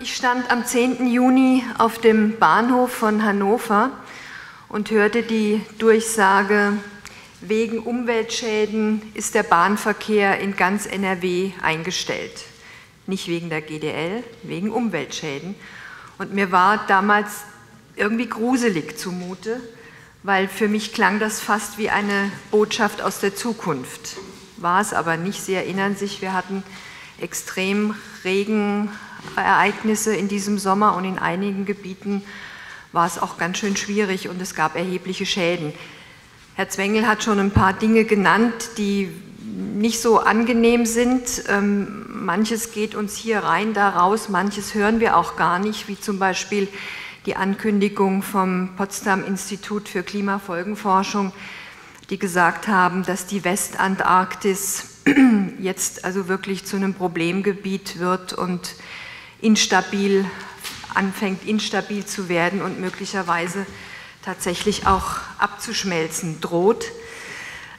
Ich stand am 10. Juni auf dem Bahnhof von Hannover und hörte die Durchsage, wegen Umweltschäden ist der Bahnverkehr in ganz NRW eingestellt. Nicht wegen der GDL, wegen Umweltschäden. Und mir war damals irgendwie gruselig zumute, weil für mich klang das fast wie eine Botschaft aus der Zukunft. War es aber nicht. Sie erinnern sich, wir hatten extrem Regenereignisse in diesem Sommer und in einigen Gebieten war es auch ganz schön schwierig und es gab erhebliche Schäden. Herr Zwengel hat schon ein paar Dinge genannt, die nicht so angenehm sind. Ähm, manches geht uns hier rein, da raus, manches hören wir auch gar nicht, wie zum Beispiel die Ankündigung vom Potsdam Institut für Klimafolgenforschung, die gesagt haben, dass die Westantarktis jetzt also wirklich zu einem Problemgebiet wird und instabil anfängt, instabil zu werden und möglicherweise tatsächlich auch abzuschmelzen droht.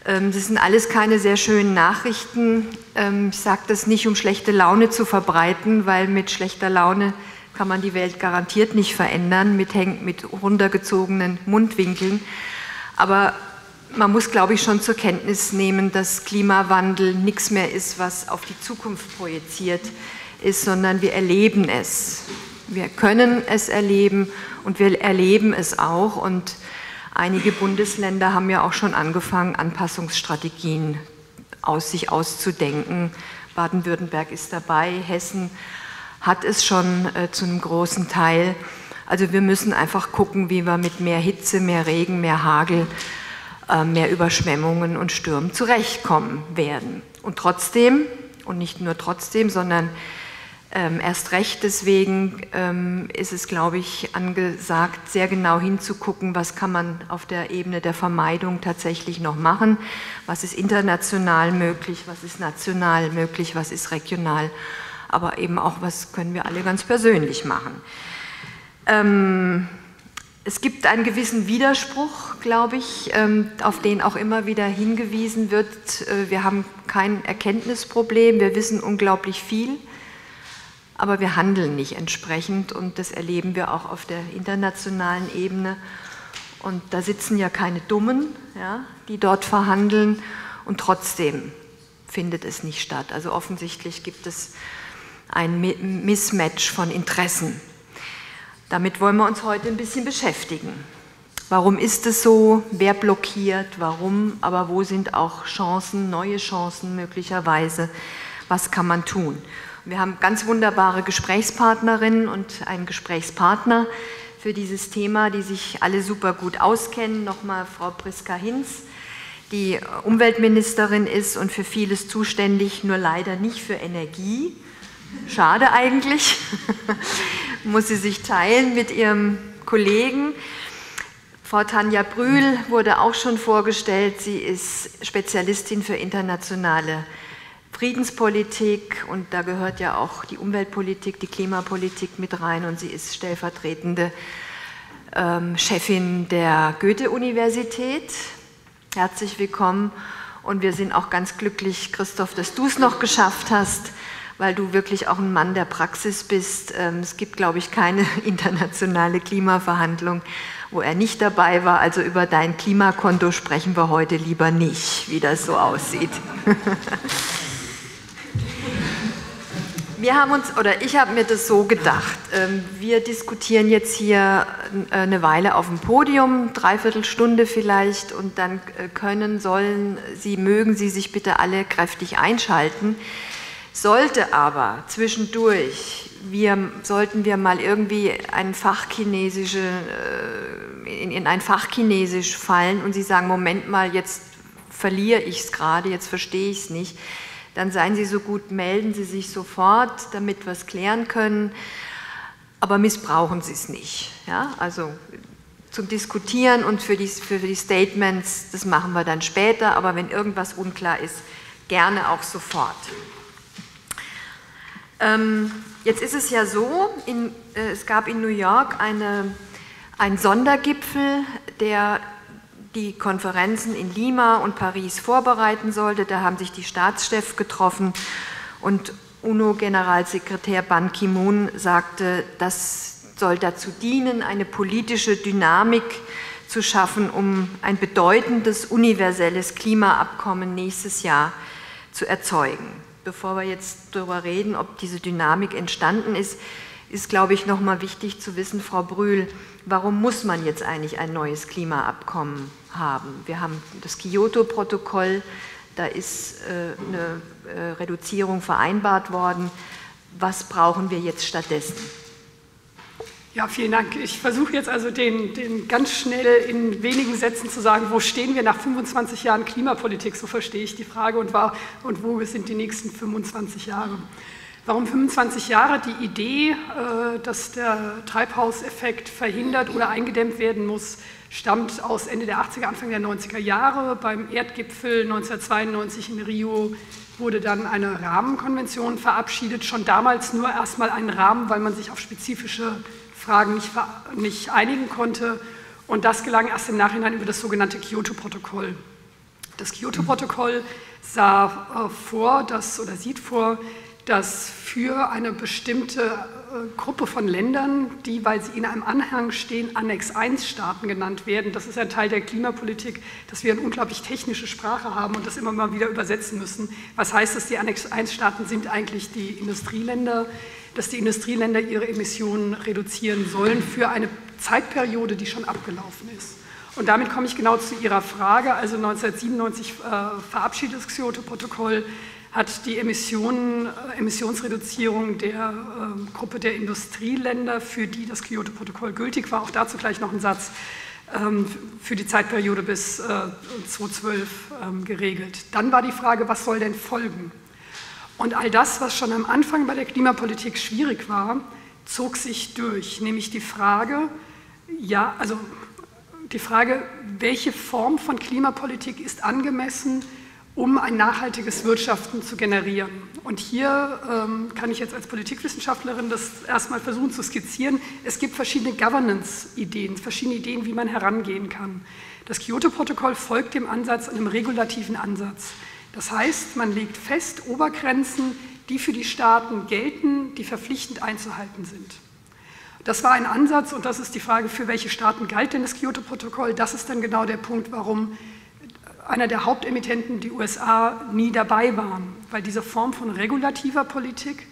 Ähm, das sind alles keine sehr schönen Nachrichten. Ähm, ich sage das nicht, um schlechte Laune zu verbreiten, weil mit schlechter Laune kann man die Welt garantiert nicht verändern, mit, mit runtergezogenen Mundwinkeln. Aber man muss, glaube ich, schon zur Kenntnis nehmen, dass Klimawandel nichts mehr ist, was auf die Zukunft projiziert ist, sondern wir erleben es. Wir können es erleben und wir erleben es auch. Und einige Bundesländer haben ja auch schon angefangen, Anpassungsstrategien aus sich auszudenken. Baden-Württemberg ist dabei, Hessen hat es schon äh, zu einem großen Teil. Also wir müssen einfach gucken, wie wir mit mehr Hitze, mehr Regen, mehr Hagel äh, mehr Überschwemmungen und Stürmen zurechtkommen werden. Und trotzdem, und nicht nur trotzdem, sondern ähm, erst recht deswegen ähm, ist es, glaube ich, angesagt, sehr genau hinzugucken, was kann man auf der Ebene der Vermeidung tatsächlich noch machen, was ist international möglich, was ist national möglich, was ist regional, aber eben auch, was können wir alle ganz persönlich machen. Ähm, es gibt einen gewissen Widerspruch, glaube ich, ähm, auf den auch immer wieder hingewiesen wird. Äh, wir haben kein Erkenntnisproblem, wir wissen unglaublich viel, aber wir handeln nicht entsprechend und das erleben wir auch auf der internationalen Ebene. Und da sitzen ja keine Dummen, ja, die dort verhandeln und trotzdem findet es nicht statt. Also offensichtlich gibt es ein Mismatch von Interessen. Damit wollen wir uns heute ein bisschen beschäftigen. Warum ist es so? Wer blockiert? Warum? Aber wo sind auch Chancen, neue Chancen möglicherweise? Was kann man tun? Wir haben ganz wunderbare Gesprächspartnerinnen und einen Gesprächspartner für dieses Thema, die sich alle super gut auskennen. Nochmal Frau Priska Hinz, die Umweltministerin ist und für vieles zuständig, nur leider nicht für Energie. Schade eigentlich. muss sie sich teilen mit ihrem Kollegen. Frau Tanja Brühl wurde auch schon vorgestellt. Sie ist Spezialistin für internationale Friedenspolitik und da gehört ja auch die Umweltpolitik, die Klimapolitik mit rein und sie ist stellvertretende ähm, Chefin der Goethe-Universität. Herzlich willkommen und wir sind auch ganz glücklich, Christoph, dass du es noch geschafft hast weil du wirklich auch ein Mann der Praxis bist. Ähm, es gibt, glaube ich, keine internationale Klimaverhandlung, wo er nicht dabei war. Also über dein Klimakonto sprechen wir heute lieber nicht, wie das so aussieht. Wir haben uns, oder ich habe mir das so gedacht, ähm, wir diskutieren jetzt hier äh, eine Weile auf dem Podium, dreiviertel Stunde vielleicht, und dann äh, können, sollen Sie, mögen Sie sich bitte alle kräftig einschalten. Sollte aber zwischendurch, wir, sollten wir mal irgendwie ein Fachchinesische, äh, in, in ein Fachchinesisch fallen und Sie sagen, Moment mal, jetzt verliere ich es gerade, jetzt verstehe ich es nicht, dann seien Sie so gut, melden Sie sich sofort, damit wir es klären können, aber missbrauchen Sie es nicht. Ja? Also zum Diskutieren und für die, für die Statements, das machen wir dann später, aber wenn irgendwas unklar ist, gerne auch sofort. Ähm, jetzt ist es ja so, in, äh, es gab in New York eine, einen Sondergipfel, der die Konferenzen in Lima und Paris vorbereiten sollte. Da haben sich die Staatschefs getroffen und UNO-Generalsekretär Ban Ki-moon sagte, das soll dazu dienen, eine politische Dynamik zu schaffen, um ein bedeutendes universelles Klimaabkommen nächstes Jahr zu erzeugen. Bevor wir jetzt darüber reden, ob diese Dynamik entstanden ist, ist, glaube ich, nochmal wichtig zu wissen, Frau Brühl, warum muss man jetzt eigentlich ein neues Klimaabkommen haben? Wir haben das Kyoto-Protokoll, da ist äh, eine äh, Reduzierung vereinbart worden. Was brauchen wir jetzt stattdessen? Ja, vielen Dank. Ich versuche jetzt also den, den, ganz schnell in wenigen Sätzen zu sagen, wo stehen wir nach 25 Jahren Klimapolitik, so verstehe ich die Frage, und, war, und wo sind die nächsten 25 Jahre. Warum 25 Jahre? Die Idee, äh, dass der Treibhauseffekt verhindert oder eingedämmt werden muss, stammt aus Ende der 80er, Anfang der 90er Jahre. Beim Erdgipfel 1992 in Rio wurde dann eine Rahmenkonvention verabschiedet, schon damals nur erstmal ein Rahmen, weil man sich auf spezifische Fragen nicht, nicht einigen konnte. Und das gelang erst im Nachhinein über das sogenannte Kyoto-Protokoll. Das Kyoto-Protokoll sah äh, vor, dass, oder sieht vor, dass für eine bestimmte äh, Gruppe von Ländern, die, weil sie in einem Anhang stehen, Annex I-Staaten genannt werden, das ist ein Teil der Klimapolitik, dass wir eine unglaublich technische Sprache haben und das immer mal wieder übersetzen müssen. Was heißt das? Die Annex I-Staaten sind eigentlich die Industrieländer, dass die Industrieländer ihre Emissionen reduzieren sollen für eine Zeitperiode, die schon abgelaufen ist. Und damit komme ich genau zu Ihrer Frage. Also 1997 äh, verabschiedet das Kyoto-Protokoll, hat die Emissionen, äh, Emissionsreduzierung der äh, Gruppe der Industrieländer, für die das Kyoto-Protokoll gültig war, auch dazu gleich noch ein Satz, ähm, für die Zeitperiode bis äh, 2012 ähm, geregelt. Dann war die Frage, was soll denn folgen? Und all das, was schon am Anfang bei der Klimapolitik schwierig war, zog sich durch, nämlich die Frage, ja, also die Frage, welche Form von Klimapolitik ist angemessen, um ein nachhaltiges Wirtschaften zu generieren. Und hier ähm, kann ich jetzt als Politikwissenschaftlerin das erstmal versuchen zu skizzieren. Es gibt verschiedene Governance-Ideen, verschiedene Ideen, wie man herangehen kann. Das Kyoto-Protokoll folgt dem Ansatz, einem regulativen Ansatz. Das heißt, man legt fest Obergrenzen, die für die Staaten gelten, die verpflichtend einzuhalten sind. Das war ein Ansatz und das ist die Frage, für welche Staaten galt denn das Kyoto-Protokoll? Das ist dann genau der Punkt, warum einer der Hauptemittenten, die USA, nie dabei waren, weil diese Form von regulativer Politik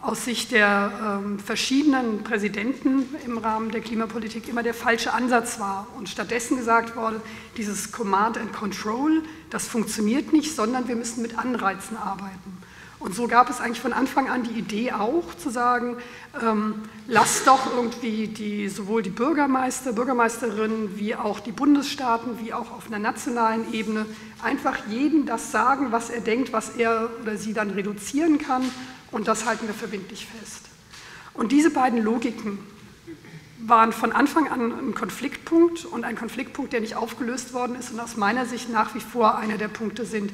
aus Sicht der ähm, verschiedenen Präsidenten im Rahmen der Klimapolitik immer der falsche Ansatz war und stattdessen gesagt wurde, dieses Command and Control, das funktioniert nicht, sondern wir müssen mit Anreizen arbeiten. Und so gab es eigentlich von Anfang an die Idee auch zu sagen, ähm, lasst doch irgendwie die, sowohl die Bürgermeister, Bürgermeisterinnen wie auch die Bundesstaaten, wie auch auf einer nationalen Ebene einfach jedem das sagen, was er denkt, was er oder sie dann reduzieren kann und das halten wir verbindlich fest. Und diese beiden Logiken waren von Anfang an ein Konfliktpunkt und ein Konfliktpunkt, der nicht aufgelöst worden ist und aus meiner Sicht nach wie vor einer der Punkte sind,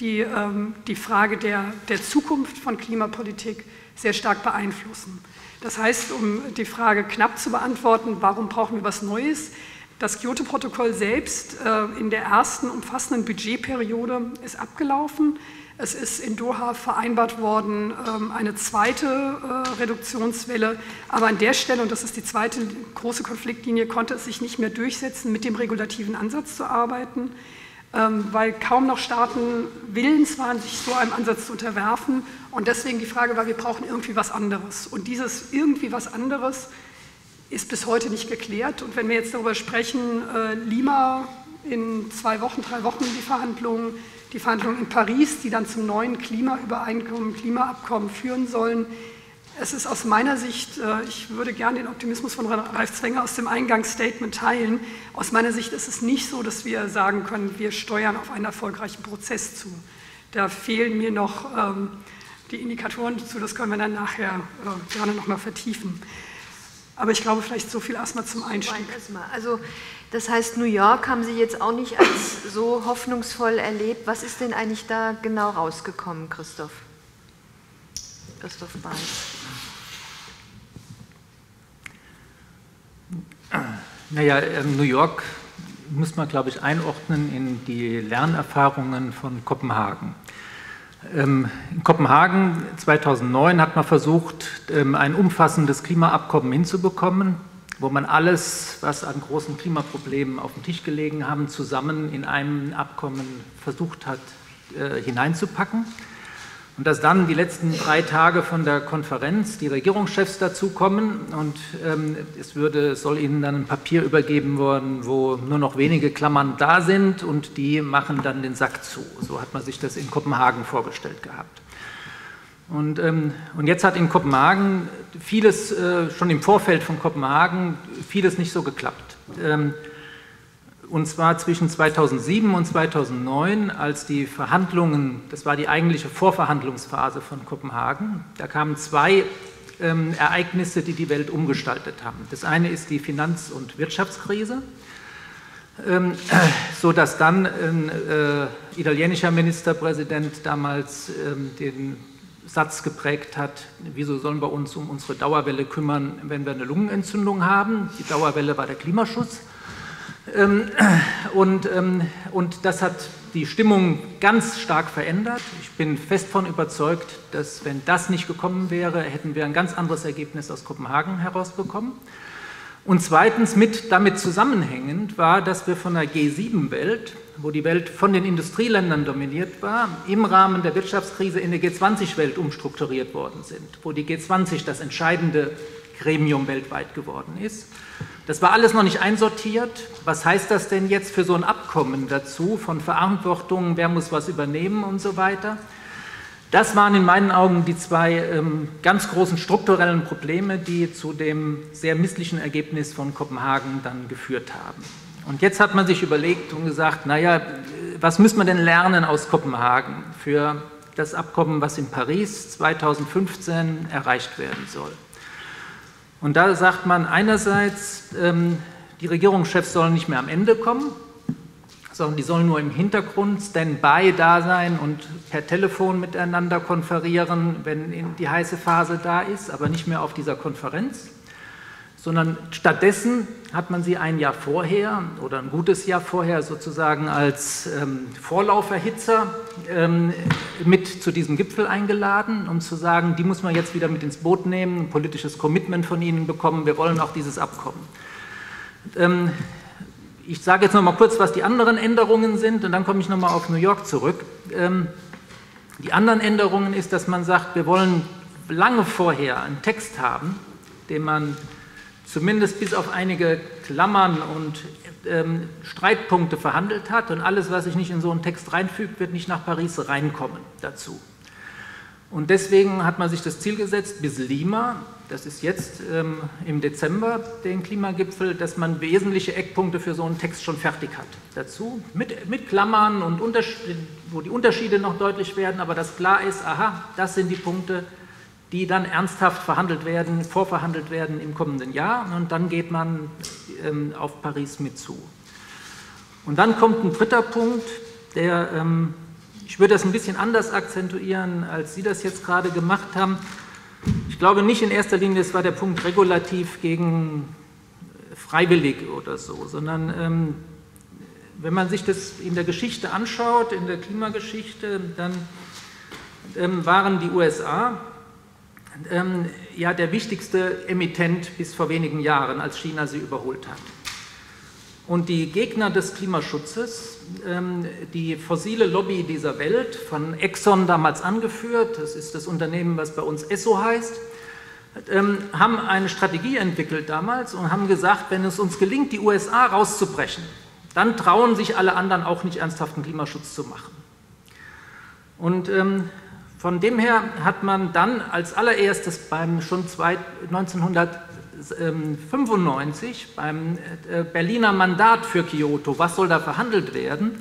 die ähm, die Frage der, der Zukunft von Klimapolitik sehr stark beeinflussen. Das heißt, um die Frage knapp zu beantworten, warum brauchen wir was Neues? Das Kyoto-Protokoll selbst äh, in der ersten umfassenden Budgetperiode ist abgelaufen. Es ist in Doha vereinbart worden, ähm, eine zweite äh, Reduktionswelle, aber an der Stelle, und das ist die zweite große Konfliktlinie, konnte es sich nicht mehr durchsetzen, mit dem regulativen Ansatz zu arbeiten, weil kaum noch Staaten willens waren, sich so einem Ansatz zu unterwerfen. Und deswegen die Frage war, wir brauchen irgendwie was anderes. Und dieses irgendwie was anderes ist bis heute nicht geklärt. Und wenn wir jetzt darüber sprechen, äh, Lima in zwei Wochen, drei Wochen die Verhandlungen, die Verhandlungen in Paris, die dann zum neuen Klimaübereinkommen, Klimaabkommen führen sollen. Es ist aus meiner Sicht, äh, ich würde gerne den Optimismus von Ralf Zwenger aus dem Eingangsstatement teilen, aus meiner Sicht ist es nicht so, dass wir sagen können, wir steuern auf einen erfolgreichen Prozess zu. Da fehlen mir noch ähm, die Indikatoren dazu, das können wir dann nachher äh, gerne nochmal vertiefen. Aber ich glaube, vielleicht so viel erstmal zum Einstieg. Also das heißt, New York haben Sie jetzt auch nicht als so hoffnungsvoll erlebt. Was ist denn eigentlich da genau rausgekommen, Christoph? Christoph Beis. Naja, ähm, New York muss man, glaube ich, einordnen in die Lernerfahrungen von Kopenhagen. Ähm, in Kopenhagen 2009 hat man versucht, ähm, ein umfassendes Klimaabkommen hinzubekommen, wo man alles, was an großen Klimaproblemen auf dem Tisch gelegen haben, zusammen in einem Abkommen versucht hat äh, hineinzupacken. Und dass dann die letzten drei Tage von der Konferenz die Regierungschefs dazukommen und ähm, es würde, soll ihnen dann ein Papier übergeben worden, wo nur noch wenige Klammern da sind und die machen dann den Sack zu. So hat man sich das in Kopenhagen vorgestellt gehabt. Und, ähm, und jetzt hat in Kopenhagen vieles, äh, schon im Vorfeld von Kopenhagen, vieles nicht so geklappt. Ähm, und zwar zwischen 2007 und 2009, als die Verhandlungen, das war die eigentliche Vorverhandlungsphase von Kopenhagen, da kamen zwei ähm, Ereignisse, die die Welt umgestaltet haben. Das eine ist die Finanz- und Wirtschaftskrise, ähm, sodass dann ein äh, italienischer Ministerpräsident damals ähm, den Satz geprägt hat, wieso sollen wir uns um unsere Dauerwelle kümmern, wenn wir eine Lungenentzündung haben. Die Dauerwelle war der Klimaschutz. Ähm, und, ähm, und das hat die Stimmung ganz stark verändert. Ich bin fest davon überzeugt, dass wenn das nicht gekommen wäre, hätten wir ein ganz anderes Ergebnis aus Kopenhagen herausbekommen. Und zweitens mit damit zusammenhängend war, dass wir von der G7-Welt, wo die Welt von den Industrieländern dominiert war, im Rahmen der Wirtschaftskrise in eine G20-Welt umstrukturiert worden sind, wo die G20 das entscheidende Gremium weltweit geworden ist. Das war alles noch nicht einsortiert. Was heißt das denn jetzt für so ein Abkommen dazu von Verantwortung, wer muss was übernehmen und so weiter? Das waren in meinen Augen die zwei ähm, ganz großen strukturellen Probleme, die zu dem sehr misslichen Ergebnis von Kopenhagen dann geführt haben. Und jetzt hat man sich überlegt und gesagt, naja, was müssen wir denn lernen aus Kopenhagen für das Abkommen, was in Paris 2015 erreicht werden soll? Und da sagt man einerseits, ähm, die Regierungschefs sollen nicht mehr am Ende kommen, sondern die sollen nur im Hintergrund Standby da sein und per Telefon miteinander konferieren, wenn die heiße Phase da ist, aber nicht mehr auf dieser Konferenz sondern stattdessen hat man sie ein Jahr vorher oder ein gutes Jahr vorher sozusagen als ähm, Vorlauferhitzer ähm, mit zu diesem Gipfel eingeladen, um zu sagen, die muss man jetzt wieder mit ins Boot nehmen, ein politisches Commitment von ihnen bekommen, wir wollen auch dieses Abkommen. Ähm, ich sage jetzt noch mal kurz, was die anderen Änderungen sind und dann komme ich noch mal auf New York zurück. Ähm, die anderen Änderungen ist, dass man sagt, wir wollen lange vorher einen Text haben, den man zumindest bis auf einige Klammern und ähm, Streitpunkte verhandelt hat. Und alles, was sich nicht in so einen Text reinfügt, wird nicht nach Paris reinkommen dazu. Und deswegen hat man sich das Ziel gesetzt, bis Lima, das ist jetzt ähm, im Dezember den Klimagipfel, dass man wesentliche Eckpunkte für so einen Text schon fertig hat dazu, mit, mit Klammern und wo die Unterschiede noch deutlich werden, aber dass klar ist, aha, das sind die Punkte, die dann ernsthaft verhandelt werden, vorverhandelt werden im kommenden Jahr und dann geht man ähm, auf Paris mit zu. Und dann kommt ein dritter Punkt, der, ähm, ich würde das ein bisschen anders akzentuieren, als Sie das jetzt gerade gemacht haben. Ich glaube nicht in erster Linie, es war der Punkt regulativ gegen freiwillig oder so, sondern ähm, wenn man sich das in der Geschichte anschaut, in der Klimageschichte, dann ähm, waren die USA ähm, ja der wichtigste Emittent bis vor wenigen Jahren, als China sie überholt hat. Und die Gegner des Klimaschutzes, ähm, die fossile Lobby dieser Welt, von Exxon damals angeführt, das ist das Unternehmen, was bei uns ESSO heißt, ähm, haben eine Strategie entwickelt damals und haben gesagt, wenn es uns gelingt, die USA rauszubrechen, dann trauen sich alle anderen auch nicht ernsthaften Klimaschutz zu machen. Und ähm, von dem her hat man dann als allererstes beim schon 1995 beim äh, Berliner Mandat für Kyoto, was soll da verhandelt werden,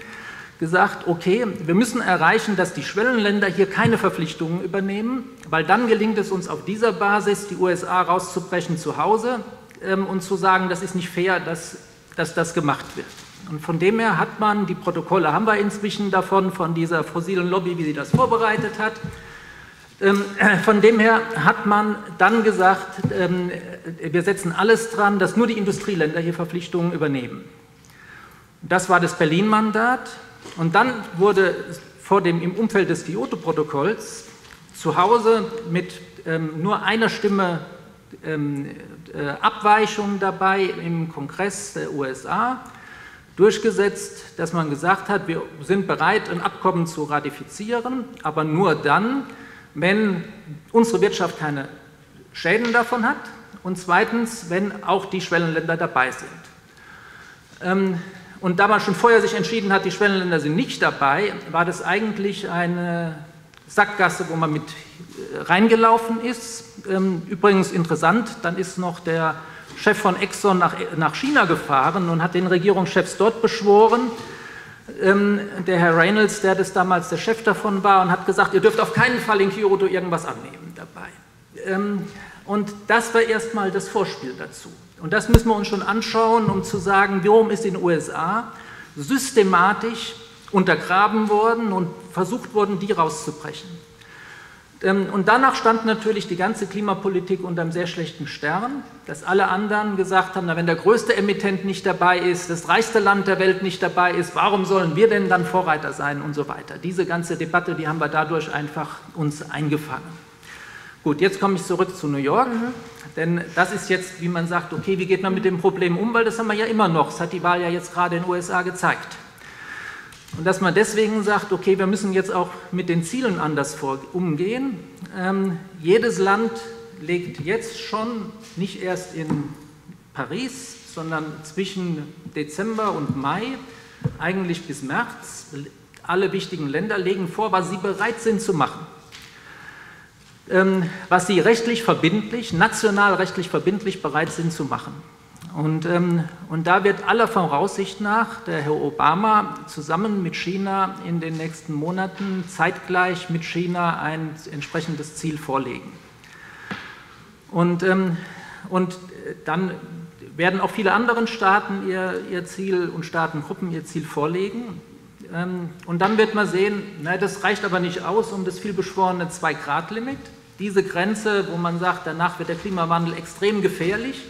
gesagt, okay, wir müssen erreichen, dass die Schwellenländer hier keine Verpflichtungen übernehmen, weil dann gelingt es uns auf dieser Basis, die USA rauszubrechen zu Hause ähm, und zu sagen, das ist nicht fair, dass, dass das gemacht wird. Und von dem her hat man, die Protokolle haben wir inzwischen davon, von dieser fossilen Lobby, wie sie das vorbereitet hat. Ähm, von dem her hat man dann gesagt, ähm, wir setzen alles dran, dass nur die Industrieländer hier Verpflichtungen übernehmen. Das war das Berlin-Mandat. Und dann wurde vor dem, im Umfeld des Kyoto-Protokolls zu Hause mit ähm, nur einer Stimme äh, Abweichung dabei im Kongress der USA durchgesetzt, dass man gesagt hat, wir sind bereit, ein Abkommen zu ratifizieren, aber nur dann, wenn unsere Wirtschaft keine Schäden davon hat und zweitens, wenn auch die Schwellenländer dabei sind. Ähm, und da man schon vorher sich entschieden hat, die Schwellenländer sind nicht dabei, war das eigentlich eine Sackgasse, wo man mit äh, reingelaufen ist. Ähm, übrigens interessant, dann ist noch der Chef von Exxon nach, nach China gefahren und hat den Regierungschefs dort beschworen, ähm, der Herr Reynolds, der das damals der Chef davon war, und hat gesagt, ihr dürft auf keinen Fall in Kyoto irgendwas annehmen dabei. Ähm, und das war erstmal das Vorspiel dazu. Und das müssen wir uns schon anschauen, um zu sagen, warum ist in den USA systematisch untergraben worden und versucht worden, die rauszubrechen. Ähm, und danach stand natürlich die ganze Klimapolitik unter einem sehr schlechten Stern, dass alle anderen gesagt haben, na, wenn der größte Emittent nicht dabei ist, das reichste Land der Welt nicht dabei ist, warum sollen wir denn dann Vorreiter sein und so weiter. Diese ganze Debatte, die haben wir dadurch einfach uns eingefangen. Gut, jetzt komme ich zurück zu New York, mhm. denn das ist jetzt, wie man sagt, okay, wie geht man mit dem Problem um, weil das haben wir ja immer noch, das hat die Wahl ja jetzt gerade in den USA gezeigt. Und dass man deswegen sagt, okay, wir müssen jetzt auch mit den Zielen anders umgehen. Ähm, jedes Land legt jetzt schon, nicht erst in Paris, sondern zwischen Dezember und Mai, eigentlich bis März, alle wichtigen Länder legen vor, was sie bereit sind zu machen. Ähm, was sie rechtlich verbindlich, national rechtlich verbindlich bereit sind zu machen. Und, ähm, und da wird aller Voraussicht nach der Herr Obama zusammen mit China in den nächsten Monaten zeitgleich mit China ein entsprechendes Ziel vorlegen. Und, ähm, und dann werden auch viele andere Staaten ihr, ihr Ziel und Staatengruppen ihr Ziel vorlegen. Ähm, und dann wird man sehen, na, das reicht aber nicht aus um das vielbeschworene 2-Grad-Limit. Diese Grenze, wo man sagt, danach wird der Klimawandel extrem gefährlich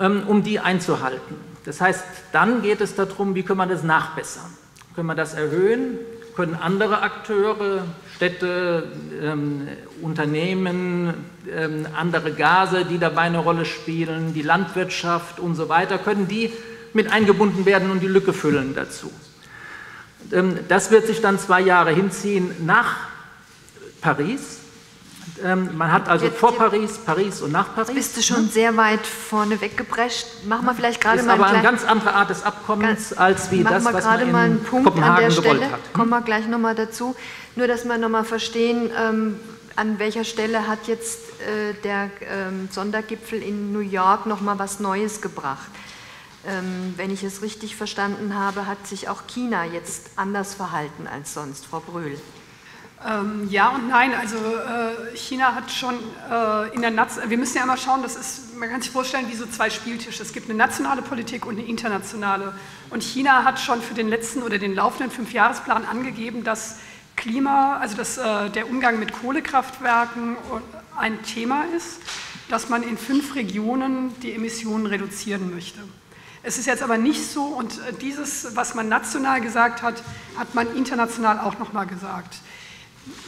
um die einzuhalten. Das heißt, dann geht es darum, wie können wir das nachbessern? Können wir das erhöhen? Können andere Akteure, Städte, ähm, Unternehmen, ähm, andere Gase, die dabei eine Rolle spielen, die Landwirtschaft und so weiter, können die mit eingebunden werden und die Lücke füllen dazu? Ähm, das wird sich dann zwei Jahre hinziehen nach Paris. Ähm, man hat also jetzt, vor Paris, Paris und nach Paris. Bist du schon ne? sehr weit vorne weggeprescht. Machen wir vielleicht gerade mal. Ist aber eine ganz andere Art des Abkommens als wie das, was man in mal einen Punkt Kopenhagen an der Stelle. hat. Kommen wir gleich nochmal dazu. Nur, dass wir nochmal verstehen, ähm, an welcher Stelle hat jetzt äh, der ähm, Sondergipfel in New York nochmal was Neues gebracht. Ähm, wenn ich es richtig verstanden habe, hat sich auch China jetzt anders verhalten als sonst, Frau Brühl. Ähm, ja und nein. Also äh, China hat schon äh, in der Nation, wir müssen ja immer schauen, das ist, man kann sich vorstellen, wie so zwei Spieltische. Es gibt eine nationale Politik und eine internationale. Und China hat schon für den letzten oder den laufenden Fünfjahresplan angegeben, dass Klima, also dass äh, der Umgang mit Kohlekraftwerken ein Thema ist, dass man in fünf Regionen die Emissionen reduzieren möchte. Es ist jetzt aber nicht so und äh, dieses, was man national gesagt hat, hat man international auch nochmal gesagt.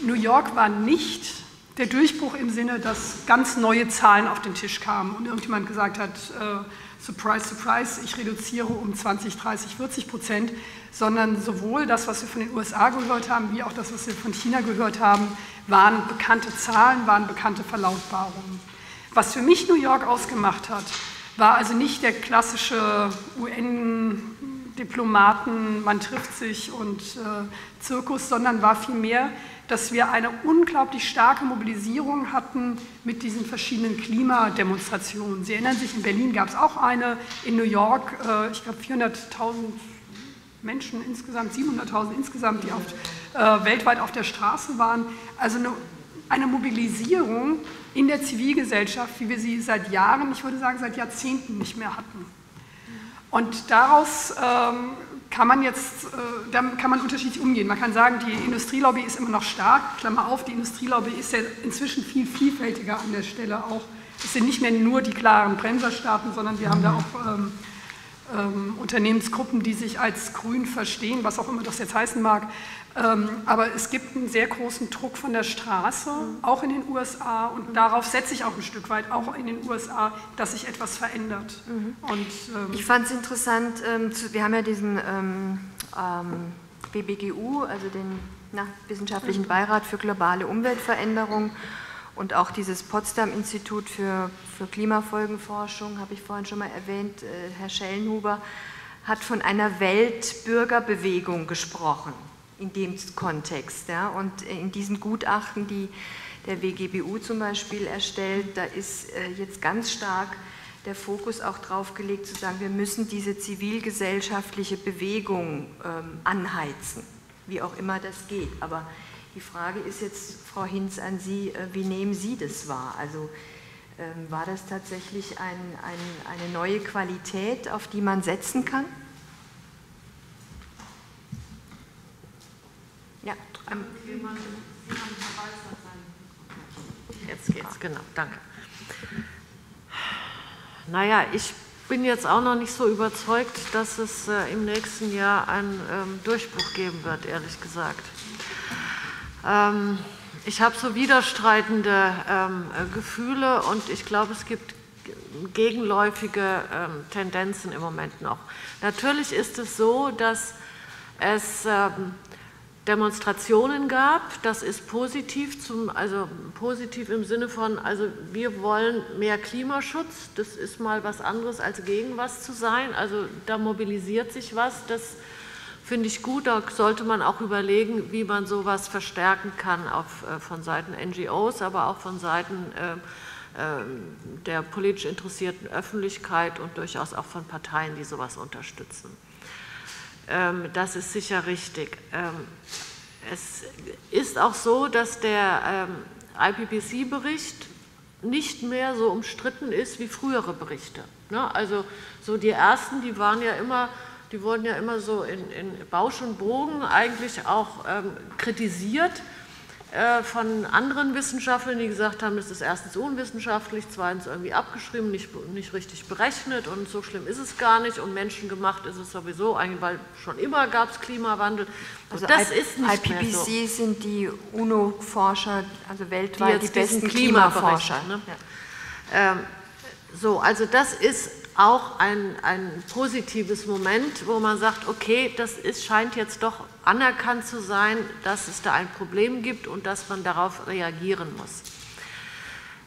New York war nicht der Durchbruch im Sinne, dass ganz neue Zahlen auf den Tisch kamen und irgendjemand gesagt hat, äh, surprise, surprise, ich reduziere um 20, 30, 40 Prozent, sondern sowohl das, was wir von den USA gehört haben, wie auch das, was wir von China gehört haben, waren bekannte Zahlen, waren bekannte Verlautbarungen. Was für mich New York ausgemacht hat, war also nicht der klassische UN-Diplomaten, man trifft sich und äh, Zirkus, sondern war vielmehr dass wir eine unglaublich starke Mobilisierung hatten mit diesen verschiedenen Klimademonstrationen. Sie erinnern sich, in Berlin gab es auch eine, in New York, äh, ich glaube 400.000 Menschen insgesamt, 700.000 insgesamt, die auf, äh, weltweit auf der Straße waren. Also eine, eine Mobilisierung in der Zivilgesellschaft, wie wir sie seit Jahren, ich würde sagen seit Jahrzehnten nicht mehr hatten. Und daraus ähm, kann man jetzt, äh, da kann man unterschiedlich umgehen. Man kann sagen, die Industrielobby ist immer noch stark, Klammer auf, die Industrielobby ist ja inzwischen viel vielfältiger an der Stelle auch. Es sind nicht mehr nur die klaren Bremserstaaten, sondern wir haben da auch ähm, ähm, Unternehmensgruppen, die sich als grün verstehen, was auch immer das jetzt heißen mag. Ähm, aber es gibt einen sehr großen Druck von der Straße, auch in den USA. Und darauf setze ich auch ein Stück weit, auch in den USA, dass sich etwas verändert. Mhm. Und, ähm, ich fand es interessant, ähm, zu, wir haben ja diesen ähm, ähm BBGU, also den na, Wissenschaftlichen Beirat für globale Umweltveränderung und auch dieses Potsdam-Institut für, für Klimafolgenforschung, habe ich vorhin schon mal erwähnt, äh, Herr Schellenhuber, hat von einer Weltbürgerbewegung gesprochen in dem Kontext. Ja. Und in diesen Gutachten, die der WGBU zum Beispiel erstellt, da ist äh, jetzt ganz stark der Fokus auch drauf gelegt, zu sagen, wir müssen diese zivilgesellschaftliche Bewegung ähm, anheizen, wie auch immer das geht. Aber die Frage ist jetzt, Frau Hinz, an Sie, äh, wie nehmen Sie das wahr? Also ähm, war das tatsächlich ein, ein, eine neue Qualität, auf die man setzen kann? Ja, ähm, Jetzt geht's, genau, danke. Naja, ich bin jetzt auch noch nicht so überzeugt, dass es äh, im nächsten Jahr einen ähm, Durchbruch geben wird, ehrlich gesagt. Ähm, ich habe so widerstreitende ähm, Gefühle und ich glaube, es gibt gegenläufige ähm, Tendenzen im Moment noch. Natürlich ist es so, dass es ähm, Demonstrationen gab. Das ist positiv, zum, also positiv im Sinne von, also wir wollen mehr Klimaschutz. Das ist mal was anderes als gegen was zu sein. Also da mobilisiert sich was. Das finde ich gut. Da sollte man auch überlegen, wie man sowas verstärken kann auf, äh, von Seiten NGOs, aber auch von Seiten äh, äh, der politisch interessierten Öffentlichkeit und durchaus auch von Parteien, die sowas unterstützen. Ähm, das ist sicher richtig. Ähm, es ist auch so, dass der ähm, IPPC-Bericht nicht mehr so umstritten ist wie frühere Berichte. Ne? Also so die ersten, die waren ja immer die wurden ja immer so in, in Bausch und Bogen eigentlich auch kritisiert von anderen Wissenschaftlern, die gesagt haben, es ist erstens unwissenschaftlich, zweitens irgendwie abgeschrieben, nicht, nicht richtig berechnet und so schlimm ist es gar nicht und menschengemacht ist es sowieso, weil schon immer gab es Klimawandel. Also das I ist nicht IPPC so. sind die UNO-Forscher, also weltweit die, die besten Klimaforscher. Ne? Ja. Ähm, so, also das ist auch ein, ein positives Moment, wo man sagt, okay, das ist, scheint jetzt doch anerkannt zu sein, dass es da ein Problem gibt und dass man darauf reagieren muss.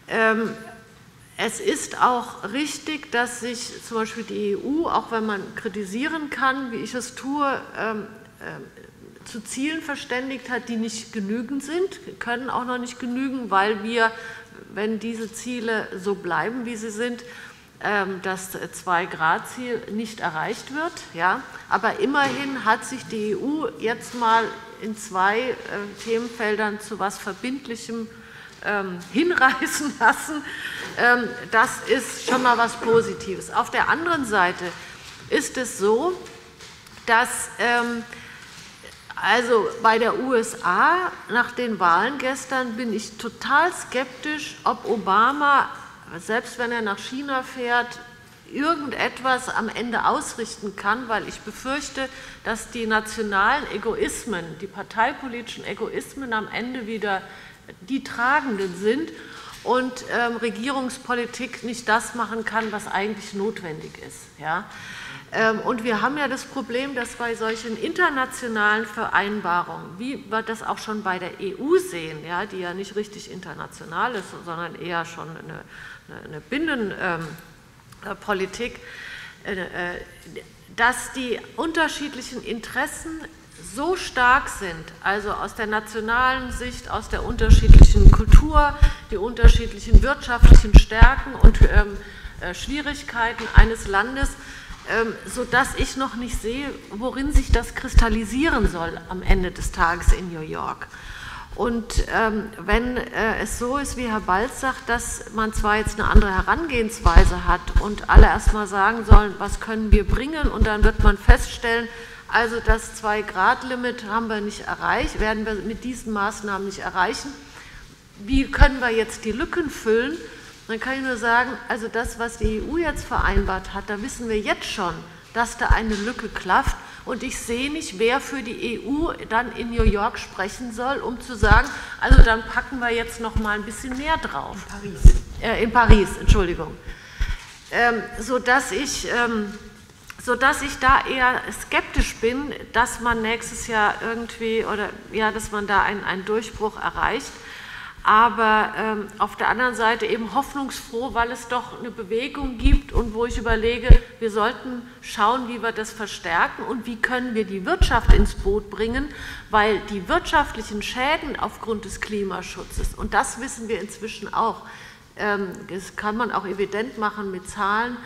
Ähm, es ist auch richtig, dass sich zum Beispiel die EU, auch wenn man kritisieren kann, wie ich es tue, ähm, äh, zu Zielen verständigt hat, die nicht genügend sind, können auch noch nicht genügen, weil wir, wenn diese Ziele so bleiben, wie sie sind, das Zwei-Grad-Ziel nicht erreicht wird. Ja? Aber immerhin hat sich die EU jetzt mal in zwei äh, Themenfeldern zu etwas Verbindlichem ähm, hinreißen lassen. Ähm, das ist schon mal was Positives. Auf der anderen Seite ist es so, dass also bei der USA nach den Wahlen gestern bin ich total skeptisch, ob Obama selbst wenn er nach China fährt, irgendetwas am Ende ausrichten kann, weil ich befürchte, dass die nationalen Egoismen, die parteipolitischen Egoismen am Ende wieder die tragenden sind und ähm, Regierungspolitik nicht das machen kann, was eigentlich notwendig ist. Ja? Ähm, und wir haben ja das Problem, dass bei solchen internationalen Vereinbarungen, wie wir das auch schon bei der EU sehen, ja, die ja nicht richtig international ist, sondern eher schon eine eine Binnenpolitik, äh, äh, dass die unterschiedlichen Interessen so stark sind, also aus der nationalen Sicht, aus der unterschiedlichen Kultur, die unterschiedlichen wirtschaftlichen Stärken und ähm, äh, Schwierigkeiten eines Landes, ähm, sodass ich noch nicht sehe, worin sich das kristallisieren soll am Ende des Tages in New York. Und ähm, wenn äh, es so ist, wie Herr Balz sagt, dass man zwar jetzt eine andere Herangehensweise hat und alle erstmal sagen sollen, was können wir bringen, und dann wird man feststellen, also das Zwei-Grad-Limit haben wir nicht erreicht, werden wir mit diesen Maßnahmen nicht erreichen. Wie können wir jetzt die Lücken füllen? Dann kann ich nur sagen, also das, was die EU jetzt vereinbart hat, da wissen wir jetzt schon, dass da eine Lücke klafft. Und ich sehe nicht, wer für die EU dann in New York sprechen soll, um zu sagen, also dann packen wir jetzt noch mal ein bisschen mehr drauf. In Paris. Äh, in Paris, Entschuldigung. Ähm, sodass ich... Ähm, sodass ich da eher skeptisch bin, dass man nächstes Jahr irgendwie oder ja, dass man da einen, einen Durchbruch erreicht. Aber ähm, auf der anderen Seite eben hoffnungsfroh, weil es doch eine Bewegung gibt und wo ich überlege, wir sollten schauen, wie wir das verstärken und wie können wir die Wirtschaft ins Boot bringen, weil die wirtschaftlichen Schäden aufgrund des Klimaschutzes, und das wissen wir inzwischen auch, ähm, das kann man auch evident machen mit Zahlen,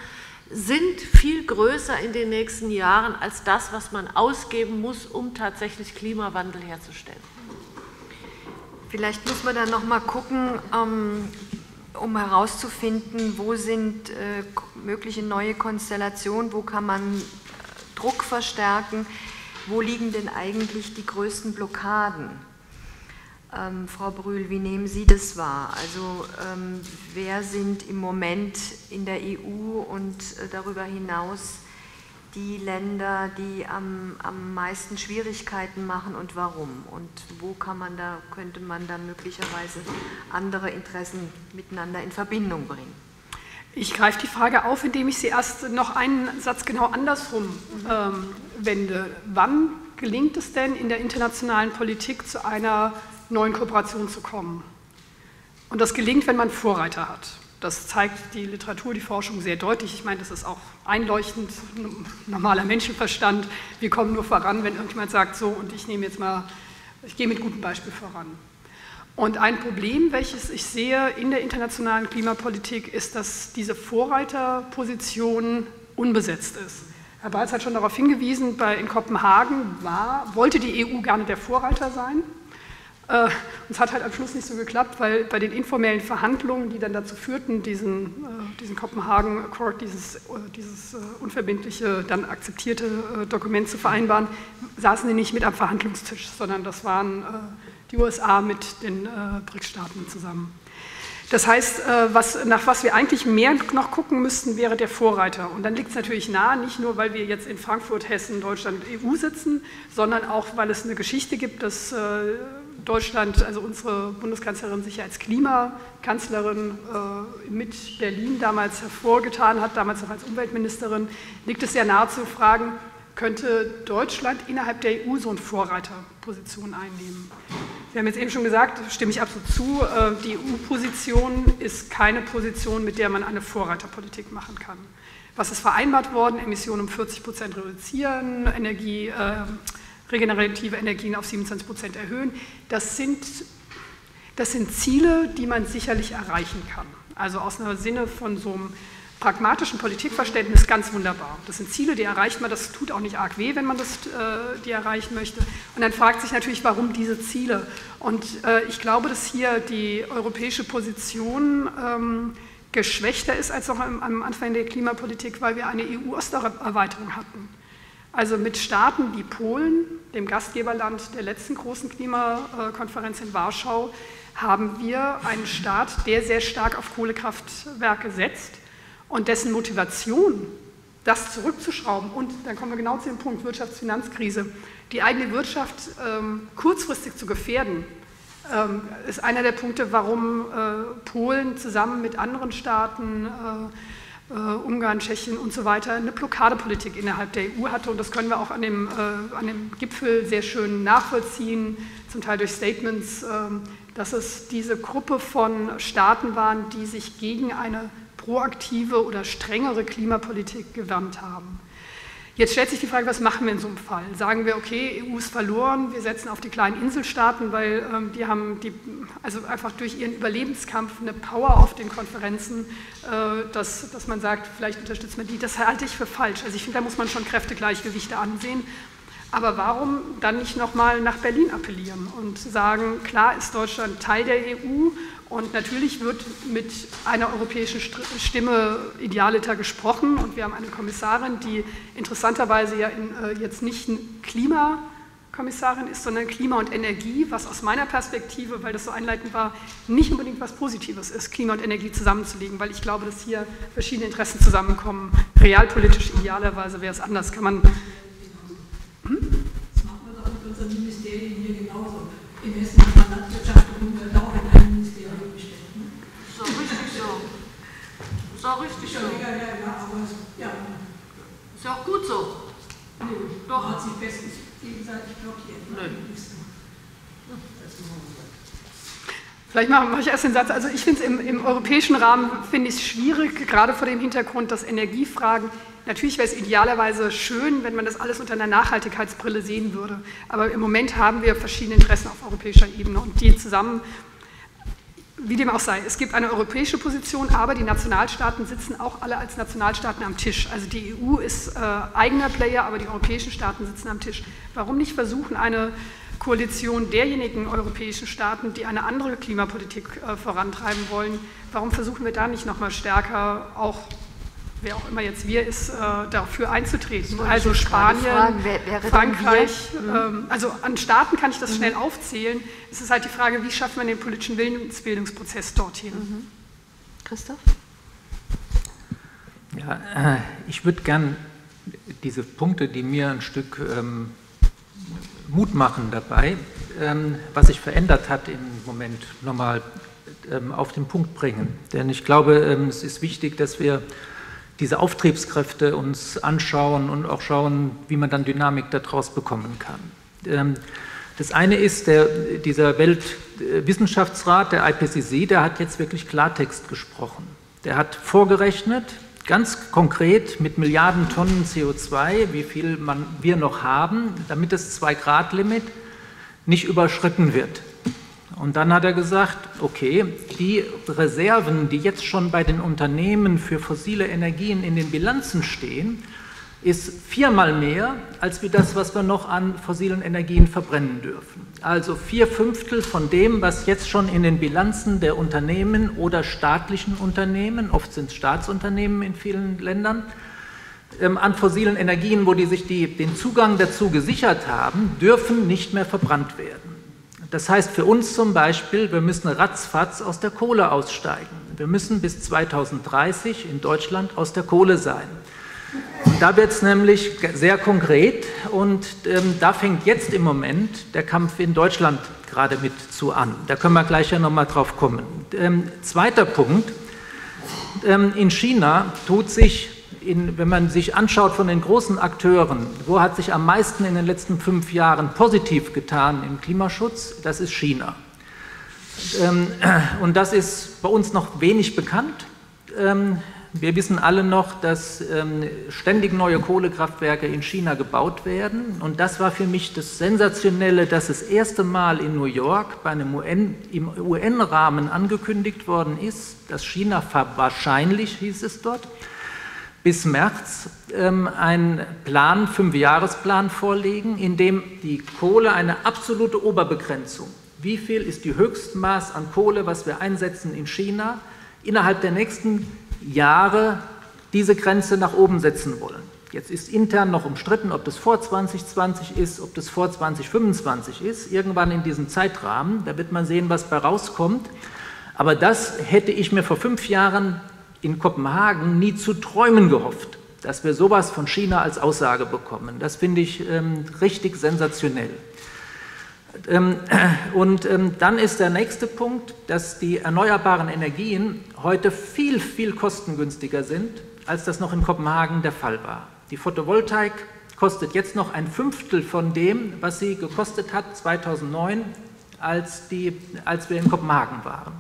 sind viel größer in den nächsten Jahren als das, was man ausgeben muss, um tatsächlich Klimawandel herzustellen. Vielleicht muss man dann noch mal gucken, ähm, um herauszufinden, wo sind äh, mögliche neue Konstellationen, wo kann man äh, Druck verstärken, wo liegen denn eigentlich die größten Blockaden. Ähm, Frau Brühl, wie nehmen Sie das wahr? Also ähm, wer sind im Moment in der EU und äh, darüber hinaus die Länder, die am, am meisten Schwierigkeiten machen und warum? Und wo kann man da, könnte man da möglicherweise andere Interessen miteinander in Verbindung bringen? Ich greife die Frage auf, indem ich sie erst noch einen Satz genau andersrum ähm, wende. Wann gelingt es denn in der internationalen Politik zu einer neuen Kooperationen zu kommen. Und das gelingt, wenn man Vorreiter hat. Das zeigt die Literatur, die Forschung sehr deutlich. Ich meine, das ist auch einleuchtend, normaler Menschenverstand. Wir kommen nur voran, wenn irgendjemand sagt, so, und ich nehme jetzt mal, ich gehe mit gutem Beispiel voran. Und ein Problem, welches ich sehe in der internationalen Klimapolitik, ist, dass diese Vorreiterposition unbesetzt ist. Herr Balz hat schon darauf hingewiesen, bei, in Kopenhagen war, wollte die EU gerne der Vorreiter sein. Äh, es hat halt am Schluss nicht so geklappt, weil bei den informellen Verhandlungen, die dann dazu führten, diesen, äh, diesen Kopenhagen Accord, dieses, äh, dieses unverbindliche, dann akzeptierte Dokument zu vereinbaren, saßen sie nicht mit am Verhandlungstisch, sondern das waren die USA mit den BRICS-Staaten zusammen. Das heißt, was, nach was wir eigentlich mehr noch gucken müssten, wäre der Vorreiter. Und dann liegt es natürlich nahe, nicht nur, weil wir jetzt in Frankfurt, Hessen, Deutschland, EU sitzen, sondern auch, weil es eine Geschichte gibt, dass Deutschland, also unsere Bundeskanzlerin sich als Klimakanzlerin äh, mit Berlin damals hervorgetan hat, damals noch als Umweltministerin, liegt es sehr nahe zu fragen, könnte Deutschland innerhalb der EU so eine Vorreiterposition einnehmen? Sie haben jetzt eben schon gesagt, stimme ich absolut zu, äh, die EU-Position ist keine Position, mit der man eine Vorreiterpolitik machen kann. Was ist vereinbart worden? Emissionen um 40 Prozent reduzieren, Energie, äh, regenerative Energien auf 27 Prozent erhöhen. Das sind, das sind Ziele, die man sicherlich erreichen kann. Also aus einem Sinne von so einem pragmatischen Politikverständnis ganz wunderbar. Das sind Ziele, die erreicht man, das tut auch nicht arg weh, wenn man das, äh, die erreichen möchte. Und dann fragt sich natürlich, warum diese Ziele? Und äh, ich glaube, dass hier die europäische Position ähm, geschwächter ist als noch am, Anfang der Klimapolitik, weil wir eine EU-Osterweiterung hatten. Also mit Staaten wie Polen, dem Gastgeberland der letzten großen Klimakonferenz in Warschau, haben wir einen Staat, der sehr stark auf Kohlekraftwerke setzt und dessen Motivation, das zurückzuschrauben. Und dann kommen wir genau zu dem Punkt Wirtschaftsfinanzkrise, die eigene Wirtschaft ähm, kurzfristig zu gefährden, ähm, ist einer der Punkte, warum äh, Polen zusammen mit anderen Staaten äh, äh, Ungarn, Tschechien und so weiter eine Blockadepolitik innerhalb der EU hatte. Und das können wir auch an dem, äh, an dem Gipfel sehr schön nachvollziehen, zum Teil durch Statements, äh, dass es diese Gruppe von Staaten waren, die sich gegen eine proaktive oder strengere Klimapolitik gewärmt haben. Jetzt stellt sich die Frage, was machen wir in so einem Fall? Sagen wir, okay, EU ist verloren, wir setzen auf die kleinen Inselstaaten, weil ähm, die haben die, also einfach durch ihren Überlebenskampf eine Power auf den Konferenzen, äh, dass, dass man sagt, vielleicht unterstützt man die. Das halte ich für falsch. Also ich finde, da muss man schon Kräftegleichgewichte ansehen. Aber warum dann nicht nochmal nach Berlin appellieren und sagen, klar ist Deutschland Teil der EU und natürlich wird mit einer europäischen Stimme idealiter gesprochen. Und wir haben eine Kommissarin, die interessanterweise ja in, äh, jetzt nicht Klima Kommissarin ist, sondern Klima und Energie, was aus meiner Perspektive, weil das so einleitend war, nicht unbedingt was Positives ist, Klima und Energie zusammenzulegen, weil ich glaube, dass hier verschiedene Interessen zusammenkommen. Realpolitisch idealerweise wäre es anders, kann man. Hm? Das machen wir doch mit unseren Ministerien hier genauso. In Hessen hat man Landwirtschaft und Umwelt auch in einem Ministerium gesteckt. Ne? So richtig so. So richtig so. Ja, ja, ja, aber ja. Ist ja auch gut so. Nee, doch. Hat sich fest gegenseitig blockiert. Nein. Vielleicht mache, mache ich erst den Satz. Also ich finde es im, im, europäischen Rahmen finde ich es schwierig, gerade vor dem Hintergrund, dass Energiefragen, natürlich wäre es idealerweise schön, wenn man das alles unter einer Nachhaltigkeitsbrille sehen würde. Aber im Moment haben wir verschiedene Interessen auf europäischer Ebene und die zusammen wie dem auch sei, es gibt eine europäische Position, aber die Nationalstaaten sitzen auch alle als Nationalstaaten am Tisch. Also die EU ist äh, eigener Player, aber die europäischen Staaten sitzen am Tisch. Warum nicht versuchen, eine Koalition derjenigen europäischen Staaten, die eine andere Klimapolitik äh, vorantreiben wollen, warum versuchen wir da nicht nochmal stärker auch wer auch immer jetzt wir ist, äh, dafür einzutreten. Also Spanien, fragen, wer, Frankreich, mhm. ähm, also an Staaten kann ich das mhm. schnell aufzählen. Es ist halt die Frage, wie schafft man den politischen Willensbildungsprozess dorthin? Mhm. Christoph? Ja, äh, ich würde gern diese Punkte, die mir ein Stück ähm, Mut machen dabei, ähm, was sich verändert hat im Moment, nochmal ähm, auf den Punkt bringen. Denn ich glaube, ähm, es ist wichtig, dass wir diese Auftriebskräfte uns anschauen und auch schauen, wie man dann Dynamik daraus bekommen kann. Ähm, das eine ist, der, dieser Weltwissenschaftsrat, der IPCC, der hat jetzt wirklich Klartext gesprochen. Der hat vorgerechnet, ganz konkret mit Milliarden Tonnen CO2, wie viel man, wir noch haben, damit das 2-Grad-Limit nicht überschritten wird. Und dann hat er gesagt, okay, die Reserven, die jetzt schon bei den Unternehmen für fossile Energien in den Bilanzen stehen, ist viermal mehr als wie das, was wir noch an fossilen Energien verbrennen dürfen. Also vier Fünftel von dem, was jetzt schon in den Bilanzen der Unternehmen oder staatlichen Unternehmen, oft sind es Staatsunternehmen in vielen Ländern, ähm, an fossilen Energien, wo die sich die, den Zugang dazu gesichert haben, dürfen nicht mehr verbrannt werden. Das heißt für uns zum Beispiel, wir müssen ratzfatz aus der Kohle aussteigen. Wir müssen bis 2030 in Deutschland aus der Kohle sein. Und da wird es nämlich sehr konkret und ähm, da fängt jetzt im Moment der Kampf in Deutschland gerade mit zu an. Da können wir gleich ja nochmal drauf kommen. Ähm, zweiter Punkt. Ähm, in China tut sich in, wenn man sich anschaut von den großen Akteuren, wo hat sich am meisten in den letzten fünf Jahren positiv getan im Klimaschutz, das ist China. Ähm, und das ist bei uns noch wenig bekannt. Ähm, wir wissen alle noch, dass ähm, ständig neue Kohlekraftwerke in China gebaut werden. Und das war für mich das Sensationelle, dass das erste Mal in New York bei einem UN, im UN-Rahmen angekündigt worden ist, dass China wahrscheinlich, hieß es dort, bis März ähm, einen Plan, Fünfjahresplan vorlegen, in dem die Kohle eine absolute Oberbegrenzung, wie viel ist die Höchstmaß an Kohle, was wir einsetzen in China, innerhalb der nächsten Jahre diese Grenze nach oben setzen wollen. Jetzt ist intern noch umstritten, ob das vor 2020 ist, ob das vor 2025 ist, irgendwann in diesem Zeitrahmen. Da wird man sehen, was bei rauskommt. Aber das hätte ich mir vor fünf Jahren in Kopenhagen nie zu träumen gehofft, dass wir sowas von China als Aussage bekommen. Das finde ich ähm, richtig sensationell. Ähm, und ähm, dann ist der nächste Punkt, dass die erneuerbaren Energien heute viel, viel kostengünstiger sind, als das noch in Kopenhagen der Fall war. Die Photovoltaik kostet jetzt noch ein Fünftel von dem, was sie gekostet hat 2009, als, die, als wir in Kopenhagen waren.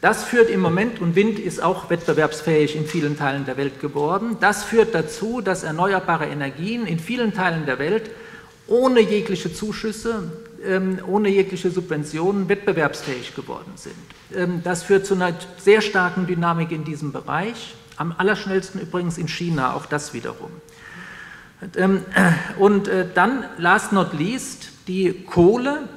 Das führt im Moment, und Wind ist auch wettbewerbsfähig in vielen Teilen der Welt geworden, das führt dazu, dass erneuerbare Energien in vielen Teilen der Welt ohne jegliche Zuschüsse, ähm, ohne jegliche Subventionen wettbewerbsfähig geworden sind. Ähm, das führt zu einer sehr starken Dynamik in diesem Bereich, am allerschnellsten übrigens in China, auch das wiederum. Ähm, und äh, dann, last not least, die Kohle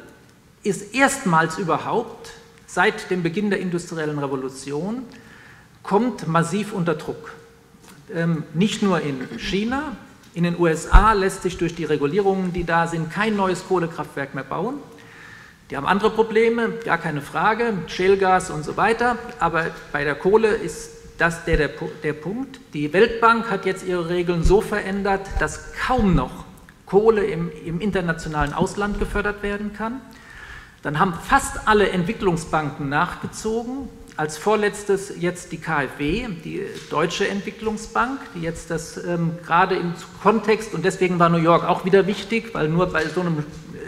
ist erstmals überhaupt seit dem Beginn der industriellen Revolution kommt massiv unter Druck. Ähm, nicht nur in China, In den USA lässt sich durch die Regulierungen, die da sind, kein neues Kohlekraftwerk mehr bauen. Die haben andere Probleme, gar keine Frage, Shellgas und so weiter, aber bei der Kohle ist das der, der, der Punkt. Die Weltbank hat jetzt ihre Regeln so verändert, dass kaum noch Kohle im, im internationalen Ausland gefördert werden kann. Dann haben fast alle Entwicklungsbanken nachgezogen. Als vorletztes jetzt die KfW, die Deutsche Entwicklungsbank, die jetzt das ähm, gerade im Kontext, und deswegen war New York auch wieder wichtig, weil nur bei so einem,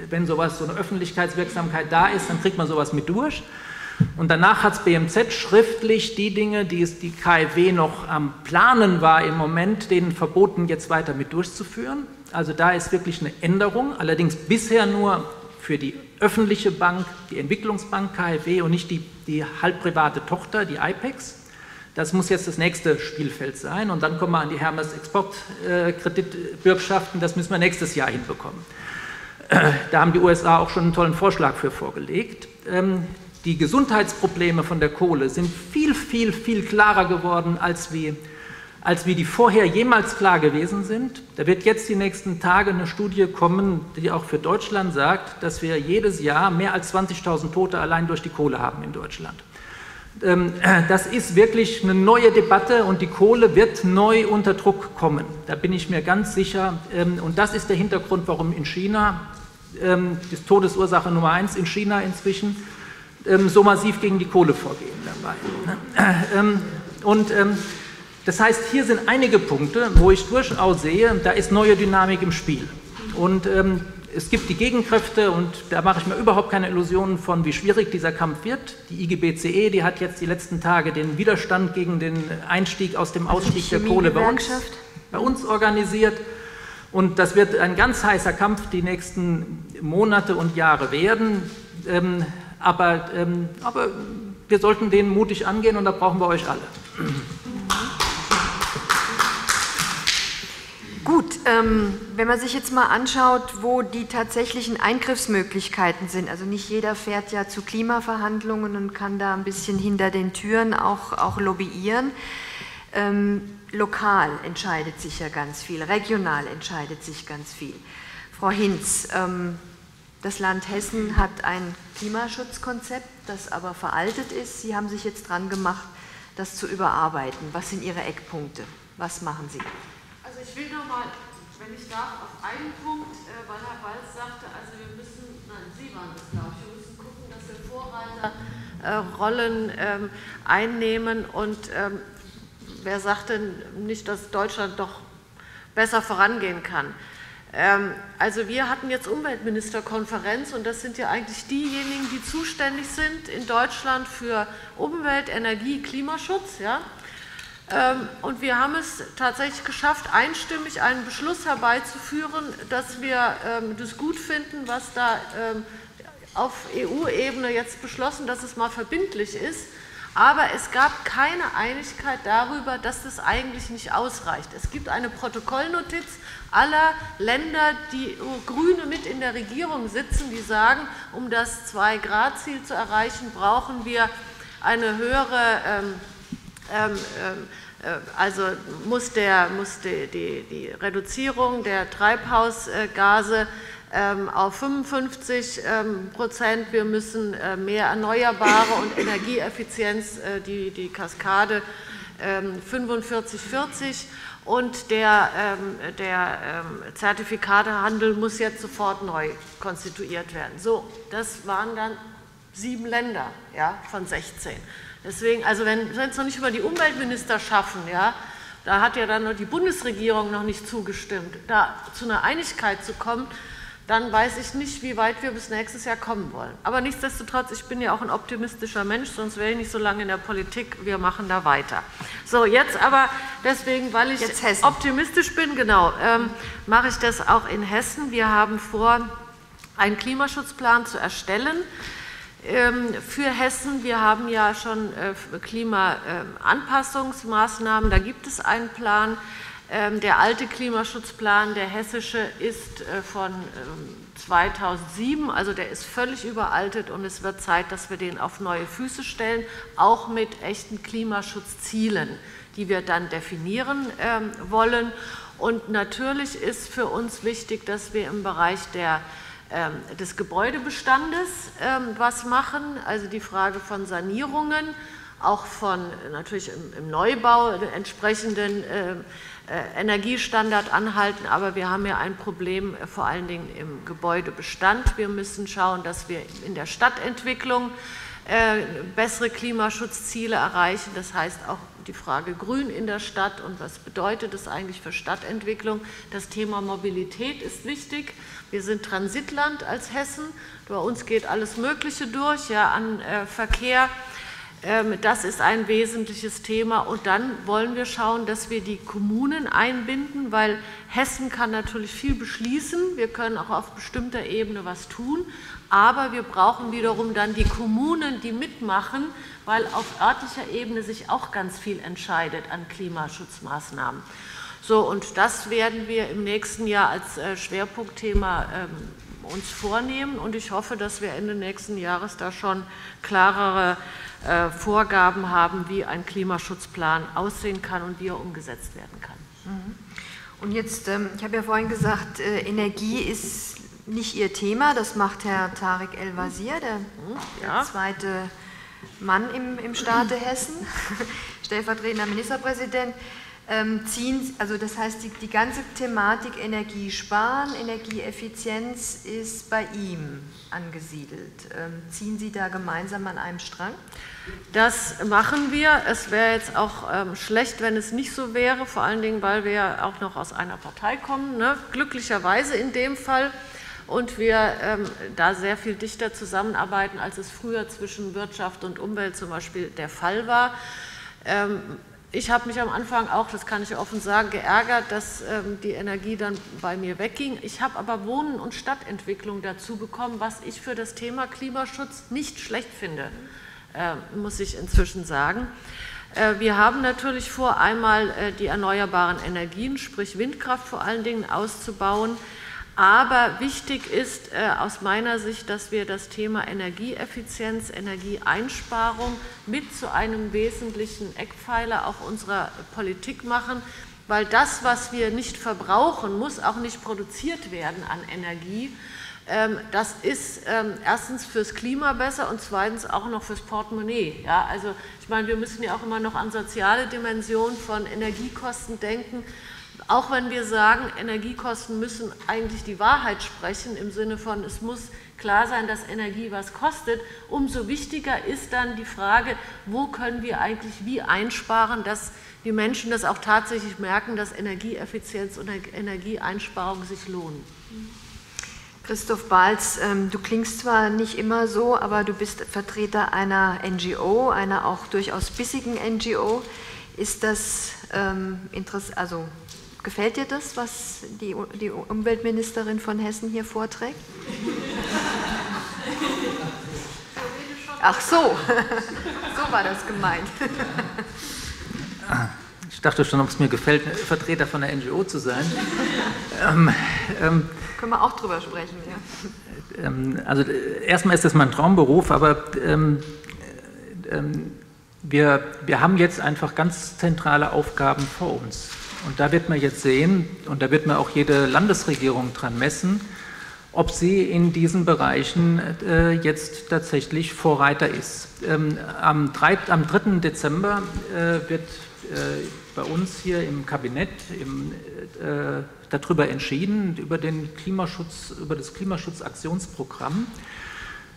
wenn sowas, so eine Öffentlichkeitswirksamkeit da ist, dann kriegt man sowas mit durch. Und danach hat es BMZ schriftlich die Dinge, die es die KfW noch am Planen war im Moment, denen verboten, jetzt weiter mit durchzuführen. Also da ist wirklich eine Änderung, allerdings bisher nur für die öffentliche Bank, die Entwicklungsbank KfW und nicht die, die halbprivate Tochter, die IPEX. Das muss jetzt das nächste Spielfeld sein. Und dann kommen wir an die Hermes Exportkreditbürgschaften. Das müssen wir nächstes Jahr hinbekommen. Da haben die USA auch schon einen tollen Vorschlag für vorgelegt. Ähm, die Gesundheitsprobleme von der Kohle sind viel, viel, viel klarer geworden, als wie als wie die vorher jemals klar gewesen sind. Da wird jetzt die nächsten Tage eine Studie kommen, die auch für Deutschland sagt, dass wir jedes Jahr mehr als 20.000 Tote allein durch die Kohle haben in Deutschland. Ähm, das ist wirklich eine neue Debatte und die Kohle wird neu unter Druck kommen. Da bin ich mir ganz sicher. Ähm, und das ist der Hintergrund, warum in China, ähm, die Todesursache Nummer eins in China inzwischen, so massiv gegen die Kohle vorgehen dabei. Ne? Und das heißt, hier sind einige Punkte, wo ich durchaus sehe, da ist neue Dynamik im Spiel. Und ähm, es gibt die Gegenkräfte und da mache ich mir überhaupt keine Illusionen von, wie schwierig dieser Kampf wird. Die IGBCE, die hat jetzt die letzten Tage den Widerstand gegen den Einstieg aus dem Ausstieg der Kohle bei uns, bei uns organisiert. Und das wird ein ganz heißer Kampf die nächsten Monate und Jahre werden. Ähm, aber, ähm, aber wir sollten den mutig angehen und da brauchen wir euch alle. Gut, ähm, wenn man sich jetzt mal anschaut, wo die tatsächlichen Eingriffsmöglichkeiten sind, also nicht jeder fährt ja zu Klimaverhandlungen und kann da ein bisschen hinter den Türen auch, auch lobbyieren. Ähm, lokal entscheidet sich ja ganz viel, regional entscheidet sich ganz viel. Frau Hinz, ähm, das Land Hessen hat ein Klimaschutzkonzept, das aber veraltet ist. Sie haben sich jetzt dran gemacht, das zu überarbeiten. Was sind Ihre Eckpunkte? Was machen Sie? Ich will noch mal, wenn ich darf, auf einen Punkt, äh, weil Herr Walz sagte, also wir müssen, nein, Sie waren das, glaube ich, wir müssen gucken, dass wir Vorreiterrollen äh, ähm, einnehmen und ähm, wer sagt denn nicht, dass Deutschland doch besser vorangehen kann? Ähm, also wir hatten jetzt Umweltministerkonferenz und das sind ja eigentlich diejenigen, die zuständig sind in Deutschland für Umwelt, Energie, Klimaschutz. Ja? Ähm, und wir haben es tatsächlich geschafft, einstimmig einen Beschluss herbeizuführen, dass wir ähm, das gut finden, was da ähm, auf EU-Ebene jetzt beschlossen, dass es mal verbindlich ist. Aber es gab keine Einigkeit darüber, dass das eigentlich nicht ausreicht. Es gibt eine Protokollnotiz aller Länder, die Grüne mit in der Regierung sitzen, die sagen, um das 2-Grad-Ziel zu erreichen, brauchen wir eine höhere also muss, der, muss die, die, die Reduzierung der Treibhausgase ähm, auf 55 Prozent, wir müssen äh, mehr Erneuerbare und Energieeffizienz, äh, die, die Kaskade 45-40 und der, der Zertifikatehandel muss jetzt sofort neu konstituiert werden. So, das waren dann sieben Länder ja, von 16. Deswegen, also wenn es noch nicht über die Umweltminister schaffen, ja, da hat ja dann noch die Bundesregierung noch nicht zugestimmt, da zu einer Einigkeit zu kommen, dann weiß ich nicht, wie weit wir bis nächstes Jahr kommen wollen. Aber nichtsdestotrotz, ich bin ja auch ein optimistischer Mensch, sonst wäre ich nicht so lange in der Politik. Wir machen da weiter. So, jetzt aber deswegen, weil ich optimistisch bin, genau, ähm, mache ich das auch in Hessen. Wir haben vor, einen Klimaschutzplan zu erstellen. Ähm, für Hessen. Wir haben ja schon äh, Klimaanpassungsmaßnahmen, da gibt es einen Plan. Ähm, der alte Klimaschutzplan, der hessische, ist äh, von 2007, ähm, also der ist völlig überaltet und es wird Zeit, dass wir den auf neue Füße stellen, auch mit echten Klimaschutzzielen, die wir dann definieren wollen. Und natürlich ist für uns wichtig, dass wir im Bereich der, des Gebäudebestandes ähm, was machen, also die Frage von Sanierungen, auch von natürlich im, Neubau entsprechenden äh, äh, Energiestandard anhalten, aber wir haben ja ein Problem äh, vor allen Dingen im Gebäudebestand. Wir müssen schauen, dass wir in der Stadtentwicklung äh, bessere Klimaschutzziele erreichen. Das heißt auch die Frage Grün in der Stadt und was bedeutet das eigentlich für Stadtentwicklung. Das Thema Mobilität ist wichtig. Wir sind Transitland als Hessen. Bei uns geht alles Mögliche durch ja, an äh, Verkehr. Ähm, das ist ein wesentliches Thema. Und dann wollen wir schauen, dass wir die Kommunen einbinden, weil Hessen kann natürlich viel beschließen. Wir können auch auf bestimmter Ebene was tun. Aber wir brauchen wiederum dann die Kommunen, die mitmachen, weil auf örtlicher Ebene sich auch ganz viel entscheidet an Klimaschutzmaßnahmen. So, und das werden wir im nächsten Jahr als äh, Schwerpunktthema ähm, uns vornehmen. Und ich hoffe, dass wir Ende nächsten Jahres da schon klarere äh, Vorgaben haben, wie ein Klimaschutzplan aussehen kann und wie er umgesetzt werden kann. Mhm. Und jetzt, ähm, ich habe ja vorhin gesagt, äh, Energie ist nicht Ihr Thema, das macht Herr Tarek El-Wazir, der, mhm, ja. der, zweite Mann im, im Staate Hessen, stellvertretender Ministerpräsident. Ähm, ziehen, also das heißt, die, die ganze Thematik Energiesparen, Energieeffizienz ist bei ihm angesiedelt. Ähm, ziehen Sie da gemeinsam an einem Strang? Das machen wir. Es wäre jetzt auch ähm, schlecht, wenn es nicht so wäre, vor allen Dingen, weil wir auch noch aus einer Partei kommen, ne? glücklicherweise in dem Fall und wir ähm, da sehr viel dichter zusammenarbeiten, als es früher zwischen Wirtschaft und Umwelt zum Beispiel der Fall war. Ähm, ich habe mich am Anfang auch, das kann ich offen sagen, geärgert, dass ähm, die Energie dann bei mir wegging. Ich habe aber Wohnen und Stadtentwicklung dazu bekommen, was ich für das Thema Klimaschutz nicht schlecht finde, äh, muss ich inzwischen sagen. Äh, wir haben natürlich vor, einmal äh, die erneuerbaren Energien, sprich Windkraft vor allen Dingen, auszubauen. Aber wichtig ist äh, aus meiner Sicht, dass wir das Thema Energieeffizienz, Energieeinsparung mit zu einem wesentlichen Eckpfeiler auch unserer Politik machen, weil das, was wir nicht verbrauchen, muss auch nicht produziert werden an Energie. Ähm, das ist ähm, erstens fürs Klima besser und zweitens auch noch fürs Portemonnaie. Ja, also ich meine, wir müssen ja auch immer noch an soziale Dimensionen von Energiekosten denken auch wenn wir sagen, Energiekosten müssen eigentlich die Wahrheit sprechen, im Sinne von, es muss klar sein, dass Energie was kostet, umso wichtiger ist dann die Frage, wo können wir eigentlich wie einsparen, dass die Menschen das auch tatsächlich merken, dass Energieeffizienz und Energieeinsparung sich lohnen. Christoph Balz, ähm, du klingst zwar nicht immer so, aber du bist Vertreter einer NGO, einer auch durchaus bissigen NGO. Ist das ähm, also Gefällt dir das, was die, die Umweltministerin von Hessen hier vorträgt? Ach so, so war das gemeint. Ich dachte schon, ob es mir gefällt, Vertreter von der NGO zu sein. ähm, ähm, Können wir auch drüber sprechen, ja. Ähm, also erstmal ist das mein Traumberuf, aber ähm, ähm, wir, wir haben jetzt einfach ganz zentrale Aufgaben vor uns. Und da wird man jetzt sehen, und da wird man auch jede Landesregierung dran messen, ob sie in diesen Bereichen äh, jetzt tatsächlich Vorreiter ist. Ähm, am, 3, am 3. Dezember äh, wird äh, bei uns hier im Kabinett im, äh, darüber entschieden, über, den Klimaschutz, über das Klimaschutzaktionsprogramm.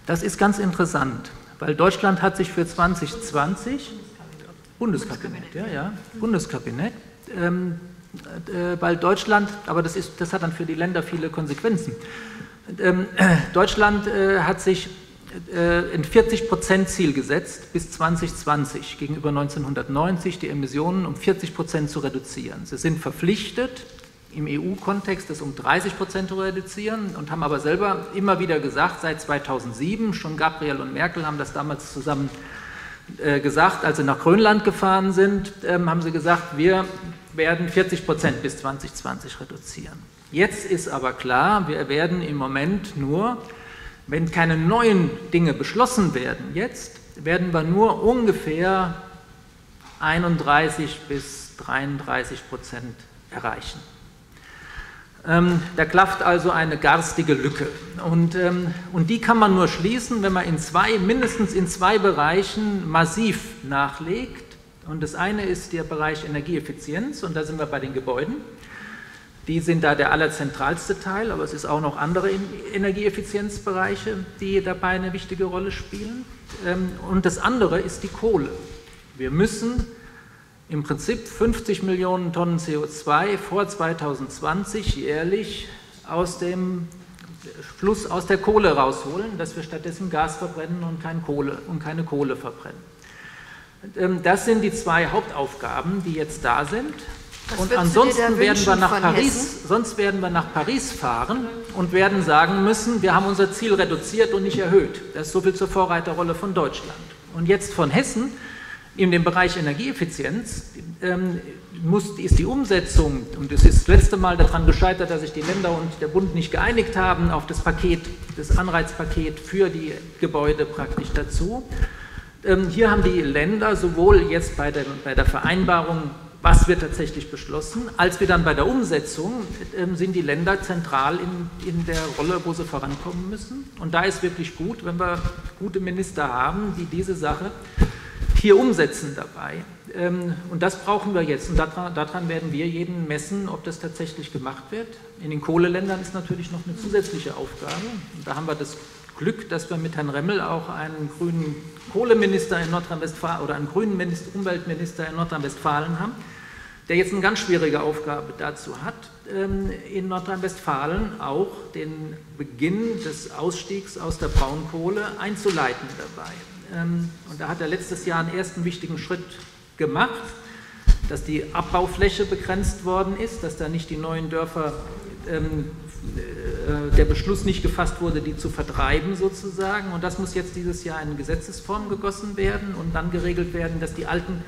Das ist ganz interessant, weil Deutschland hat sich für 2020 Bundeskabinett, ja, ja, Bundeskabinett ähm, äh, weil Deutschland, aber das, ist, das hat dann für die Länder viele Konsequenzen. Ähm, Deutschland äh, hat sich äh, ein 40-Prozent-Ziel gesetzt bis 2020 gegenüber 1990 die Emissionen um 40 Prozent zu reduzieren. Sie sind verpflichtet, im EU-Kontext das um 30 Prozent zu reduzieren und haben aber selber immer wieder gesagt, seit 2007, schon Gabriel und Merkel haben das damals zusammen äh, gesagt, als sie nach Grönland gefahren sind, ähm, haben sie gesagt, wir werden 40 Prozent bis 2020 reduzieren. Jetzt ist aber klar, wir werden im Moment nur, wenn keine neuen Dinge beschlossen werden, jetzt werden wir nur ungefähr 31 bis 33 Prozent erreichen. Ähm, da klafft also eine garstige Lücke. Und, ähm, und die kann man nur schließen, wenn man in zwei, mindestens in zwei Bereichen massiv nachlegt. Und das eine ist der Bereich Energieeffizienz, und da sind wir bei den Gebäuden. Die sind da der allerzentralste Teil, aber es ist auch noch andere Energieeffizienzbereiche, die dabei eine wichtige Rolle spielen. Ähm, und das andere ist die Kohle. Wir müssen im Prinzip 50 Millionen Tonnen CO2 vor 2020 jährlich aus dem Fluss, aus der Kohle rausholen, dass wir stattdessen Gas verbrennen und, kein Kohle, und keine Kohle verbrennen. Ähm, das sind die zwei Hauptaufgaben, die jetzt da sind. Was und ansonsten werden wir nach Paris, Hessen? sonst werden wir nach Paris fahren und werden sagen müssen, wir haben unser Ziel reduziert und nicht erhöht. Das ist so viel zur Vorreiterrolle von Deutschland. Und jetzt von Hessen in dem Bereich Energieeffizienz ähm, muss, ist die Umsetzung, und es ist das letzte Mal daran gescheitert, dass sich die Länder und der Bund nicht geeinigt haben auf das Paket, das Anreizpaket für die Gebäude praktisch dazu. Ähm, hier haben die Länder sowohl jetzt bei der, bei der Vereinbarung was wird tatsächlich beschlossen. Als wir dann bei der Umsetzung äh, sind die Länder zentral in, in der Rolle, wo sie vorankommen müssen. Und da ist wirklich gut, wenn wir gute Minister haben, die diese Sache hier umsetzen dabei. Ähm, und das brauchen wir jetzt. Und daran, daran, werden wir jeden messen, ob das tatsächlich gemacht wird. In den Kohleländern ist natürlich noch eine zusätzliche Aufgabe. Und da haben wir das Glück, dass wir mit Herrn Remmel auch einen grünen Kohleminister in Nordrhein-Westfalen oder einen grünen Minister, Umweltminister in Nordrhein-Westfalen haben, der jetzt eine ganz schwierige Aufgabe dazu hat, ähm, in Nordrhein-Westfalen auch den Beginn des Ausstiegs aus der Braunkohle einzuleiten dabei. Ähm, und da hat er letztes Jahr einen ersten wichtigen Schritt gemacht, dass die Abbaufläche begrenzt worden ist, dass da nicht die neuen Dörfer ähm, äh, der Beschluss nicht gefasst wurde, die zu vertreiben sozusagen. Und das muss jetzt dieses Jahr in Gesetzesform gegossen werden und dann geregelt werden, dass die, alten,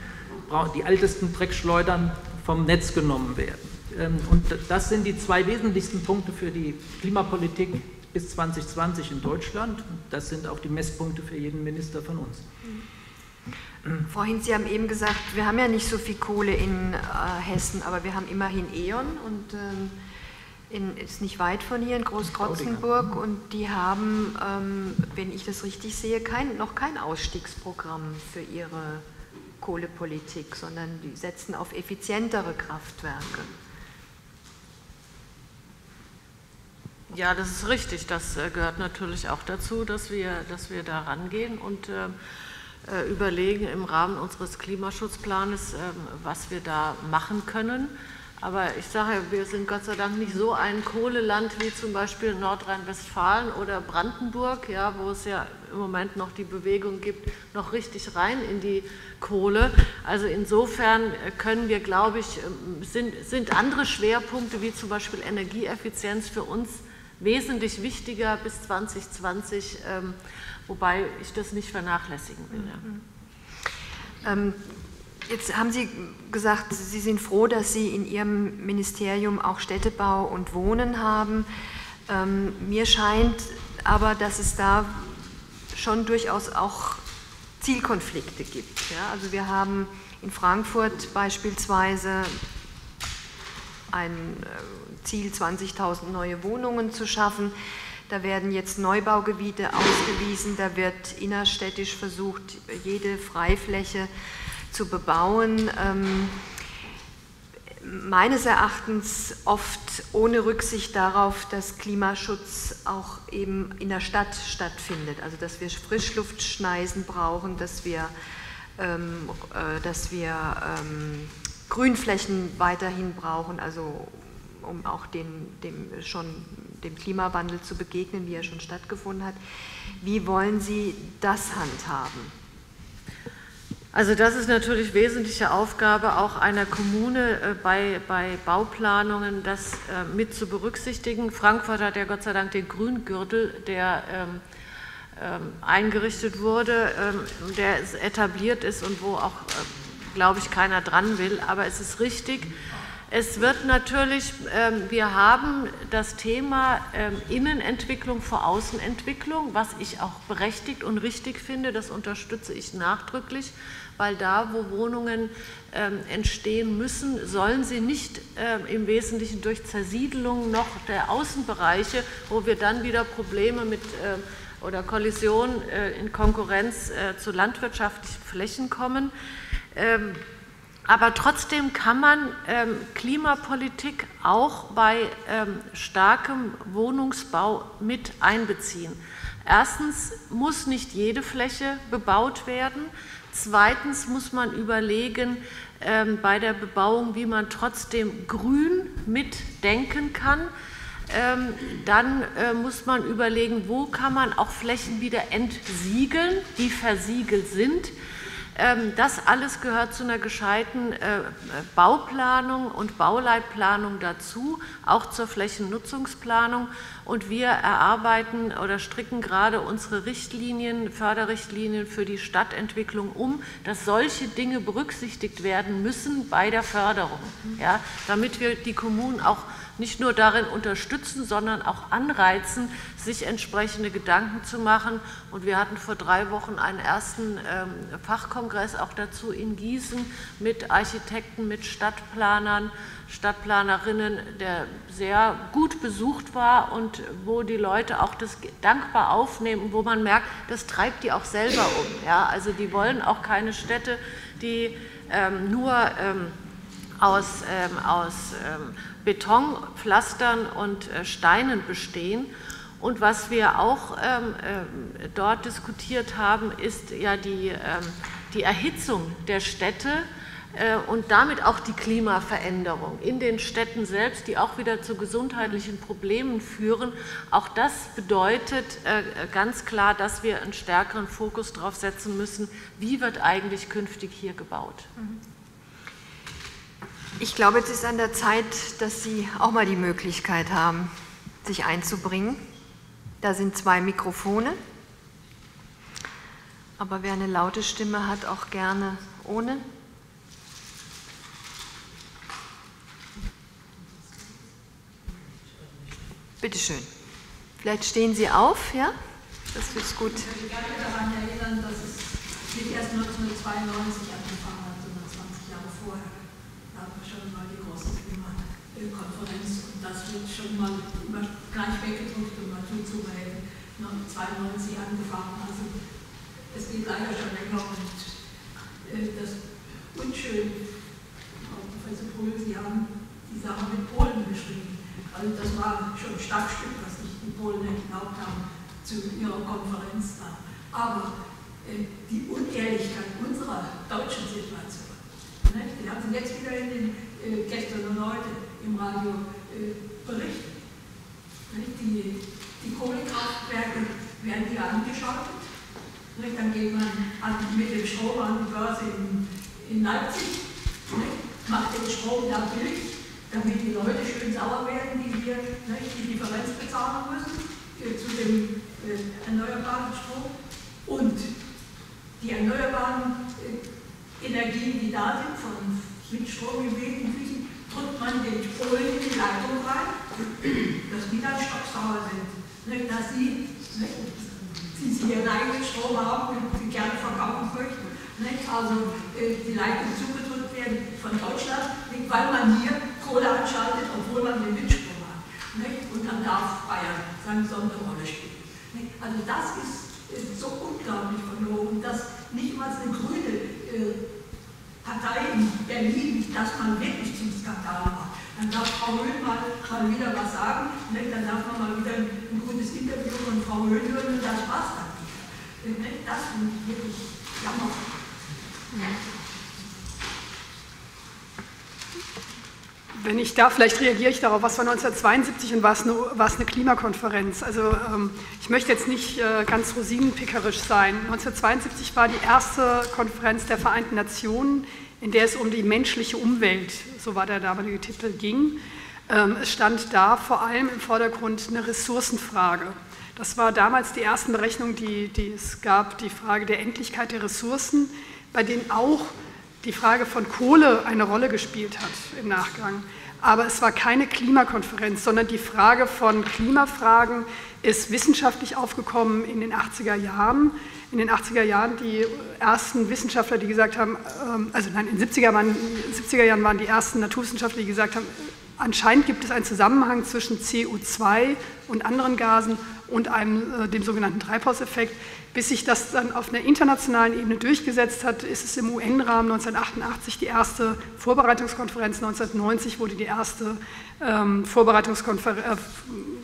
die ältesten Dreckschleudern vom Netz genommen werden. Ähm, und das sind die zwei wesentlichsten Punkte für die Klimapolitik bis 2020 in Deutschland. Das sind auch die Messpunkte für jeden Minister von uns. Hinz, Sie haben eben gesagt, wir haben ja nicht so viel Kohle in äh, Hessen, aber wir haben immerhin E.ON und ähm, in, ist nicht weit von hier in Großkrotzenburg und die haben, ähm, wenn ich das richtig sehe, kein, noch kein Ausstiegsprogramm für ihre Kohlepolitik, sondern die setzen auf effizientere Kraftwerke. Ja, das ist richtig. Das äh, gehört natürlich auch dazu, dass wir, dass wir da rangehen und äh, äh überlegen im Rahmen unseres Klimaschutzplanes, äh, was wir da machen können. Aber ich sage, wir sind Gott sei Dank nicht so ein Kohleland wie zum Beispiel Nordrhein-Westfalen oder Brandenburg, ja, wo es ja im Moment noch die Bewegung gibt, noch richtig rein in die Kohle. Also insofern können wir, glaube ich, ähm, sind, sind andere Schwerpunkte wie zum Beispiel Energieeffizienz für uns wesentlich wichtiger bis 2020, ähm, wobei ich das nicht vernachlässigen will. Mhm. Ähm, Jetzt haben Sie gesagt, Sie sind froh, dass Sie in Ihrem Ministerium auch Städtebau und Wohnen haben. Ähm, mir scheint aber, dass es da schon durchaus auch Zielkonflikte gibt. Ja? Also wir haben in Frankfurt beispielsweise ein äh, Ziel, 20.000 neue Wohnungen zu schaffen. Da werden jetzt Neubaugebiete ausgewiesen, da wird innerstädtisch versucht, jede Freifläche zu bebauen, ähm, meines Erachtens oft ohne Rücksicht darauf, dass Klimaschutz auch eben in der Stadt stattfindet. Also dass wir Frischluftschneisen brauchen, dass wir, ähm, äh, dass wir ähm, Grünflächen weiterhin brauchen, also um auch den, dem, schon dem Klimawandel zu begegnen, wie er schon stattgefunden hat. Wie wollen Sie das handhaben? Also das ist natürlich wesentliche Aufgabe auch einer Kommune äh, bei, bei Bauplanungen, das äh, mit zu berücksichtigen. Frankfurt hat ja Gott sei Dank den Grüngürtel, der ähm, ähm, eingerichtet wurde, ähm, der etabliert ist und wo auch, äh, glaube ich, keiner dran will. Aber es ist richtig, Es wird natürlich, wir haben das Thema Innenentwicklung vor Außenentwicklung, was ich auch berechtigt und richtig finde, das unterstütze ich nachdrücklich, weil da, wo Wohnungen ähm, entstehen müssen, sollen sie nicht im Wesentlichen durch Zersiedelung noch der Außenbereiche, wo wir dann wieder Probleme mit oder Kollisionen äh, in Konkurrenz äh, zu landwirtschaftlichen Flächen kommen. Aber trotzdem kann man ähm, Klimapolitik auch bei ähm, starkem Wohnungsbau mit einbeziehen. Erstens muss nicht jede Fläche bebaut werden. Zweitens muss man überlegen ähm, bei der Bebauung, wie man trotzdem grün mitdenken kann. Ähm, dann äh, muss man überlegen, wo kann man auch Flächen wieder entsiegeln, die versiegelt sind. Ähm, das alles gehört zu einer gescheiten äh, Bauplanung und Bauleitplanung dazu, auch zur Flächennutzungsplanung. Und wir erarbeiten oder stricken gerade unsere Richtlinien, Förderrichtlinien für die Stadtentwicklung um, dass solche Dinge berücksichtigt werden müssen bei der Förderung, ja, damit wir die Kommunen auch nicht nur darin unterstützen, sondern auch anreizen, sich entsprechende Gedanken zu machen. Und wir hatten vor drei Wochen einen ersten ähm, Fachkongress auch dazu in Gießen mit Architekten, mit Stadtplanern, Stadtplanerinnen, der sehr gut besucht war und wo die Leute auch das dankbar aufnehmen, wo man merkt, das treibt die auch selber um. Ja? Also die wollen auch keine Städte, die ähm, nur ähm, aus, ähm, aus ähm, Betonpflastern und äh, Steinen bestehen. Und was wir auch ähm, äh, dort diskutiert haben, ist ja die, ähm, die Erhitzung der Städte äh, und damit auch die Klimaveränderung in den Städten selbst, die auch wieder zu gesundheitlichen Problemen führen. Auch das bedeutet äh, ganz klar, dass wir einen stärkeren Fokus darauf setzen müssen, wie wird eigentlich künftig hier gebaut. Mhm. Ich glaube, es ist an der Zeit, dass Sie auch mal die Möglichkeit haben, sich einzubringen. Da sind zwei Mikrofone, aber wer eine laute Stimme hat, auch gerne ohne. Bitte schön. Vielleicht stehen Sie auf, ja? Das ist gut. Ich möchte gerne daran erinnern, dass es nicht erst 1992 angefangen hat, sondern 20 Jahre vorher. Schon mal die große Klimakonferenz und das wird schon mal gleich weggedrückt, um mal zuzuhelfen. 1992 angefangen. Also es geht leider schon länger und äh, das unschön, Frau Professor Pohl, Sie haben die Sache mit Polen beschrieben. Also das war schon ein Starkstück, was sich die Polen erlaubt haben zu ihrer Konferenz da. Aber äh, die Unehrlichkeit unserer deutschen Situation nicht? Die haben Sie jetzt wieder in den, äh, gestern und heute im Radio äh, berichtet. Nicht? Die, die Kohlekraftwerke werden hier angeschaltet. Nicht? Dann geht man an, mit dem Strom an die Börse in, in Leipzig, nicht? macht den Strom da billig, damit die Leute schön sauer werden, die hier nicht? die Differenz bezahlen müssen äh, zu dem äh, erneuerbaren Strom. Und die erneuerbaren äh, Energien, die da sind, von mit Strom im Wesentlichen, drückt man den Strom in die Leitung rein, dass die dann stocksauer sind. Dass sie, sie, sie ihren eigenen Strom haben und sie gerne verkaufen möchten. Also äh, die Leitung zugedrückt werden von Deutschland, weil man hier Kohle anschaltet, obwohl man den Windstrom hat. Und dann darf Bayern seine Sonderrolle spielen. Also das ist so unglaublich verloren, dass nicht mal eine grüne äh, Partei in Berlin, dass man wirklich zum Skandal macht. Dann darf Frau Höhn mal, mal wieder was sagen, ne? dann darf man mal wieder ein gutes Interview von Frau Höhn hören und das war's dann wieder. Ne? Das finde ich wirklich jammer. Wenn ich darf, vielleicht reagiere ich darauf. Was war 1972 und was eine, was eine Klimakonferenz? Also ähm, ich möchte jetzt nicht äh, ganz rosinenpickerisch sein. 1972 war die erste Konferenz der Vereinten Nationen, in der es um die menschliche Umwelt, so war der damalige Titel, ging. Ähm, es stand da vor allem im Vordergrund eine Ressourcenfrage. Das war damals die ersten Berechnungen, die, die es gab, die Frage der Endlichkeit der Ressourcen, bei denen auch die Frage von Kohle eine Rolle gespielt hat im Nachgang. Aber es war keine Klimakonferenz, sondern die Frage von Klimafragen ist wissenschaftlich aufgekommen in den 80er Jahren. In den 80er Jahren die ersten Wissenschaftler, die gesagt haben, ähm, also nein, in den 70er, waren, 70er Jahren waren die ersten Naturwissenschaftler, die gesagt haben, anscheinend gibt es einen Zusammenhang zwischen CO2 und anderen Gasen und einem, äh, dem sogenannten Treibhauseffekt. Bis sich das dann auf einer internationalen Ebene durchgesetzt hat, ist es im UN-Rahmen 1988 die erste Vorbereitungskonferenz, 1990 wurde die erste ähm, Vorbereitungskonferenz,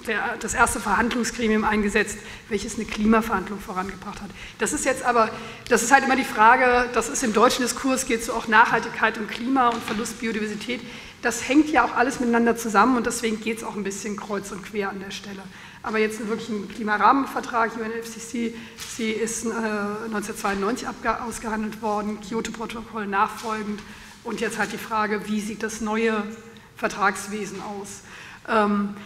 äh, das erste Verhandlungsgremium eingesetzt, welches eine Klimaverhandlung vorangebracht hat. Das ist jetzt aber, das ist halt immer die Frage, das ist im deutschen Diskurs, geht es so auch Nachhaltigkeit und Klima und Verlust Biodiversität. Das hängt ja auch alles miteinander zusammen und deswegen geht es auch ein bisschen kreuz und quer an der Stelle aber jetzt wirklich ein Klimarahmenvertrag, UNFCCC, sie ist äh, 1992 ausgehandelt worden, Kyoto-Protokoll nachfolgend und jetzt halt die Frage, wie sieht das neue Vertragswesen aus? Ähm,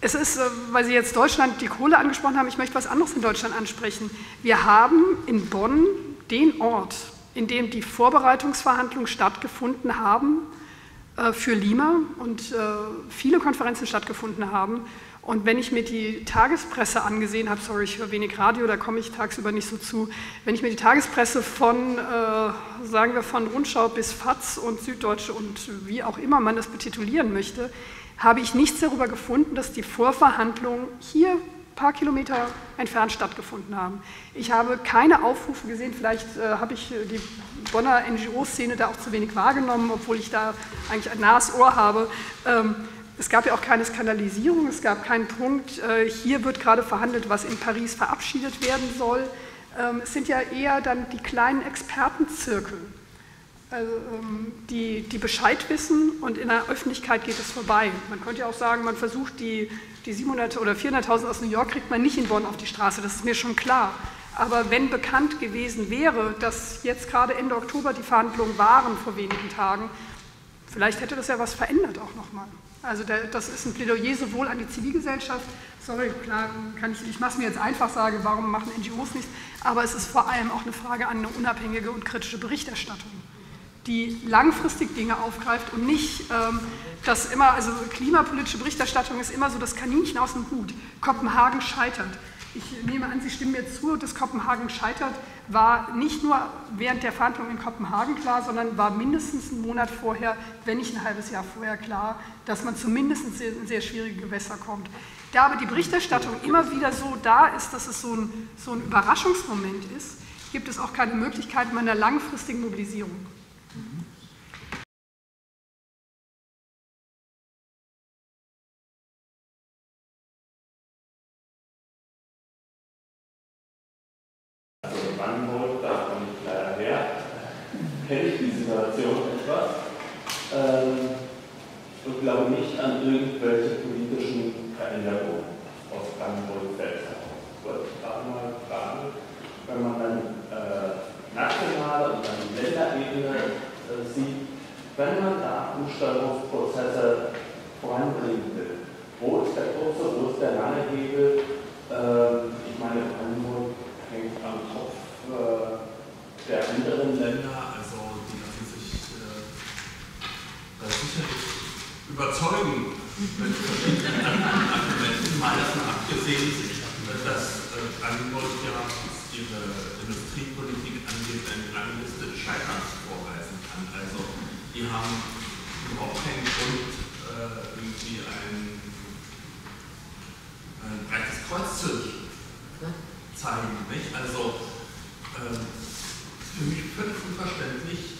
es ist, äh, weil Sie jetzt Deutschland die Kohle angesprochen haben, ich möchte was anderes in Deutschland ansprechen. Wir haben in Bonn den Ort, in dem die Vorbereitungsverhandlungen stattgefunden haben äh, für Lima und äh, viele Konferenzen stattgefunden haben, und wenn ich mir die Tagespresse angesehen habe, sorry, ich höre wenig Radio, da komme ich tagsüber nicht so zu, wenn ich mir die Tagespresse von, äh, sagen wir, von Rundschau bis FAZ und Süddeutsche und wie auch immer man das betitulieren möchte, habe ich nichts darüber gefunden, dass die Vorverhandlungen hier ein paar Kilometer entfernt stattgefunden haben. Ich habe keine Aufrufe gesehen, vielleicht äh, habe ich die Bonner NGO-Szene da auch zu wenig wahrgenommen, obwohl ich da eigentlich ein nahes Ohr habe. Ähm, es gab ja auch keine Skandalisierung, es gab keinen Punkt, äh, hier wird gerade verhandelt, was in Paris verabschiedet werden soll. Ähm, es sind ja eher dann die kleinen Expertenzirkel, also, ähm, die, die Bescheid wissen und in der Öffentlichkeit geht es vorbei. Man könnte ja auch sagen, man versucht die, die 700 oder 400.000 aus New York kriegt man nicht in Bonn auf die Straße, das ist mir schon klar. Aber wenn bekannt gewesen wäre, dass jetzt gerade Ende Oktober die Verhandlungen waren vor wenigen Tagen, vielleicht hätte das ja was verändert auch nochmal. Also der, das ist ein Plädoyer sowohl an die Zivilgesellschaft, sorry, klar, kann ich, ich mache es mir jetzt einfach, sage, warum machen NGOs nichts, aber es ist vor allem auch eine Frage an eine unabhängige und kritische Berichterstattung, die langfristig Dinge aufgreift und nicht ähm, das immer, also klimapolitische Berichterstattung ist immer so das Kaninchen aus dem Hut. Kopenhagen scheitert. Ich nehme an, Sie stimmen mir zu, dass Kopenhagen scheitert, war nicht nur während der Verhandlungen in Kopenhagen klar, sondern war mindestens einen Monat vorher, wenn nicht ein halbes Jahr vorher klar, dass man zumindest in sehr, sehr schwierige Gewässer kommt. Da aber die Berichterstattung immer wieder so da ist, dass es so ein, so ein Überraschungsmoment ist, gibt es auch keine Möglichkeit meiner langfristigen Mobilisierung. glaube nicht an irgendwelche politischen Veränderungen aus Brandenburg selbst heraus. Ich wollte gerade mal fragen, wenn man dann äh, nationale und dann Länderebene äh, sieht, wenn man da Umstellungsprozesse voranbringen will, wo ist der kurze, wo ist der lange Hebel? Äh, ich meine, Brandenburg hängt am Kopf äh, der anderen Länder, also die lassen sich äh, sicherlich überzeugen mit verschiedenen Argumenten, mal davon abgesehen, dass äh, Brandenburg ja, was ihre Industriepolitik angeht, eine lange Liste des Scheiterns vorweisen kann. Also die haben überhaupt keinen Grund, äh, irgendwie ein, ein breites Kreuz zu zeigen. Nicht? Also äh, für mich völlig unverständlich,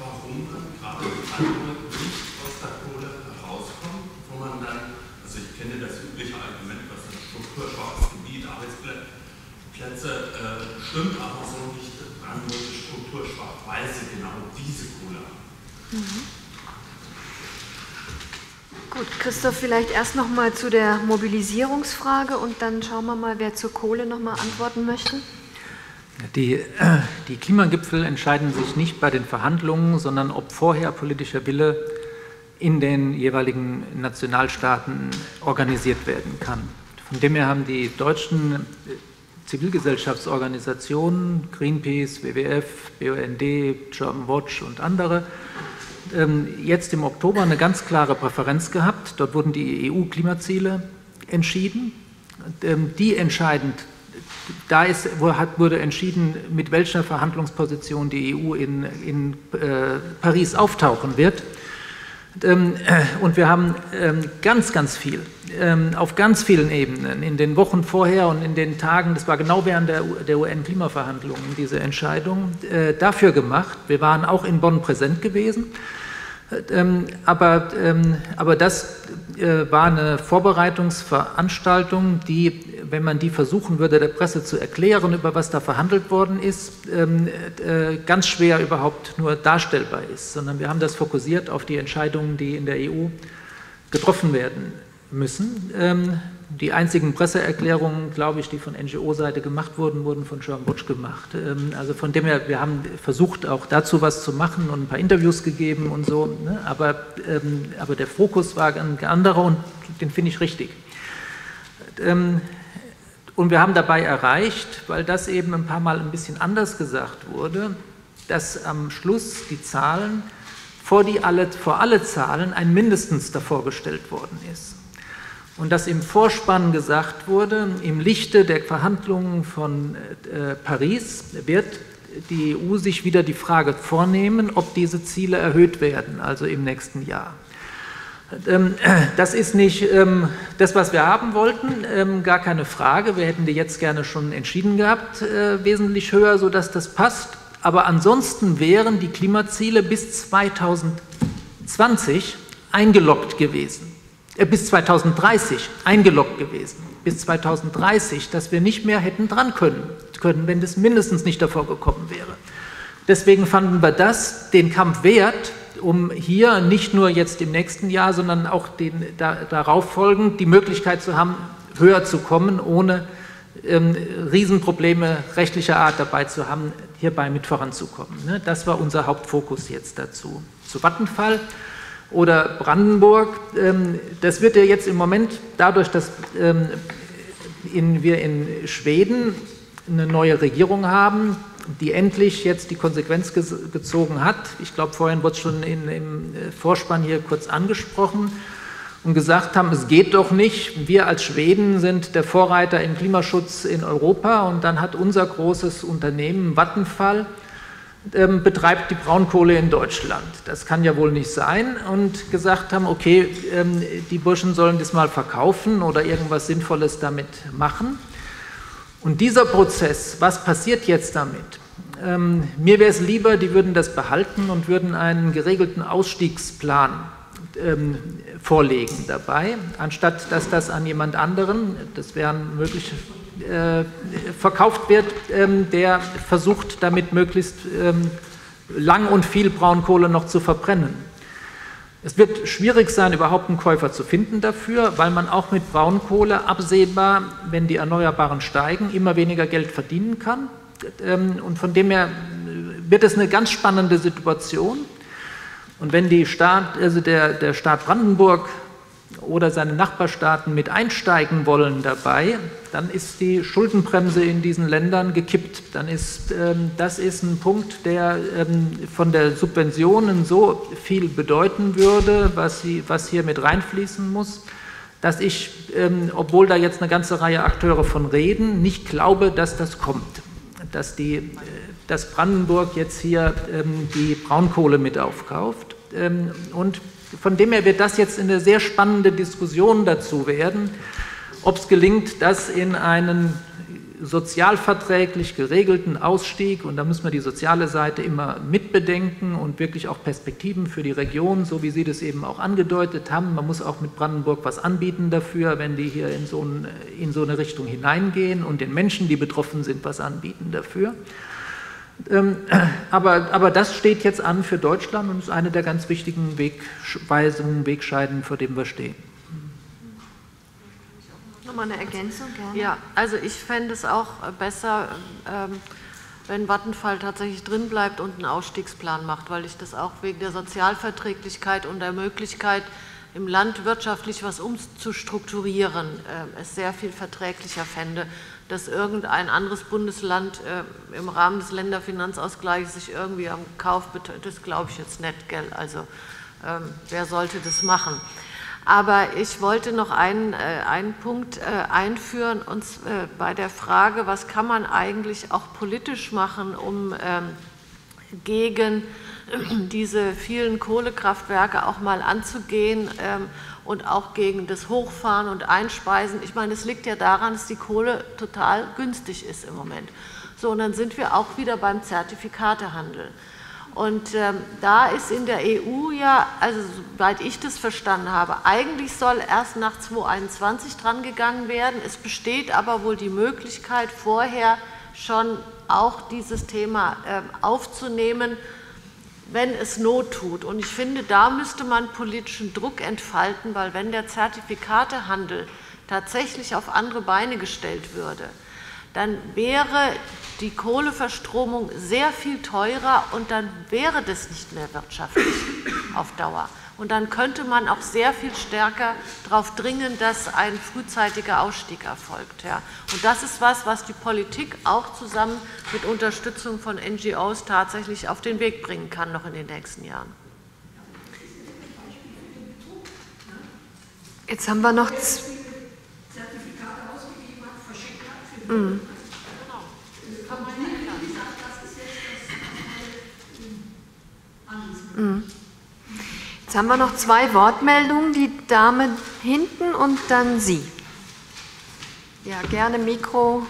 warum man gerade Brandenburg nicht aus der Kohle herauskommt, wo man dann, also ich kenne das übliche Argument, was ein strukturschwaches Gebiet, Arbeitsplätze, äh, stimmt aber so nicht. Brandenburg ist strukturschwach, weil sie genau diese Kohle haben. Mhm. Gut, Christoph, vielleicht erst noch mal zu der Mobilisierungsfrage und dann schauen wir mal, wer zur Kohle noch mal antworten möchte. Die, die, Klimagipfel entscheiden sich nicht bei den Verhandlungen, sondern ob vorher politischer Wille in den jeweiligen Nationalstaaten organisiert werden kann. Von dem her haben die Deutschen Zivilgesellschaftsorganisationen, Greenpeace, WWF, BUND, German Watch und andere, jetzt im Oktober eine ganz klare Präferenz gehabt. Dort wurden die EU-Klimaziele entschieden. Ähm, die entscheidend, da ist, wurde entschieden, mit welcher Verhandlungsposition die EU in, in äh, Paris auftauchen wird. Ähm, äh, und wir haben ganz, ganz viel auf ganz vielen Ebenen in den Wochen vorher und in den Tagen, das war genau während der, der UN-Klimaverhandlungen, diese Entscheidung äh, dafür gemacht. Wir waren auch in Bonn präsent gewesen. Ähm, aber, ähm, aber das äh, war eine Vorbereitungsveranstaltung, die, wenn man die versuchen würde, der Presse zu erklären, über was da verhandelt worden ist, ähm, äh, ganz schwer überhaupt nur darstellbar ist, sondern wir haben das fokussiert auf die Entscheidungen, die in der EU getroffen werden müssen. Die einzigen Presseerklärungen, glaube ich, die von NGO-Seite gemacht wurden, wurden von Sean Butch gemacht. Ähm, also von dem her, wir haben versucht, auch dazu was zu machen und ein paar Interviews gegeben und so, ne? aber, ähm, aber der Fokus war ein anderer und den finde ich richtig. Ähm, und wir haben dabei erreicht, weil das eben ein paar Mal ein bisschen anders gesagt wurde, dass am Schluss die Zahlen vor, die alle, vor alle Zahlen ein Mindestens davor gestellt worden ist und dass im Vorspann gesagt wurde, im Lichte der Verhandlungen von äh, Paris wird die EU sich wieder die Frage vornehmen, ob diese Ziele erhöht werden, also im nächsten Jahr. Ähm, das ist nicht ähm, das, was wir haben wollten, ähm, gar keine Frage. Wir hätten die jetzt gerne schon entschieden gehabt, äh, wesentlich höher, sodass das passt. Aber ansonsten wären die Klimaziele bis 2020 eingeloggt gewesen. Äh, bis 2030 eingeloggt gewesen, bis 2030, dass wir nicht mehr hätten dran können, können, wenn das mindestens nicht davor gekommen wäre. Deswegen fanden wir das den Kampf wert, um hier nicht nur jetzt im nächsten Jahr, sondern auch den da, darauf folgend die Möglichkeit zu haben, höher zu kommen, ohne ähm, Riesenprobleme rechtlicher Art dabei zu haben, hierbei mit voranzukommen. Ne? Das war unser Hauptfokus jetzt dazu. Zu Vattenfall oder Brandenburg. Ähm, das wird ja jetzt im Moment dadurch, dass ähm, wir in Schweden eine neue Regierung haben, die endlich jetzt die Konsequenz gezogen hat. Ich glaube, vorhin wurde es schon in, im äh, Vorspann hier kurz angesprochen und gesagt haben, es geht doch nicht. Wir als Schweden sind der Vorreiter im Klimaschutz in Europa und dann hat unser großes Unternehmen Vattenfall ähm, betreibt die Braunkohle in Deutschland. Das kann ja wohl nicht sein. Und gesagt haben, okay, ähm, die Burschen sollen das mal verkaufen oder irgendwas Sinnvolles damit machen. Und dieser Prozess, was passiert jetzt damit? Ähm, mir wäre es lieber, die würden das behalten und würden einen geregelten Ausstiegsplan ähm, vorlegen dabei, anstatt dass das an jemand anderen, das wären mögliche äh, verkauft wird, ähm, der versucht damit möglichst ähm, lang und viel Braunkohle noch zu verbrennen. Es wird schwierig sein, überhaupt einen Käufer zu finden dafür, weil man auch mit Braunkohle absehbar, wenn die Erneuerbaren steigen, immer weniger Geld verdienen kann. Ähm, und von dem her wird es eine ganz spannende Situation. Und wenn Staat, also der, der Staat Brandenburg oder seine Nachbarstaaten mit einsteigen wollen dabei, dann ist die Schuldenbremse in diesen Ländern gekippt. Dann ist ähm, das ist ein Punkt, der ähm, von der Subventionen so viel bedeuten würde, was, sie, was hier mit reinfließen muss, dass ich, ähm, obwohl da jetzt eine ganze Reihe Akteure von reden, nicht glaube, dass das kommt. Dass, die, äh, dass Brandenburg jetzt hier ähm, die Braunkohle mit aufkauft. Ähm, und von dem her wird das jetzt eine sehr spannende Diskussion dazu werden, ob es gelingt, das in einen sozialverträglich geregelten Ausstieg, und da müssen wir die soziale Seite immer mitbedenken und wirklich auch Perspektiven für die Region, so wie Sie das eben auch angedeutet haben. Man muss auch mit Brandenburg was anbieten dafür, wenn die hier in so, ein, in so eine Richtung hineingehen und den Menschen, die betroffen sind, was anbieten dafür. Ähm, aber, aber das steht jetzt an für Deutschland und ist eine der ganz wichtigen Wegweisungen, Wegscheiden, vor dem wir stehen. Nochmal eine Ergänzung, gerne. Ja, also ich fände es auch besser, ähm, wenn Vattenfall tatsächlich drin bleibt und einen Ausstiegsplan macht, weil ich das auch wegen der Sozialverträglichkeit und der Möglichkeit, im Land wirtschaftlich was umzustrukturieren, äh, es sehr viel verträglicher fände, dass irgendein anderes Bundesland äh, im Rahmen des Länderfinanzausgleichs sich irgendwie am Kauf beteiligt. Das glaube ich jetzt nicht, gell? Also ähm, wer sollte das machen? Aber ich wollte noch einen, äh, einen Punkt äh, einführen, und äh, bei der Frage, was kann man eigentlich auch politisch machen, um ähm, gegen diese vielen Kohlekraftwerke auch mal anzugehen ähm, und auch gegen das Hochfahren und Einspeisen. Ich meine, es liegt ja daran, dass die Kohle total günstig ist im Moment. So, und dann sind wir auch wieder beim Zertifikatehandel. Und ähm, da ist in der EU ja, also soweit ich das verstanden habe, eigentlich soll erst nach 2021 dran gegangen werden. Es besteht aber wohl die Möglichkeit, vorher schon auch dieses Thema äh, aufzunehmen, wenn es Not tut. Und ich finde, da müsste man politischen Druck entfalten, weil wenn der Zertifikatehandel tatsächlich auf andere Beine gestellt würde, dann wäre die Kohleverstromung sehr viel teurer und dann wäre das nicht mehr wirtschaftlich auf Dauer. Und dann könnte man auch sehr viel stärker darauf dringen, dass ein frühzeitiger Ausstieg erfolgt. Ja. Und das ist was, was die Politik auch zusammen mit Unterstützung von NGOs tatsächlich auf den Weg bringen kann, noch in den nächsten Jahren. Jetzt haben wir noch. Mhm. Mhm. Jetzt haben wir noch zwei Wortmeldungen, die Dame hinten und dann Sie. Ja, gerne Mikro.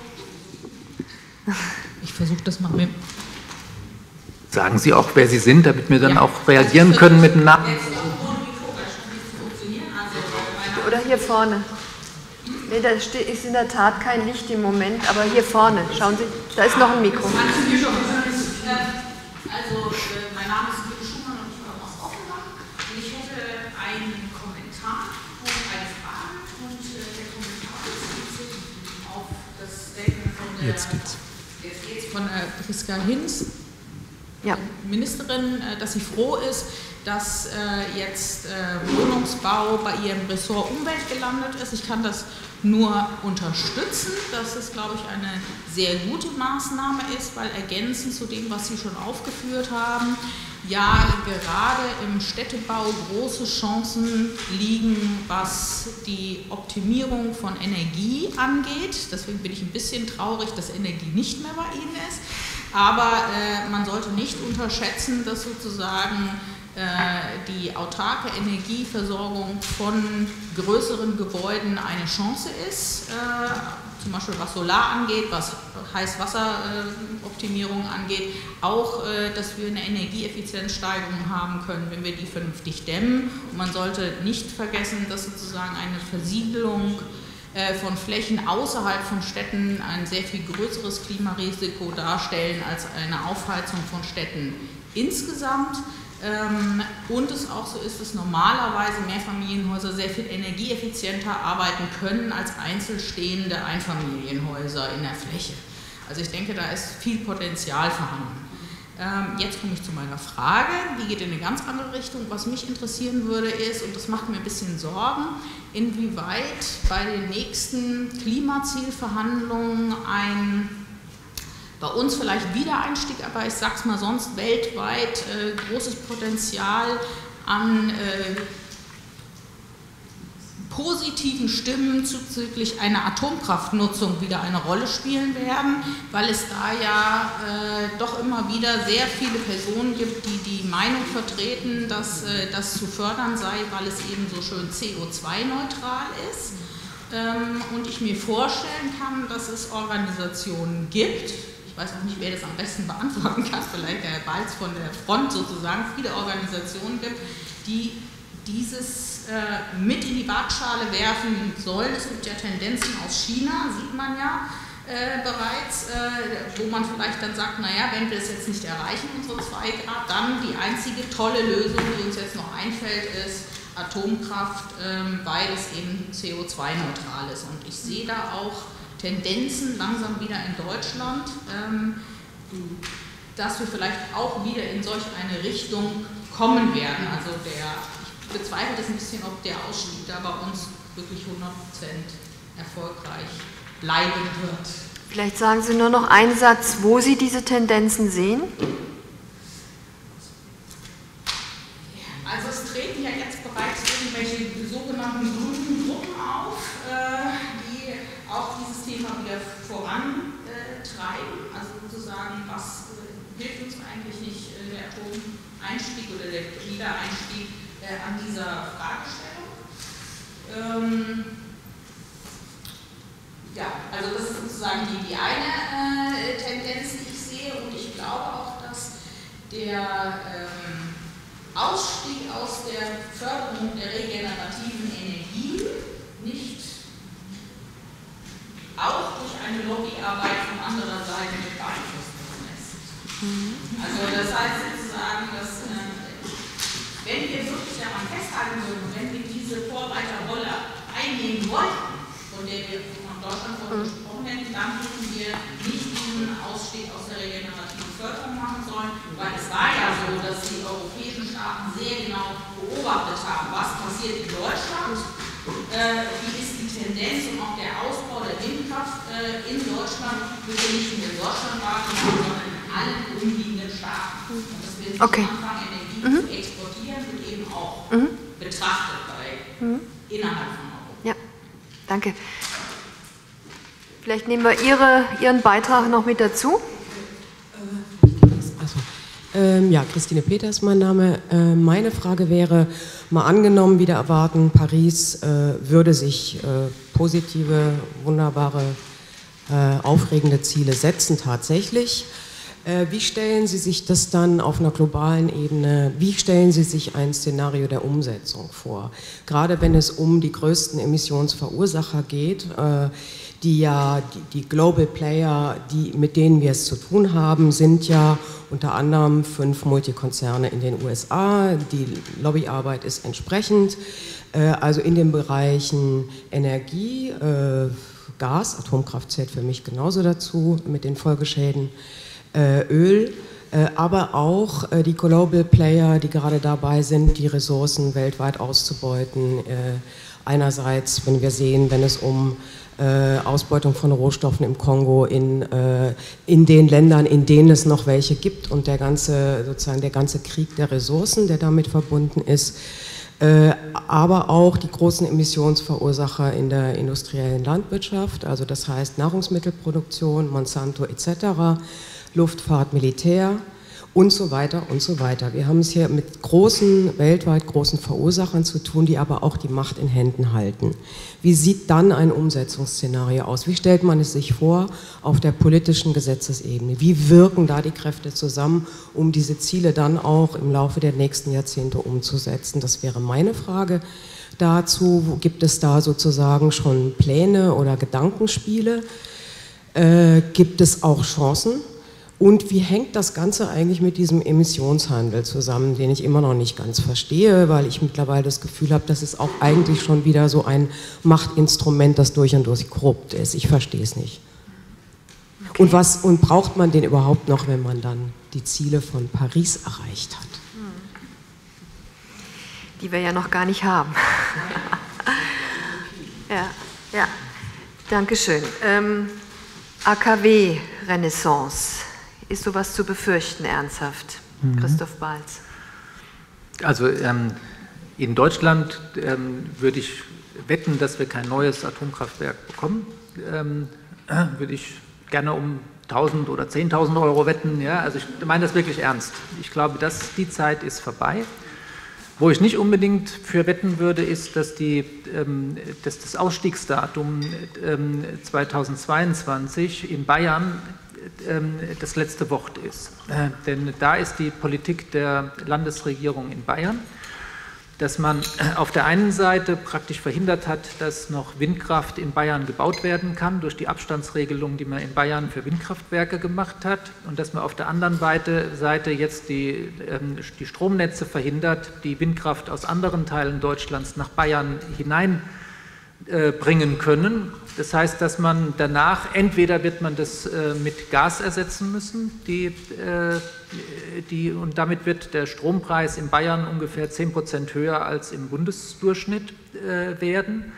Ich versuche das mal mit. Sagen Sie auch, wer Sie sind, damit wir dann ja. auch reagieren können mit dem Namen. Oder hier vorne. Nee, da ist in der Tat kein Licht im Moment, aber hier vorne, schauen Sie, da ist noch ein Mikro. Also, mein Name ist Jetzt geht's. Jetzt geht's von äh, Priska Hinz, ja. Ministerin, äh, dass sie froh ist, dass äh, jetzt Wohnungsbau bei ihrem Ressort Umwelt gelandet ist. Ich kann das nur unterstützen, dass es, glaube ich, eine sehr gute Maßnahme ist, weil ergänzend zu dem, was Sie schon aufgeführt haben, ja gerade im Städtebau große Chancen liegen, was die Optimierung von Energie angeht. Deswegen bin ich ein bisschen traurig, dass Energie nicht mehr bei Ihnen ist. Aber äh, man sollte nicht unterschätzen, dass sozusagen äh, die autarke Energieversorgung von größeren Gebäuden eine Chance ist, äh, zum Beispiel was Solar angeht, was Heißwasseroptimierung angeht, auch, äh, dass wir eine Energieeffizienzsteigerung haben können, wenn wir die vernünftig dämmen. Und man sollte nicht vergessen, dass sozusagen eine Versiegelung von Flächen außerhalb von Städten ein sehr viel größeres Klimarisiko darstellen als eine Aufheizung von Städten insgesamt. Ähm, und es auch so ist, dass normalerweise Mehrfamilienhäuser sehr viel energieeffizienter arbeiten können als einzelstehende Einfamilienhäuser in der Fläche. Also ich denke, da ist viel Potenzial vorhanden. Ähm, jetzt komme ich zu meiner Frage, die geht in eine ganz andere Richtung. Was mich interessieren würde ist, und das macht mir ein bisschen Sorgen, inwieweit bei den nächsten Klimazielverhandlungen ein bei uns vielleicht Wiedereinstieg, aber ich sage es mal sonst weltweit äh, großes Potenzial an äh, positiven Stimmen zuzüglich einer Atomkraftnutzung wieder eine Rolle spielen werden, weil es da ja äh, doch immer wieder sehr viele Personen gibt, die die Meinung vertreten, dass äh, das zu fördern sei, weil es eben so schön CO2-neutral ist. Ähm, und ich mir vorstellen kann, dass es Organisationen gibt, weiß auch nicht, wer das am besten beantworten kann, vielleicht der Herr Balz von der Front sozusagen, viele Organisationen gibt, die dieses äh, mit in die Waagschale werfen sollen. Es gibt ja Tendenzen aus China, sieht man ja äh, bereits, äh, wo man vielleicht dann sagt, naja, wenn wir es jetzt nicht erreichen, unsere 2 Grad, dann die einzige tolle Lösung, die uns jetzt noch einfällt, ist Atomkraft, ähm, weil es eben CO2-neutral ist. Und ich sehe da auch Tendenzen langsam wieder in Deutschland, ähm, dass wir vielleicht auch wieder in solch eine Richtung kommen werden. Also der, bezweifle das ein bisschen, ob der Ausstieg da bei uns wirklich 100% erfolgreich bleiben wird. Vielleicht sagen Sie nur noch einen Satz, wo Sie diese Tendenzen sehen. Also es treten ja jetzt bereits irgendwelche sogenannten grünen Gruppen auf, äh, die auch dieses Thema wieder vorantreiben. Also sozusagen, was äh, hilft uns eigentlich nicht äh, der Atomeinstieg der Wiedereinstieg an dieser Fragestellung. Ähm, ja, also das ist sozusagen die, die eine äh, Tendenz, die ich sehe und ich glaube auch, dass der ähm, Ausstieg aus der Förderung der regenerativen Energien nicht auch durch eine Lobbyarbeit von anderer Seite mit beeinflusst werden lässt. Mhm. Also das heißt sozusagen, dass äh, wenn wir wirklich daran festhalten würden, wenn wir diese Vorreiterrolle einnehmen wollten, von der wir von Deutschland vorhin mhm. gesprochen hätten, dann hätten wir nicht diesen Ausstieg aus der regenerativen Förderung machen sollen, weil es war ja so, dass die europäischen Staaten sehr genau beobachtet haben, was passiert in Deutschland, äh, wie ist die Tendenz und auch der Ausbau der Windkraft äh, in Deutschland, wird nicht nur in Deutschland wahrgenommen, sondern in allen umliegenden Staaten. Und das wird okay. anfangen, Energie mhm. zu exportieren, wird eben auch mhm. betrachtet bei, mhm. innerhalb von Europa. Ja, danke. Vielleicht nehmen wir Ihre, Ihren Beitrag noch mit dazu. Ähm, ja, Christine Peters ist mein Name. Äh, meine Frage wäre, mal angenommen, wieder erwarten, Paris äh, würde sich äh, positive, wunderbare, äh, aufregende Ziele setzen tatsächlich. Äh, wie stellen Sie sich das dann auf einer globalen Ebene, wie stellen Sie sich ein Szenario der Umsetzung vor? Gerade wenn es um die größten Emissionsverursacher geht, äh, die ja, die, die Global Player, die, mit denen wir es zu tun haben, sind ja unter anderem fünf Multikonzerne in den USA. Die Lobbyarbeit ist entsprechend. Äh, also in den Bereichen Energie, Gas, Atomkraft zählt für mich genauso dazu mit den Folgeschäden, Öl, äh, aber auch äh, die Global Player, die gerade dabei sind, die Ressourcen weltweit auszubeuten. Äh, einerseits, wenn wir sehen, wenn es um äh, Ausbeutung von Rohstoffen im Kongo in, äh, in den Ländern, in denen es noch welche gibt und der ganze, sozusagen der ganze Krieg der Ressourcen, der damit verbunden ist, äh, aber auch die großen Emissionsverursacher in der industriellen Landwirtschaft, also das heißt Nahrungsmittelproduktion, Monsanto etc., Luftfahrt, Militär, und so weiter und so weiter. Wir haben es hier mit großen, weltweit großen Verursachern zu tun, die aber auch die Macht in Händen halten. Wie sieht dann ein Umsetzungsszenario aus? Wie stellt man es sich vor auf der politischen Gesetzesebene? Wie wirken da die Kräfte zusammen, um diese Ziele dann auch im Laufe der nächsten Jahrzehnte umzusetzen? Das wäre meine Frage dazu. Gibt es da sozusagen schon Pläne oder Gedankenspiele? Äh, gibt es auch Chancen? Und wie hängt das Ganze eigentlich mit diesem Emissionshandel zusammen, den ich immer noch nicht ganz verstehe, weil ich mittlerweile das Gefühl habe, das ist auch eigentlich schon wieder so ein Machtinstrument, das durch und durch korrupt ist. Ich verstehe es nicht. Okay. Und, was, und braucht man den überhaupt noch, wenn man dann die Ziele von Paris erreicht hat? Die wir ja noch gar nicht haben. ja, ja. Dankeschön. Ähm, AKW-Renaissance. Ist sowas zu befürchten, ernsthaft? Mhm. Christoph Balz. Also ähm, in Deutschland ähm, würde ich wetten, dass wir kein neues Atomkraftwerk bekommen. Ähm, äh, würde ich gerne um 1000 oder 10.000 Euro wetten. Ja? Also ich meine das wirklich ernst. Ich glaube, dass die Zeit ist vorbei. Wo ich nicht unbedingt für wetten würde, ist, dass, die, ähm, dass das Ausstiegsdatum ähm, 2022 in Bayern das letzte Wort ist. Äh, denn da ist die Politik der Landesregierung in Bayern, dass man auf der einen Seite praktisch verhindert hat, dass noch Windkraft in Bayern gebaut werden kann durch die Abstandsregelung, die man in Bayern für Windkraftwerke gemacht hat, und dass man auf der anderen Seite jetzt die, ähm, die Stromnetze verhindert, die Windkraft aus anderen Teilen Deutschlands nach Bayern hinein äh, bringen können. Das heißt, dass man danach, entweder wird man das äh, mit Gas ersetzen müssen, die, äh, die, und damit wird der Strompreis in Bayern ungefähr 10 Prozent höher als im Bundesdurchschnitt werden.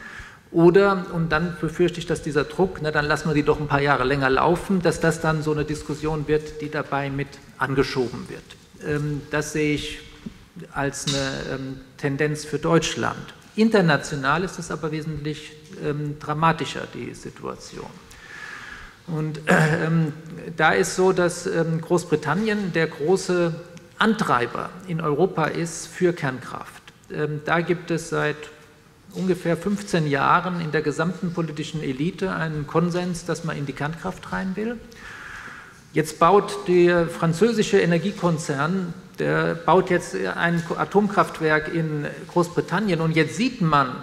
Oder, und dann befürchte ich, dass dieser Druck, na, dann lassen wir die doch ein paar Jahre länger laufen, dass das dann so eine Diskussion wird, die dabei mit angeschoben wird. Ähm, das sehe ich als eine ähm, Tendenz für Deutschland. International ist es aber wesentlich ähm, dramatischer, die Situation. Und äh, ähm, da ist so, dass ähm, Großbritannien der große Antreiber in Europa ist für Kernkraft. Ähm, da gibt es seit ungefähr 15 Jahren in der gesamten politischen Elite einen Konsens, dass man in die Kernkraft rein will. Jetzt baut der französische Energiekonzern der baut jetzt ein Atomkraftwerk in Großbritannien und jetzt sieht man,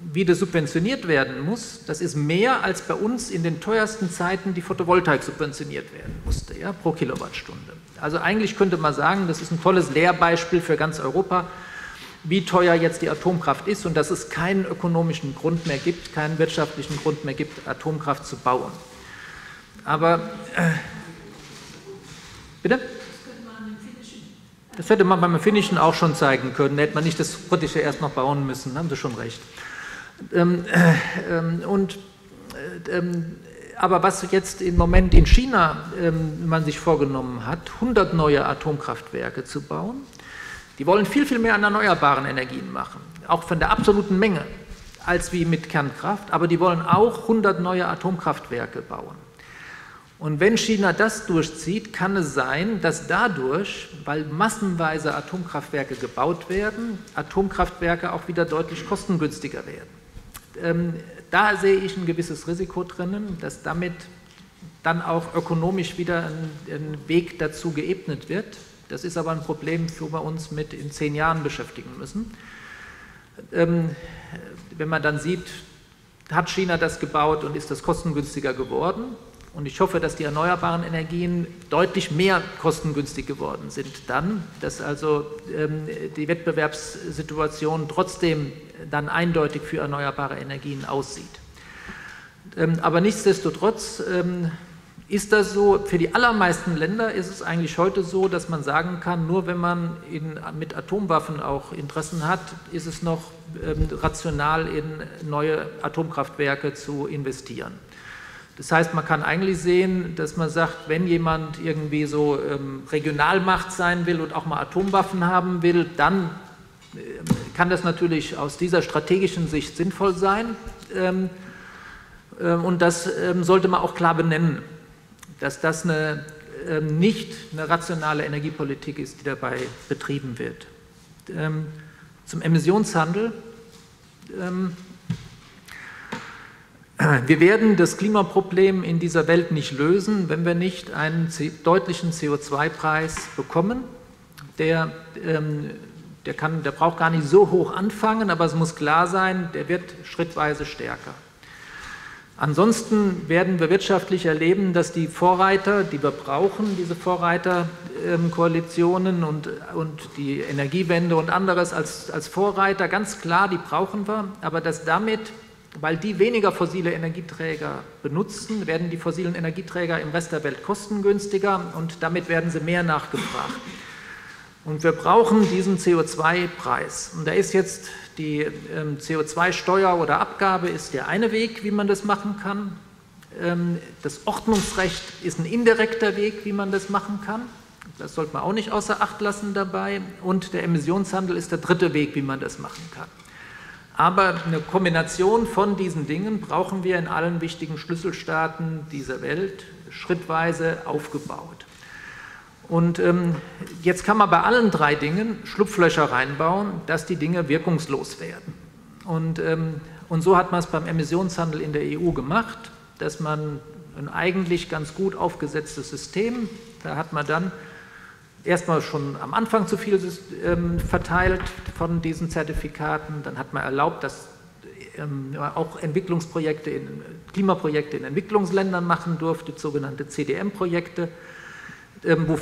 wie das subventioniert werden muss. Das ist mehr als bei uns in den teuersten Zeiten die Photovoltaik subventioniert werden musste, ja, pro Kilowattstunde. Also eigentlich könnte man sagen, das ist ein tolles Lehrbeispiel für ganz Europa, wie teuer jetzt die Atomkraft ist und dass es keinen ökonomischen Grund mehr gibt, keinen wirtschaftlichen Grund mehr gibt, Atomkraft zu bauen. Aber, äh, bitte? Das hätte man beim Finnischen auch schon zeigen können. Da hätte man nicht das Britische erst noch bauen müssen. Haben Sie schon recht. Ähm, äh, und, äh, ähm, aber was jetzt im Moment in China ähm, man sich vorgenommen hat, 100 neue Atomkraftwerke zu bauen, die wollen viel, viel mehr an erneuerbaren Energien machen, auch von der absoluten Menge, als wie mit Kernkraft, aber die wollen auch 100 neue Atomkraftwerke bauen. Und wenn China das durchzieht, kann es sein, dass dadurch, weil massenweise Atomkraftwerke gebaut werden, Atomkraftwerke auch wieder deutlich kostengünstiger werden. Ähm, da sehe ich ein gewisses Risiko drinnen, dass damit dann auch ökonomisch wieder ein, ein, Weg dazu geebnet wird. Das ist aber ein Problem, für wir uns mit in zehn Jahren beschäftigen müssen. Ähm, wenn man dann sieht, hat China das gebaut und ist das kostengünstiger geworden, und ich hoffe, dass die erneuerbaren Energien deutlich mehr kostengünstig geworden sind dann, dass also ähm, die Wettbewerbssituation trotzdem dann eindeutig für erneuerbare Energien aussieht. Ähm, aber nichtsdestotrotz ähm, ist das so, für die allermeisten Länder ist es eigentlich heute so, dass man sagen kann, nur wenn man in, mit Atomwaffen auch Interessen hat, ist es noch ähm, rational in neue Atomkraftwerke zu investieren. Das heißt, man kann eigentlich sehen, dass man sagt, wenn jemand irgendwie so ähm, Regionalmacht sein will und auch mal Atomwaffen haben will, dann äh, kann das natürlich aus dieser strategischen Sicht sinnvoll sein. Ähm, äh, und das ähm, sollte man auch klar benennen, dass das eine, ähm, nicht eine rationale Energiepolitik ist, die dabei betrieben wird. Ähm, zum Emissionshandel. Ähm, wir werden das Klimaproblem in dieser Welt nicht lösen, wenn wir nicht einen deutlichen CO2-Preis bekommen. Der, ähm, der, kann, der braucht gar nicht so hoch anfangen, aber es muss klar sein, der wird schrittweise stärker. Ansonsten werden wir wirtschaftlich erleben, dass die Vorreiter, die wir brauchen, diese Vorreiterkoalitionen und, und die Energiewende und anderes als, als Vorreiter, ganz klar, die brauchen wir, aber dass damit weil die weniger fossile Energieträger benutzen, werden die fossilen Energieträger im Rest der Welt kostengünstiger und damit werden sie mehr nachgefragt. Und wir brauchen diesen CO2-Preis. Und da ist jetzt die ähm, CO2-Steuer oder Abgabe ist der eine Weg, wie man das machen kann. Ähm, das Ordnungsrecht ist ein indirekter Weg, wie man das machen kann. Das sollte man auch nicht außer Acht lassen dabei. Und der Emissionshandel ist der dritte Weg, wie man das machen kann. Aber eine Kombination von diesen Dingen brauchen wir in allen wichtigen Schlüsselstaaten dieser Welt schrittweise aufgebaut. Und ähm, jetzt kann man bei allen drei Dingen Schlupflöcher reinbauen, dass die Dinge wirkungslos werden. Und, ähm, und so hat man es beim Emissionshandel in der EU gemacht, dass man ein eigentlich ganz gut aufgesetztes System, da hat man dann erstmal schon am Anfang zu viel ähm, verteilt von diesen Zertifikaten. Dann hat man erlaubt, dass ähm, auch Entwicklungsprojekte, in, Klimaprojekte in Entwicklungsländern machen durfte, sogenannte CDM-Projekte. ähm, wo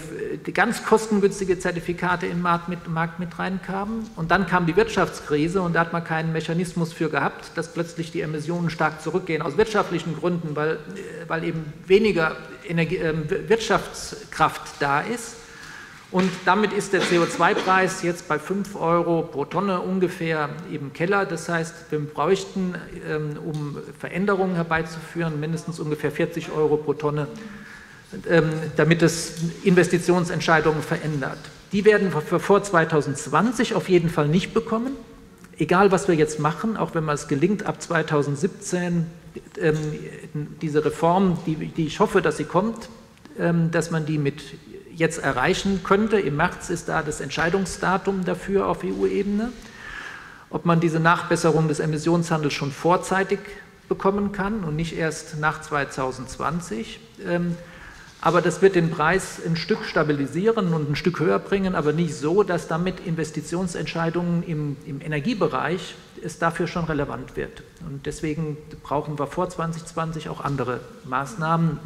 ganz kostengünstige Zertifikate im Markt mit, Markt mit reinkamen. Und dann kam die Wirtschaftskrise und da hat man keinen Mechanismus für gehabt, dass plötzlich die Emissionen stark zurückgehen, aus wirtschaftlichen Gründen, weil, äh, weil eben weniger Energie, Wirtschaftskraft da ist. Und damit ist der CO2-Preis jetzt bei 5 Euro pro Tonne ungefähr im Keller. Das heißt, wir bräuchten, ähm, um Veränderungen herbeizuführen, mindestens ungefähr 40 Euro pro Tonne ähm, damit es Investitionsentscheidungen verändert. Die werden wir vor 2020 auf jeden Fall nicht bekommen. Egal, was wir jetzt machen, auch wenn es gelingt, ab 2017 ähm, diese Reform, die, ich hoffe, dass sie kommt, dass man die mit jetzt erreichen könnte. Im März ist da das Entscheidungsdatum dafür auf EU-Ebene. Ob man diese Nachbesserung des Emissionshandels schon vorzeitig bekommen kann und nicht erst nach 2020. Aber das wird den Preis ein Stück stabilisieren und ein Stück höher bringen, aber nicht so, dass damit Investitionsentscheidungen im, im Energiebereich es dafür schon relevant wird. Und deswegen brauchen wir vor 2020 auch andere Maßnahmen,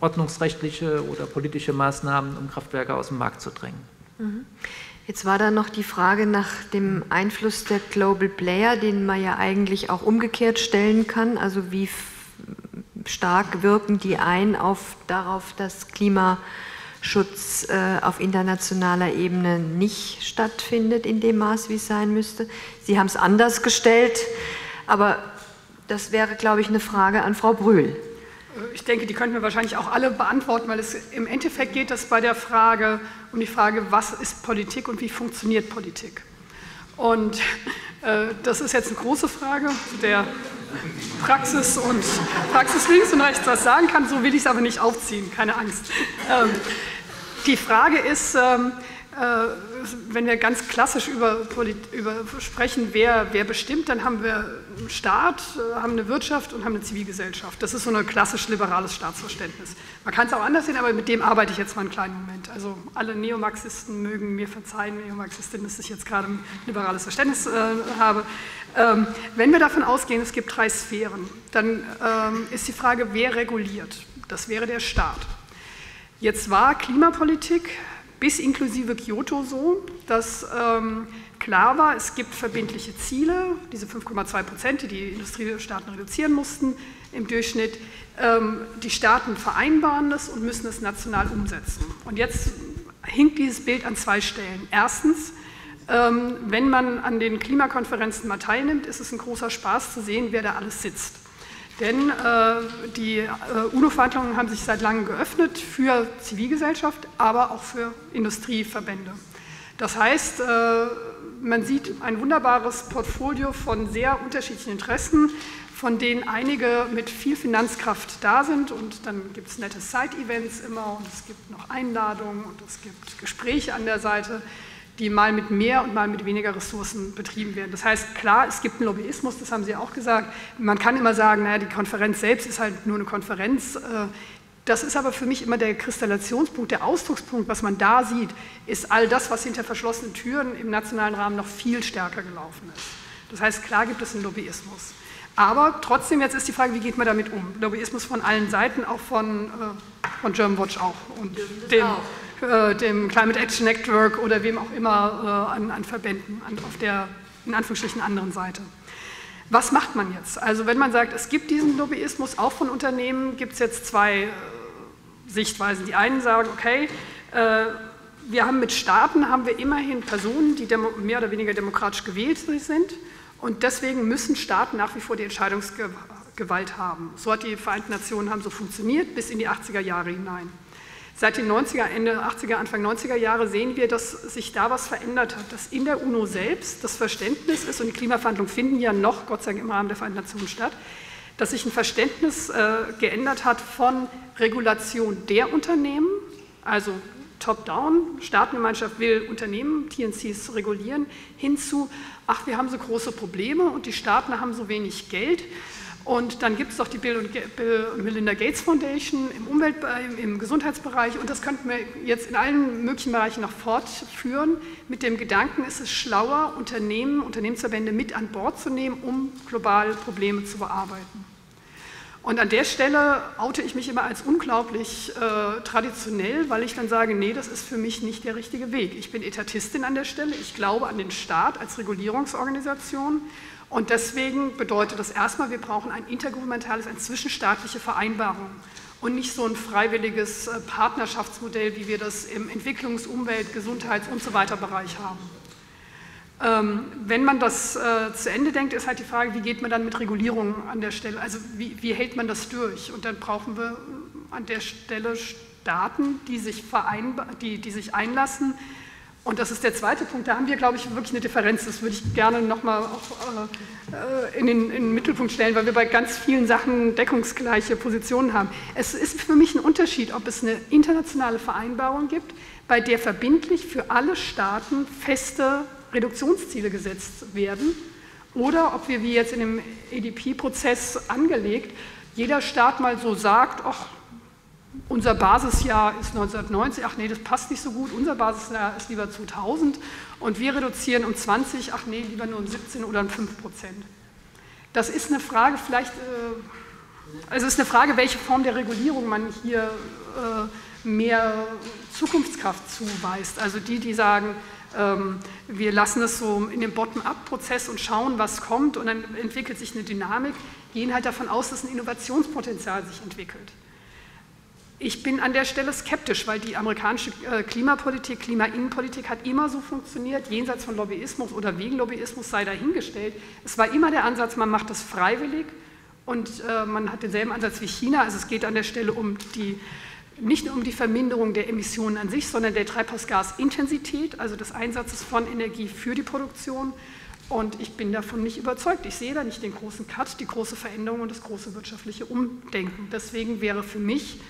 ordnungsrechtliche oder politische Maßnahmen, um Kraftwerke aus dem Markt zu drängen. Mhm. Jetzt war da noch die Frage nach dem Einfluss der Global Player, den man ja eigentlich auch umgekehrt stellen kann. Also wie stark wirken die ein auf, darauf, dass Klimaschutz äh, auf internationaler Ebene nicht stattfindet in dem Maß, wie es sein müsste. Sie haben es anders gestellt, aber das wäre, glaube ich, eine Frage an Frau Brühl. Ich denke, die könnten wir wahrscheinlich auch alle beantworten, weil es im Endeffekt geht es bei der Frage um die Frage, was ist Politik und wie funktioniert Politik. Und äh, das ist jetzt eine große Frage, der Praxis und Praxis links und rechts was sagen kann. So will ich es aber nicht aufziehen, keine Angst. Ähm, die Frage ist, ähm, äh, wenn wir ganz klassisch über, über sprechen, wer, wer bestimmt, dann haben wir einen Staat, äh, haben eine Wirtschaft und haben eine Zivilgesellschaft. Das ist so ein klassisch liberales Staatsverständnis. Man kann es auch anders sehen, aber mit dem arbeite ich jetzt mal einen kleinen Moment. Also alle Neomarxisten mögen mir verzeihen, Neomarxistinnen, dass ich jetzt gerade ein liberales Verständnis äh, habe. Ähm, wenn wir davon ausgehen, es gibt drei Sphären, dann ähm, ist die Frage, wer reguliert? Das wäre der Staat. Jetzt war Klimapolitik bis inklusive Kyoto so, dass ähm, klar war, es gibt verbindliche Ziele, diese 5,2 Prozent, die die Industriestaaten reduzieren mussten im Durchschnitt. Ähm, die Staaten vereinbaren das und müssen es national umsetzen. Und jetzt hinkt dieses Bild an zwei Stellen. Erstens, ähm, wenn man an den Klimakonferenzen mal teilnimmt, ist es ein großer Spaß zu sehen, wer da alles sitzt. Denn äh, die äh, UNO-Verhandlungen haben sich seit langem geöffnet für Zivilgesellschaft, aber auch für Industrieverbände. Das heißt, äh, man sieht ein wunderbares Portfolio von sehr unterschiedlichen Interessen, von denen einige mit viel Finanzkraft da sind und dann gibt es nette Side-Events immer und es gibt noch Einladungen und es gibt Gespräche an der Seite die mal mit mehr und mal mit weniger Ressourcen betrieben werden. Das heißt, klar, es gibt einen Lobbyismus, das haben Sie auch gesagt. Man kann immer sagen, naja, die Konferenz selbst ist halt nur eine Konferenz. Äh, das ist aber für mich immer der Kristallationspunkt, der Ausdruckspunkt, was man da sieht, ist all das, was hinter verschlossenen Türen im nationalen Rahmen noch viel stärker gelaufen ist. Das heißt, klar gibt es einen Lobbyismus. Aber trotzdem, jetzt ist die Frage, wie geht man damit um? Lobbyismus von allen Seiten, auch von, äh, von Germanwatch auch. Und dem, auch äh, dem Climate Action Network oder wem auch immer äh, an, an, Verbänden an, auf der in Anführungsstrichen anderen Seite. Was macht man jetzt? Also wenn man sagt, es gibt diesen Lobbyismus auch von Unternehmen, gibt es jetzt zwei äh, Sichtweisen. Die einen sagen, okay, äh, wir haben mit Staaten haben wir immerhin Personen, die mehr oder weniger demokratisch gewählt sind und deswegen müssen Staaten nach wie vor die Entscheidungsgewalt haben. So hat die Vereinten Nationen haben so funktioniert bis in die 80er Jahre hinein. Seit den 90er, Ende 80er, Anfang 90er Jahre sehen wir, dass sich da was verändert hat, dass in der UNO selbst das Verständnis ist, und die Klimaverhandlungen finden ja noch, Gott sei Dank, im Rahmen der Vereinten Nationen statt, dass sich ein Verständnis äh, geändert hat von Regulation der Unternehmen, also Top-Down, Staatengemeinschaft will Unternehmen, TNCs regulieren, hin zu, ach, wir haben so große Probleme und die Staaten haben so wenig Geld und dann gibt es noch die Bill und Melinda Gates Foundation im Umwelt, im Gesundheitsbereich und das könnten wir jetzt in allen möglichen Bereichen noch fortführen. Mit dem Gedanken ist es schlauer, Unternehmen, Unternehmensverbände mit an Bord zu nehmen, um global Probleme zu bearbeiten. Und an der Stelle oute ich mich immer als unglaublich äh, traditionell, weil ich dann sage, nee, das ist für mich nicht der richtige Weg. Ich bin Etatistin an der Stelle, ich glaube an den Staat als Regulierungsorganisation und deswegen bedeutet das erstmal, wir brauchen ein intergouvernementales, eine zwischenstaatliche Vereinbarung und nicht so ein freiwilliges äh, Partnerschaftsmodell, wie wir das im Entwicklungs-, Umwelt-, Gesundheits- und so weiter Bereich haben. Ähm, wenn man das äh, zu Ende denkt, ist halt die Frage, wie geht man dann mit Regulierungen an der Stelle, also wie, wie hält man das durch? Und dann brauchen wir an der Stelle Staaten, die sich, die, die sich einlassen. Und das ist der zweite Punkt, da haben wir, glaube ich, wirklich eine Differenz. Das würde ich gerne nochmal äh, in, den, in den Mittelpunkt stellen, weil wir bei ganz vielen Sachen deckungsgleiche Positionen haben. Es ist für mich ein Unterschied, ob es eine internationale Vereinbarung gibt, bei der verbindlich für alle Staaten feste Reduktionsziele gesetzt werden oder ob wir wie jetzt in dem EDP-Prozess angelegt, jeder Staat mal so sagt, ach, unser Basisjahr ist 1990, ach nee, das passt nicht so gut, unser Basisjahr ist lieber 2000 und wir reduzieren um 20, ach nee, lieber nur um 17 oder um 5 Prozent. Das ist eine Frage, vielleicht, äh, also ist eine Frage, welche Form der Regulierung man hier äh, mehr Zukunftskraft zuweist. Also die, die sagen, ähm, wir lassen es so in dem Bottom-up-Prozess und schauen, was kommt und dann entwickelt sich eine Dynamik, gehen halt davon aus, dass ein Innovationspotenzial sich entwickelt. Ich bin an der Stelle skeptisch, weil die amerikanische äh, Klimapolitik, Klimainnenpolitik hat immer so funktioniert, jenseits von Lobbyismus oder wegen Lobbyismus sei dahingestellt. Es war immer der Ansatz, man macht das freiwillig und äh, man hat denselben Ansatz wie China. Also es geht an der Stelle um die nicht nur um die Verminderung der Emissionen an sich, sondern der Treibhausgasintensität, also des Einsatzes von Energie für die Produktion. Und ich bin davon nicht überzeugt. Ich sehe da nicht den großen Cut, die große Veränderung und das große wirtschaftliche Umdenken. Deswegen wäre für mich,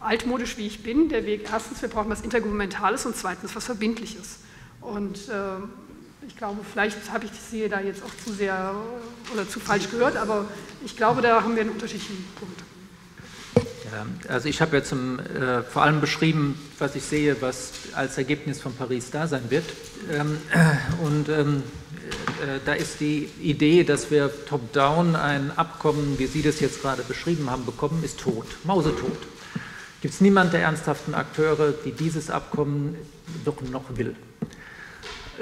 altmodisch wie ich bin, der Weg, erstens, wir brauchen was Intergouvernementales und zweitens was Verbindliches. Und äh, ich glaube, vielleicht habe ich das hier da jetzt auch zu sehr oder zu falsch gehört, aber ich glaube, da haben wir einen unterschiedlichen Punkt. Also ich habe jetzt zum, äh, vor allem beschrieben, was ich sehe, was als Ergebnis von Paris da sein wird. Ähm, äh, und ähm, äh, da ist die Idee, dass wir top-down ein Abkommen, wie Sie das jetzt gerade beschrieben haben, bekommen, ist tot, mausetot. Gibt es niemand der ernsthaften Akteure, die dieses Abkommen doch noch will.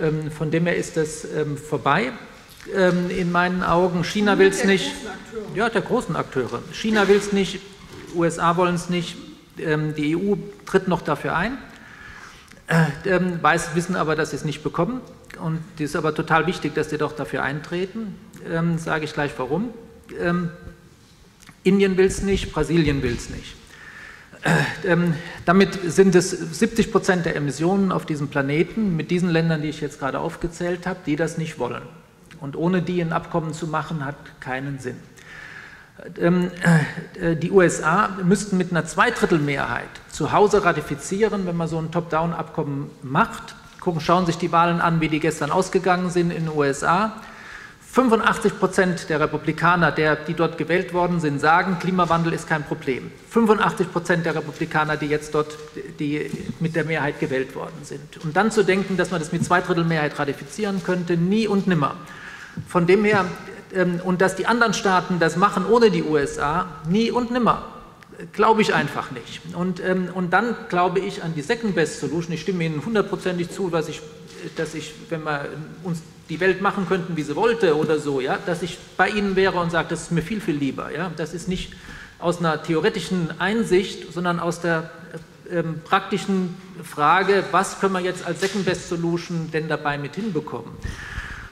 Ähm, von dem her ist das ähm, vorbei ähm, in meinen Augen. China will es nicht. Ja, der großen Akteure. China will es nicht, USA wollen es nicht, ähm, die EU tritt noch dafür ein, äh, ähm, weiß, wissen aber, dass sie es nicht bekommen. Und es ist aber total wichtig, dass sie doch dafür eintreten. Ähm, Sage ich gleich warum. Indien will es nicht, Brasilien will es nicht. Äh, ähm, damit sind es 70 Prozent der Emissionen auf diesem Planeten mit diesen Ländern, die ich jetzt gerade aufgezählt habe, die das nicht wollen. Und ohne die ein Abkommen zu machen, hat keinen Sinn. Ähm, äh, die USA müssten mit einer Zweidrittelmehrheit zu Hause ratifizieren, wenn man so ein Top-Down-Abkommen macht. Gucken, schauen sich die Wahlen an, wie die gestern ausgegangen sind in den USA. 85 Prozent der Republikaner, der, die dort gewählt worden sind, sagen, Klimawandel ist kein Problem. 85 Prozent der Republikaner, die jetzt dort die mit der Mehrheit gewählt worden sind. Und dann zu denken, dass man das mit Zweidrittelmehrheit ratifizieren könnte, nie und nimmer. Von dem her ähm, und dass die anderen Staaten das machen ohne die USA, nie und nimmer. Glaube ich einfach nicht. Und, ähm, und dann glaube ich an die Second Best Solution. Ich stimme Ihnen hundertprozentig zu, was ich, dass ich, wenn wir uns die Welt machen könnten, wie sie wollte oder so, ja, dass ich bei Ihnen wäre und sage, das ist mir viel, viel lieber. Ja. Das ist nicht aus einer theoretischen Einsicht, sondern aus der ähm, praktischen Frage, was können wir jetzt als Second Best Solution denn dabei mit hinbekommen.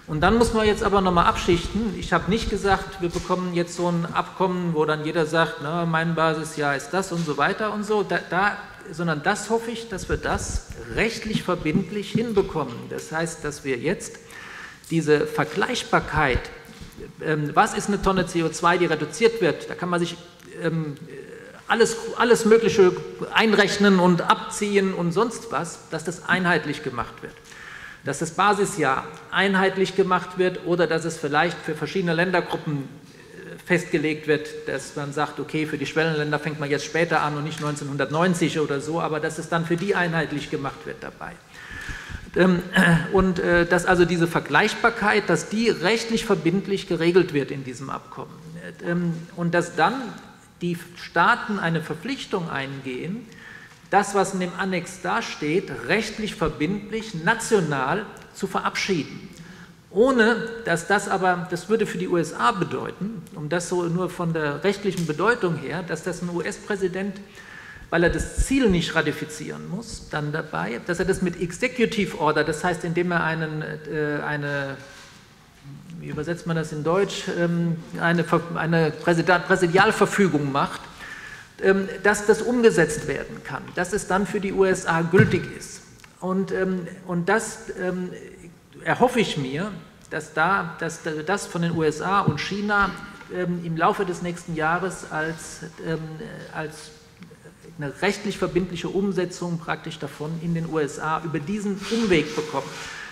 Und dann muss man jetzt aber nochmal abschichten. Ich habe nicht gesagt, wir bekommen jetzt so ein Abkommen, wo dann jeder sagt, na, mein Basisjahr ist das und so weiter und so, da, da, sondern das hoffe ich, dass wir das rechtlich verbindlich hinbekommen. Das heißt, dass wir jetzt diese Vergleichbarkeit, ähm, was ist eine Tonne CO2, die reduziert wird, da kann man sich ähm, alles, alles Mögliche einrechnen und abziehen und sonst was, dass das einheitlich gemacht wird dass das Basisjahr einheitlich gemacht wird oder dass es vielleicht für verschiedene Ländergruppen äh, festgelegt wird, dass man sagt, okay, für die Schwellenländer fängt man jetzt später an und nicht 1990 oder so, aber dass es dann für die einheitlich gemacht wird dabei. Ähm, äh, und äh, dass also diese Vergleichbarkeit, dass die rechtlich verbindlich geregelt wird in diesem Abkommen. Ähm, und dass dann die Staaten eine Verpflichtung eingehen, das, was in dem Annex dasteht, rechtlich verbindlich national zu verabschieden. Ohne dass das aber, das würde für die USA bedeuten, um das so nur von der rechtlichen Bedeutung her, dass das ein US-Präsident, weil er das Ziel nicht ratifizieren muss, dann dabei, dass er das mit Executive Order, das heißt, indem er einen, äh, eine, wie übersetzt man das in Deutsch, ähm, eine, eine Präsidialverfügung macht, ähm, dass das umgesetzt werden kann, dass es dann für die USA gültig ist. Und, ähm, und das ähm, erhoffe ich mir, dass, da, dass das von den USA und China im Laufe des nächsten Jahres als, als eine rechtlich verbindliche Umsetzung praktisch davon in den USA über diesen Umweg bekommt.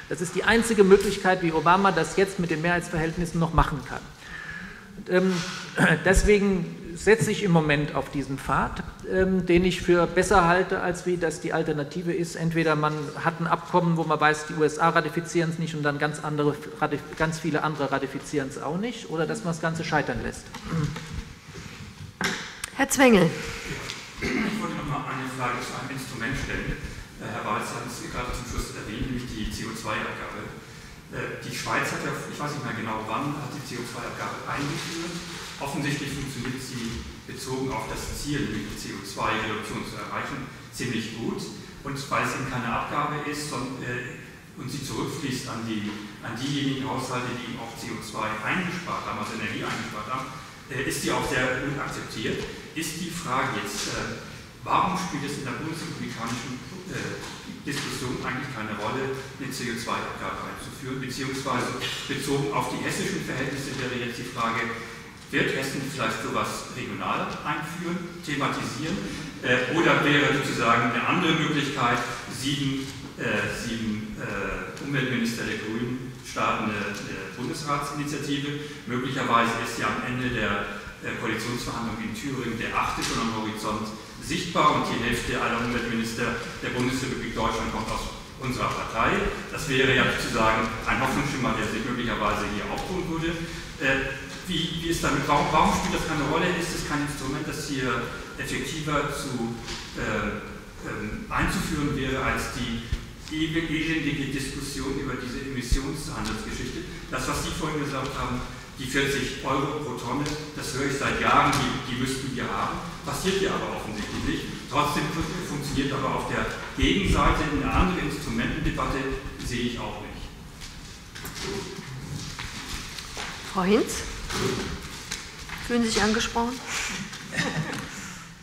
Das ist die einzige Möglichkeit, wie Obama das jetzt mit den Mehrheitsverhältnissen noch machen kann. Deswegen setze ich im Moment auf diesen Pfad, ähm, den ich für besser halte, als wie das die Alternative ist. Entweder man hat ein Abkommen, wo man weiß, die USA ratifizieren es nicht und dann ganz, andere, ganz viele andere ratifizieren es auch nicht, oder dass man das Ganze scheitern lässt. Herr Zwengel. Zu einem Instrument stellen. Herr Walz hat es gerade zum Schluss erwähnt, nämlich die CO2-Abgabe. Äh, die Schweiz hat ja, ich weiß nicht mehr genau wann, hat die CO2-Abgabe eingeführt Offensichtlich funktioniert sie bezogen auf das Ziel, die CO2-Reduktion zu erreichen, ziemlich gut. Und weil es eben keine Abgabe ist und, äh, und sie zurückfließt an, die, an diejenigen Haushalte, die auch CO2 eingespart haben, also Energie eingespart haben, äh, ist die auch sehr gut akzeptiert. Ist die Frage jetzt, warum spielt es in der bundesrepublikanischen äh, Diskussion eigentlich keine Rolle, eine CO2-Abgabe einzuführen, beziehungsweise bezogen auf die hessischen Verhältnisse wäre jetzt die Frage, wird Hessen vielleicht sowas regional einführen, thematisieren? Äh, oder wäre sozusagen eine andere Möglichkeit, sieben, äh, sieben äh, Umweltminister der Grünen starten eine, eine, Bundesratsinitiative? Möglicherweise ist ja am Ende der Koalitionsverhandlungen in Thüringen der achte schon am Horizont sichtbar und die Hälfte aller Umweltminister der Bundesrepublik Deutschland kommt aus unserer Partei. Das wäre ja sozusagen ein Hoffnungsschimmer, der sich möglicherweise hier auftun würde. Äh, wie, wie ist damit, warum, warum, spielt das keine Rolle? Ist es kein Instrument, das hier effektiver zu, äh, ähm, einzuführen wäre als die elendige Diskussion über diese Emissionshandelsgeschichte? Das, was Sie vorhin gesagt haben, die 40 Euro pro Tonne, das höre ich seit Jahren, die, die müssten wir haben, passiert hier aber offensichtlich nicht. Trotzdem funktioniert aber auf der Gegenseite eine andere Instrumentendebatte, sehe ich auch nicht. Frau Hinz? Fühlen Sie sich angesprochen?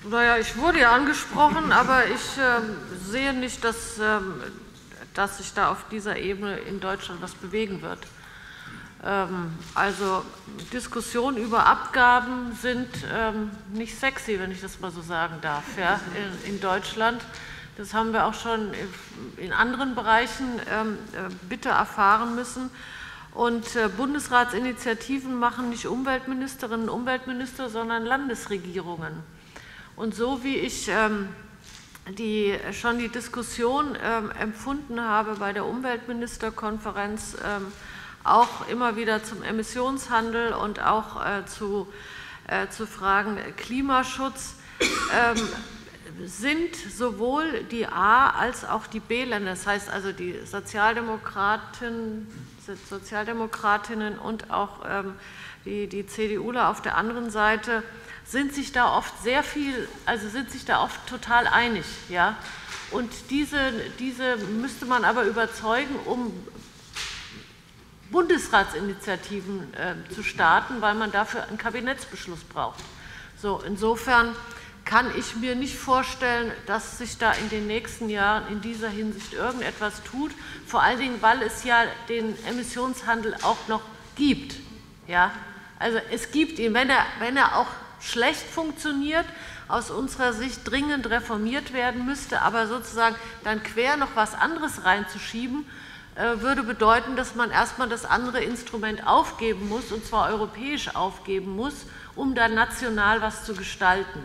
Naja, ich wurde ja angesprochen, aber ich äh, sehe nicht, dass, äh, dass sich da auf dieser Ebene in Deutschland was bewegen wird. Ähm, also Diskussionen über Abgaben sind ähm, nicht sexy, wenn ich das mal so sagen darf, ja, in, Deutschland. Das haben wir auch schon in anderen Bereichen ähm, äh, bitter erfahren müssen. Und äh, Bundesratsinitiativen machen nicht Umweltministerinnen und Umweltminister, sondern Landesregierungen. Und so wie ich die, schon die Diskussion empfunden habe bei der Umweltministerkonferenz, auch immer wieder zum Emissionshandel und auch äh, zu, äh, zu Fragen Klimaschutz, ähm, sind sowohl die A- als auch die B-Länder, das heißt also die Sozialdemokraten, Sozialdemokratinnen und auch ähm, die, die CDUler auf der anderen Seite sind sich da oft sehr viel, also sind sich da oft total einig. Ja? Und diese, diese müsste man aber überzeugen, um Bundesratsinitiativen äh, zu starten, weil man dafür einen Kabinettsbeschluss braucht. So, insofern kann ich mir nicht vorstellen, dass sich da in den nächsten Jahren in dieser Hinsicht irgendetwas tut, vor allen Dingen, weil es ja den Emissionshandel auch noch gibt. Ja? Also es gibt ihn, wenn er, wenn er auch schlecht funktioniert, aus unserer Sicht dringend reformiert werden müsste, aber sozusagen dann quer noch was anderes reinzuschieben, würde bedeuten, dass man erstmal das andere Instrument aufgeben muss, und zwar europäisch aufgeben muss, um dann national was zu gestalten.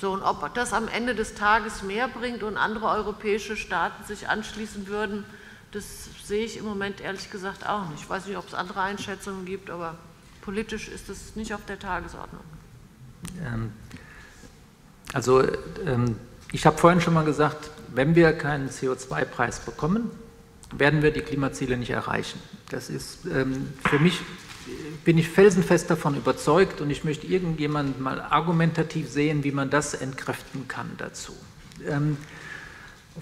So, und ob das am Ende des Tages mehr bringt und andere europäische Staaten sich anschließen würden, das sehe ich im Moment ehrlich gesagt auch nicht. Ich weiß nicht, ob es andere Einschätzungen gibt, aber politisch ist es nicht auf der Tagesordnung. Ähm, also ähm, ich habe vorhin schon mal gesagt, wenn wir keinen CO2-Preis bekommen, werden wir die Klimaziele nicht erreichen. Das ist ähm, für mich, bin ich felsenfest davon überzeugt und ich möchte irgendjemand mal argumentativ sehen, wie man das entkräften kann dazu. Ähm,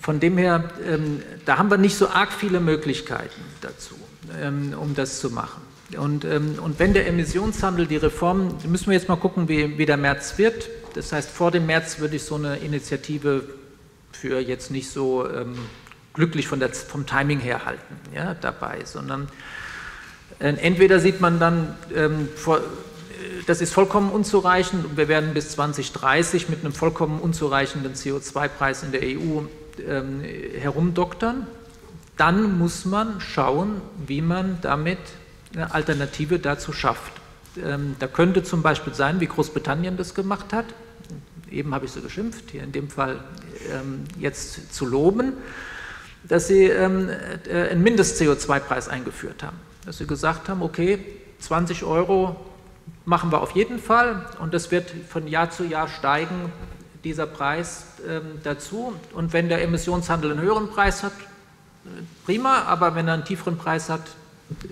von dem her, ähm, da haben wir nicht so arg viele Möglichkeiten dazu, ähm, um das zu machen. Und, ähm, und wenn der Emissionshandel, die Reform, müssen wir jetzt mal gucken, wie, wie der März wird. Das heißt, vor dem März würde ich so eine Initiative für jetzt nicht so ähm, glücklich von der, vom Timing her halten ja, dabei, sondern äh, entweder sieht man dann, ähm, vor, das ist vollkommen unzureichend und wir werden bis 2030 mit einem vollkommen unzureichenden CO2-Preis in der EU ähm, herumdoktern. Dann muss man schauen, wie man damit eine Alternative dazu schafft. Ähm, da könnte zum Beispiel sein, wie Großbritannien das gemacht hat. Eben habe ich so geschimpft, hier in dem Fall jetzt zu loben, dass sie ähm, äh, einen Mindest-CO2-Preis eingeführt haben. Dass sie gesagt haben, okay, 20 Euro machen wir auf jeden Fall und das wird von Jahr zu Jahr steigen, dieser Preis ähm, dazu. Und wenn der Emissionshandel einen höheren Preis hat, prima, aber wenn er einen tieferen Preis hat,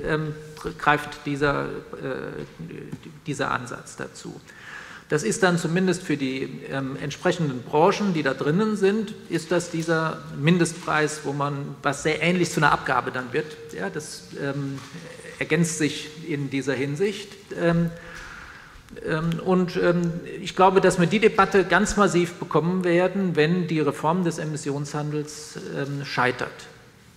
ähm, greift dieser, äh, dieser Ansatz dazu. Das ist dann zumindest für die ähm, entsprechenden Branchen, die da drinnen sind, ist das dieser Mindestpreis, wo man, was sehr ähnlich zu einer Abgabe dann wird. Ja, das ähm, ergänzt sich in dieser Hinsicht. Ähm, ähm und ähm, ich glaube, dass wir die Debatte ganz massiv bekommen werden, wenn die Reform des Emissionshandels ähm, scheitert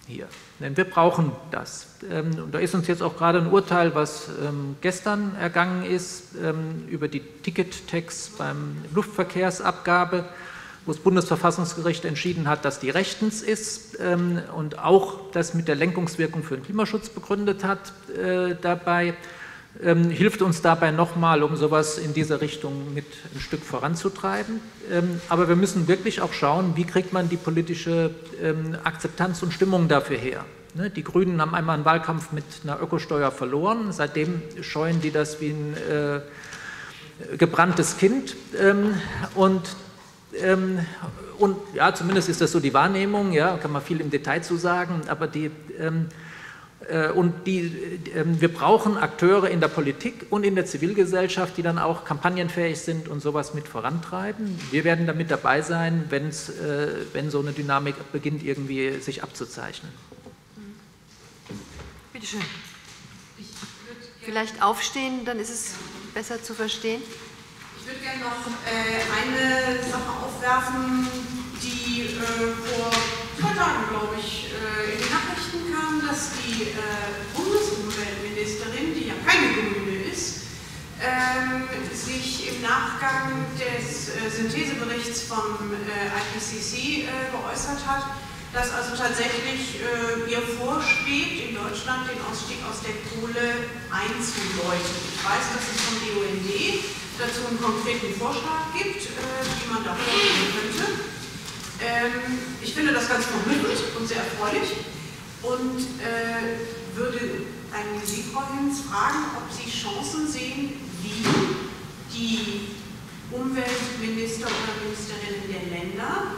hier. Denn wir brauchen das. Ähm, und da ist uns jetzt auch gerade ein Urteil, was ähm, gestern ergangen ist, ähm, über die Ticket-Tax beim Luftverkehrsabgabe, wo das Bundesverfassungsgericht entschieden hat, dass die rechtens ist und auch das mit der Lenkungswirkung für den Klimaschutz begründet hat äh, dabei. Ähm, hilft uns dabei nochmal, um sowas in dieser Richtung mit ein Stück voranzutreiben. Ähm, aber wir müssen wirklich auch schauen, wie kriegt man die politische ähm, Akzeptanz und Stimmung dafür her. Ne, die Grünen haben einmal einen Wahlkampf mit einer Ökosteuer verloren, seitdem scheuen die das wie ein äh, gebranntes Kind. Ähm, und ähm, und ja, zumindest ist das so die Wahrnehmung, ja, kann man viel im Detail zu sagen, aber die, ähm, äh, und die, ähm, wir brauchen Akteure in der Politik und in der Zivilgesellschaft, die dann auch kampagnenfähig sind und sowas mit vorantreiben. Wir werden damit dabei sein, wenn's, äh, wenn so eine Dynamik beginnt, irgendwie sich abzuzeichnen. Bitte schön. Vielleicht aufstehen, dann ist es besser zu verstehen. Ich würde gerne noch äh, eine Sache aufwerfen, die äh, vor zwei Tagen, glaube ich, äh, in den Nachrichten kam, dass die äh, Bundesumweltministerin, die ja keine Grüne ist, ähm, sich im Nachgang des äh, Syntheseberichts vom äh, IPCC äh, geäußert hat, dass also tatsächlich ihr vorschwebt, in Deutschland den Ausstieg aus der Kohle einzuläuten. Ich weiß, dass es vom BUND dazu einen konkreten Vorschlag gibt, wie man da vorgehen könnte. Ähm, ich finde das ganz verblüffend und sehr erfreulich und äh, würde einen Sie, Frau Hinz, fragen, ob Sie Chancen sehen, wie die Umweltminister oder Ministerinnen der Länder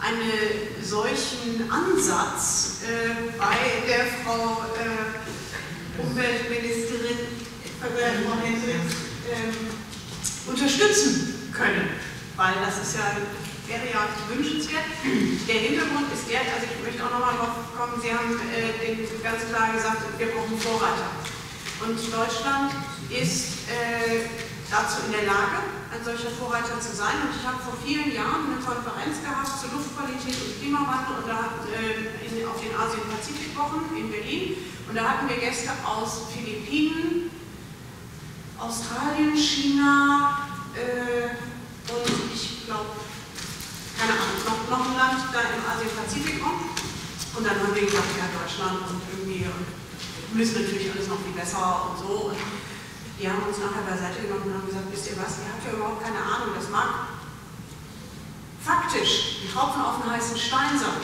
einen solchen Ansatz äh, bei der Frau äh, Umweltministerin äh, Frau Hendricks, ähm, unterstützen können. Weil das ist ja wäre ja wünschenswert. Der Hintergrund ist der, also ich möchte auch nochmal drauf kommen, Sie haben äh, ganz klar gesagt, wir brauchen Vorreiter. Und Deutschland ist äh, dazu in der Lage, ein solcher Vorreiter zu sein. Und ich habe vor vielen Jahren eine Konferenz gehabt zur Luftqualität und Klimawandel und da äh, in, auf den Asien-Pazifik-Wochen in Berlin. Und da hatten wir Gäste aus Philippinen, Australien, China äh, und ich glaube keine Ahnung, noch, noch ein Land da im Asien-Pazifik-Raum. Und dann haben wir gesagt, ja, Deutschland und irgendwie und müssen natürlich alles noch viel besser und so. Und die haben uns nachher beiseite genommen und haben gesagt, wisst ihr was, ihr habt ja überhaupt keine Ahnung, das mag faktisch ein Tropfen auf den heißen Stein sein,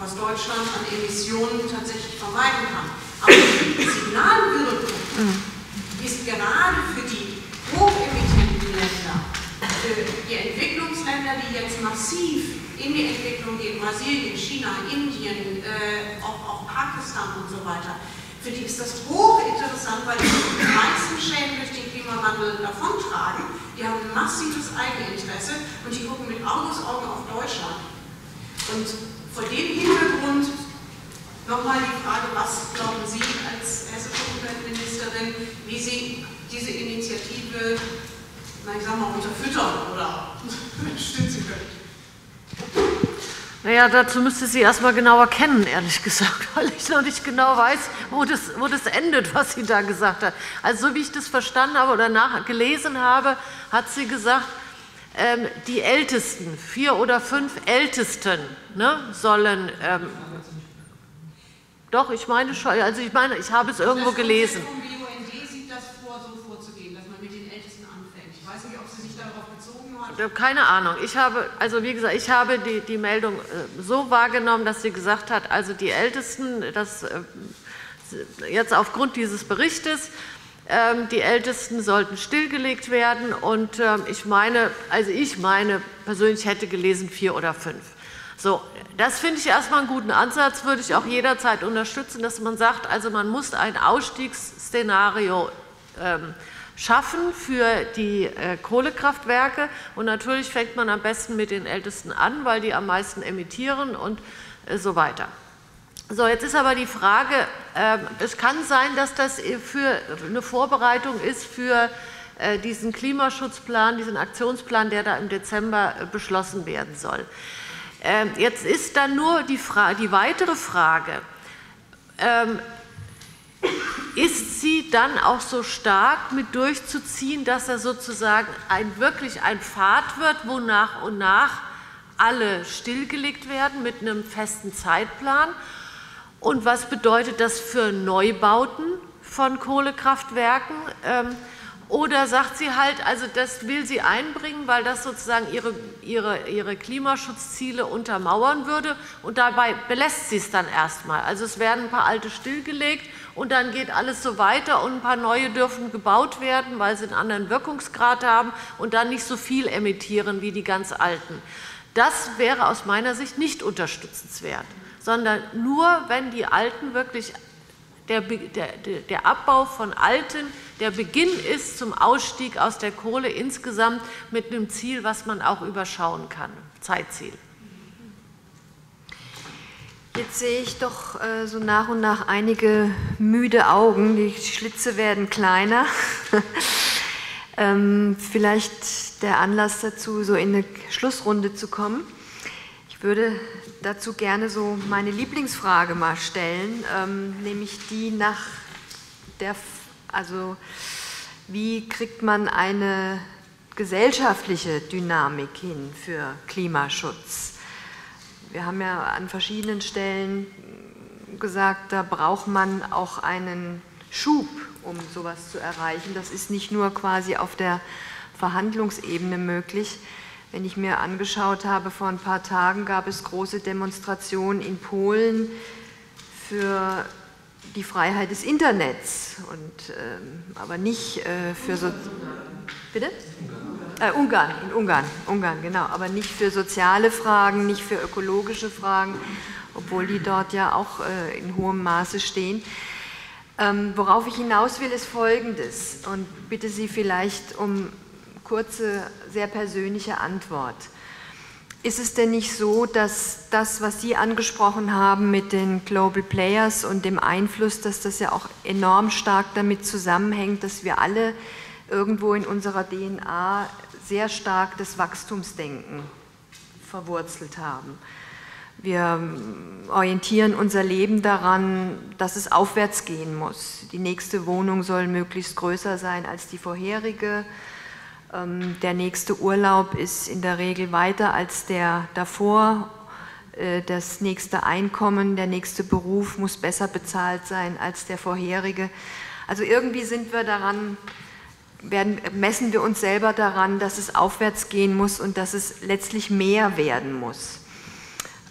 was Deutschland an Emissionen tatsächlich vermeiden kann. Aber die Signalwirkung ist gerade für die hochemittierenden Länder Länder, die jetzt massiv in die Entwicklung gehen, Brasilien, China, Indien, äh, auch, auch Pakistan und so weiter, für die ist das hochinteressant, weil die die meisten Schäden durch den Klimawandel davontragen. Die haben ein massives Eigeninteresse und die gucken mit Argusaugen auf Deutschland. Und vor dem Hintergrund nochmal die Frage, was glauben Sie als hessische Umweltministerin, wie Sie diese Initiative, na ich sag mal, unterfüttern oder stützen können? Naja, dazu müsste sie erstmal genauer kennen, ehrlich gesagt, weil ich noch nicht genau weiß, wo das, wo das endet, was sie da gesagt hat. Also, so wie ich das verstanden habe oder nachgelesen habe, hat sie gesagt, ähm, die Ältesten, vier oder fünf Ältesten, ne, sollen. Ähm, doch, ich meine schon, also ich meine, ich habe es irgendwo gelesen. Vom BUND sieht das vor, so vorzugehen, dass man mit den Ältesten anfängt. Ich weiß nicht, ob sie sich darauf bezogen hat. Keine Ahnung. Ich habe, also wie gesagt, ich habe die, die Meldung äh, so wahrgenommen, dass sie gesagt hat, also die Ältesten, das äh, jetzt aufgrund dieses Berichtes, ähm, die Ältesten sollten stillgelegt werden. Und ähm, ich meine, also ich meine persönlich hätte gelesen vier oder fünf. So, das finde ich erstmal einen guten Ansatz, würde ich auch jederzeit unterstützen, dass man sagt, also man muss ein Ausstiegsszenario ähm, schaffen für die äh, Kohlekraftwerke. Und natürlich fängt man am besten mit den Ältesten an, weil die am meisten emittieren und äh, so weiter. So, jetzt ist aber die Frage, äh, es kann sein, dass das für eine Vorbereitung ist für äh, diesen Klimaschutzplan, diesen Aktionsplan, der da im Dezember äh, beschlossen werden soll. Ähm, jetzt ist dann nur die, Frage, die weitere Frage, ähm, ist sie dann auch so stark mit durchzuziehen, dass er sozusagen ein, wirklich ein Pfad wird, wo nach und nach alle stillgelegt werden mit einem festen Zeitplan? Und was bedeutet das für Neubauten von Kohlekraftwerken? Ähm, oder sagt sie halt, also das will sie einbringen, weil das sozusagen ihre, ihre, ihre Klimaschutzziele untermauern würde und dabei belässt sie es dann erstmal. Also es werden ein paar alte stillgelegt und dann geht alles so weiter und ein paar neue dürfen gebaut werden, weil sie einen anderen Wirkungsgrad haben und dann nicht so viel emittieren wie die ganz alten. Das wäre aus meiner Sicht nicht unterstützenswert, sondern nur, wenn die Alten wirklich der, der, der Abbau von Alten der Beginn ist zum Ausstieg aus der Kohle insgesamt mit einem Ziel, was man auch überschauen kann, Zeitziel. Jetzt sehe ich doch äh, so nach und nach einige müde Augen. Die Schlitze werden kleiner. ähm, vielleicht der Anlass dazu, so in eine Schlussrunde zu kommen. Ich würde dazu gerne so meine Lieblingsfrage mal stellen, ähm, nämlich die nach der also wie kriegt man eine gesellschaftliche Dynamik hin für Klimaschutz? Wir haben ja an verschiedenen Stellen gesagt, da braucht man auch einen Schub, um sowas zu erreichen. Das ist nicht nur quasi auf der Verhandlungsebene möglich. Wenn ich mir angeschaut habe, vor ein paar Tagen gab es große Demonstrationen in Polen für die Freiheit des Internets, und, ähm, aber nicht äh, für so. Bitte? Äh, Ungarn, in Ungarn, Ungarn, genau, aber nicht für soziale Fragen, nicht für ökologische Fragen, obwohl die dort ja auch äh, in hohem Maße stehen. Ähm, worauf ich hinaus will, ist Folgendes und bitte Sie vielleicht um kurze, sehr persönliche Antwort. Ist es denn nicht so, dass das, was Sie angesprochen haben mit den Global Players und dem Einfluss, dass das ja auch enorm stark damit zusammenhängt, dass wir alle irgendwo in unserer DNA sehr stark das Wachstumsdenken verwurzelt haben? Wir orientieren unser Leben daran, dass es aufwärts gehen muss. Die nächste Wohnung soll möglichst größer sein als die vorherige der nächste Urlaub ist in der Regel weiter als der davor. Äh, das nächste Einkommen, der nächste Beruf muss besser bezahlt sein als der vorherige. Also irgendwie sind wir daran, werden, messen wir uns selber daran, dass es aufwärts gehen muss und dass es letztlich mehr werden muss.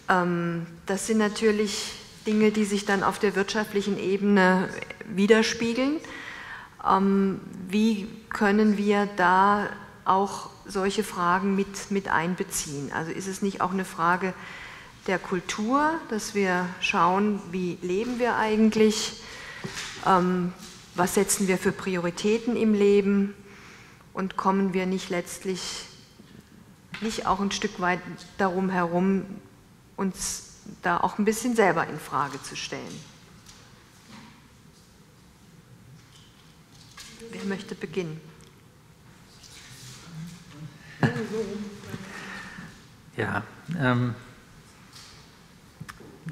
Ähm, das sind natürlich Dinge, die sich dann auf der wirtschaftlichen Ebene widerspiegeln. Ähm, wie können wir da auch solche Fragen mit, mit einbeziehen? Also ist es nicht auch eine Frage der Kultur, dass wir schauen, wie leben wir eigentlich, ähm, was setzen wir für Prioritäten im Leben und kommen wir nicht letztlich nicht auch ein Stück weit darum herum, uns da auch ein bisschen selber in Frage zu stellen. Wer möchte beginnen? Ja, ähm,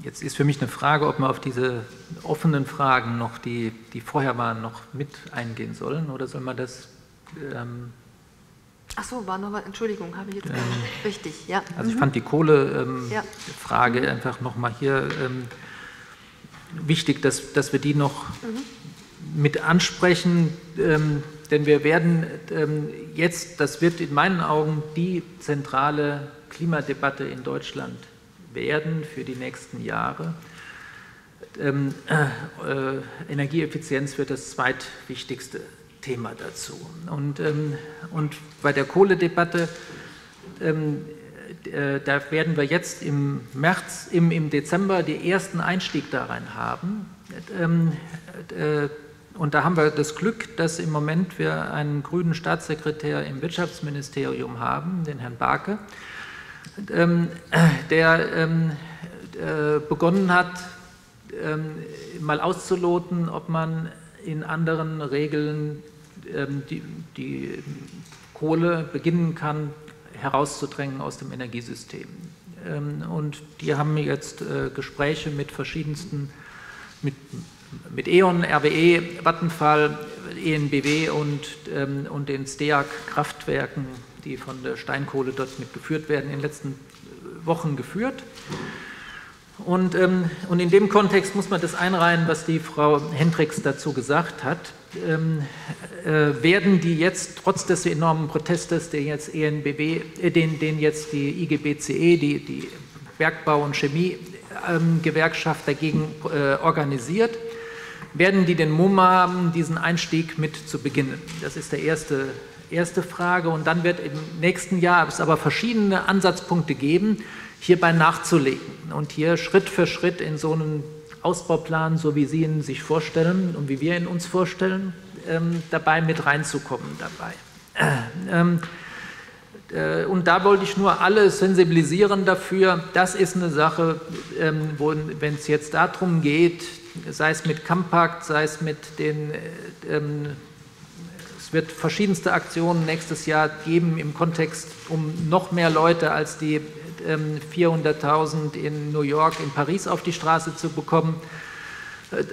jetzt ist für mich eine Frage, ob wir auf diese offenen Fragen noch, die, die vorher waren, noch mit eingehen sollen oder soll man das ähm, Ach so, war noch was, Entschuldigung, habe ich jetzt ähm, richtig, ja. Also ich mhm. fand die Kohle-Frage ähm, ja. einfach nochmal hier ähm, wichtig, dass, dass wir die noch mhm. Mit ansprechen, ähm, denn wir werden ähm, jetzt, das wird in meinen Augen die zentrale Klimadebatte in Deutschland werden für die nächsten Jahre. Ähm, äh, äh, Energieeffizienz wird das zweitwichtigste Thema dazu. Und, ähm, und bei der Kohledebatte, ähm, äh, da werden wir jetzt im März, im, im Dezember den ersten Einstieg darin haben. Und da haben wir das Glück, dass im Moment wir einen grünen Staatssekretär im Wirtschaftsministerium haben, den Herrn Barke, ähm, der ähm, äh, begonnen hat, ähm, mal auszuloten, ob man in anderen Regeln die, die Kohle beginnen kann herauszudrängen aus dem Energiesystem. Und die haben jetzt äh, Gespräche mit verschiedensten, mit, mit E.ON, RWE, Vattenfall, ENBW und, ähm, und den STEAG-Kraftwerken, die von der Steinkohle dort mitgeführt werden, in den letzten Wochen geführt. Und, ähm, und in dem Kontext muss man das einreihen, was die Frau Hendricks dazu gesagt hat. Ähm, äh, werden die jetzt trotz des enormen Protestes, den jetzt ENBW, äh, den, den jetzt die IGBCE, die, die Bergbau- und Chemiegewerkschaft ähm, dagegen äh, organisiert, werden die den Mumm haben, diesen Einstieg mit zu beginnen? Das ist der erste, erste Frage. Und dann wird im nächsten Jahr es aber verschiedene Ansatzpunkte geben, hierbei nachzulegen und hier Schritt für Schritt in so einen Ausbauplan, so wie Sie ihn sich vorstellen und wie wir ihn uns vorstellen, ähm, dabei mit reinzukommen dabei. Ähm, äh, und da wollte ich nur alle sensibilisieren dafür. Das ist eine Sache, ähm, wenn es jetzt darum geht, sei es mit Compact, sei es mit den, äh, ähm, es wird verschiedenste Aktionen nächstes Jahr geben im Kontext, um noch mehr Leute als die 400.000 ähm, in New York, in Paris auf die Straße zu bekommen.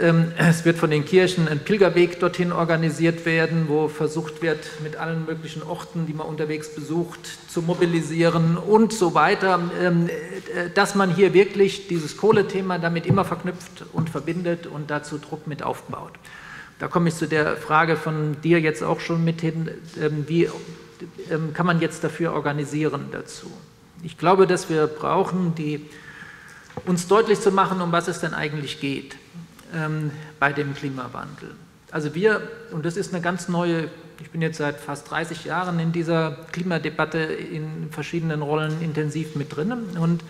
Ähm, es wird von den Kirchen ein Pilgerweg dorthin organisiert werden, wo versucht wird, mit allen möglichen Orten, die man unterwegs besucht, zu mobilisieren und so weiter, ähm, äh, dass man hier wirklich dieses Kohlethema damit immer verknüpft und verbindet und dazu Druck mit aufbaut. Da komme ich zu der Frage von dir jetzt auch schon mit hin, wie kann man jetzt dafür organisieren dazu? Ich glaube, dass wir brauchen, die, uns deutlich zu machen, um was es denn eigentlich geht ähm, bei dem Klimawandel. Also wir, und das ist eine ganz neue, ich bin jetzt seit fast 30 Jahren in dieser Klimadebatte in verschiedenen Rollen intensiv mit drin. Und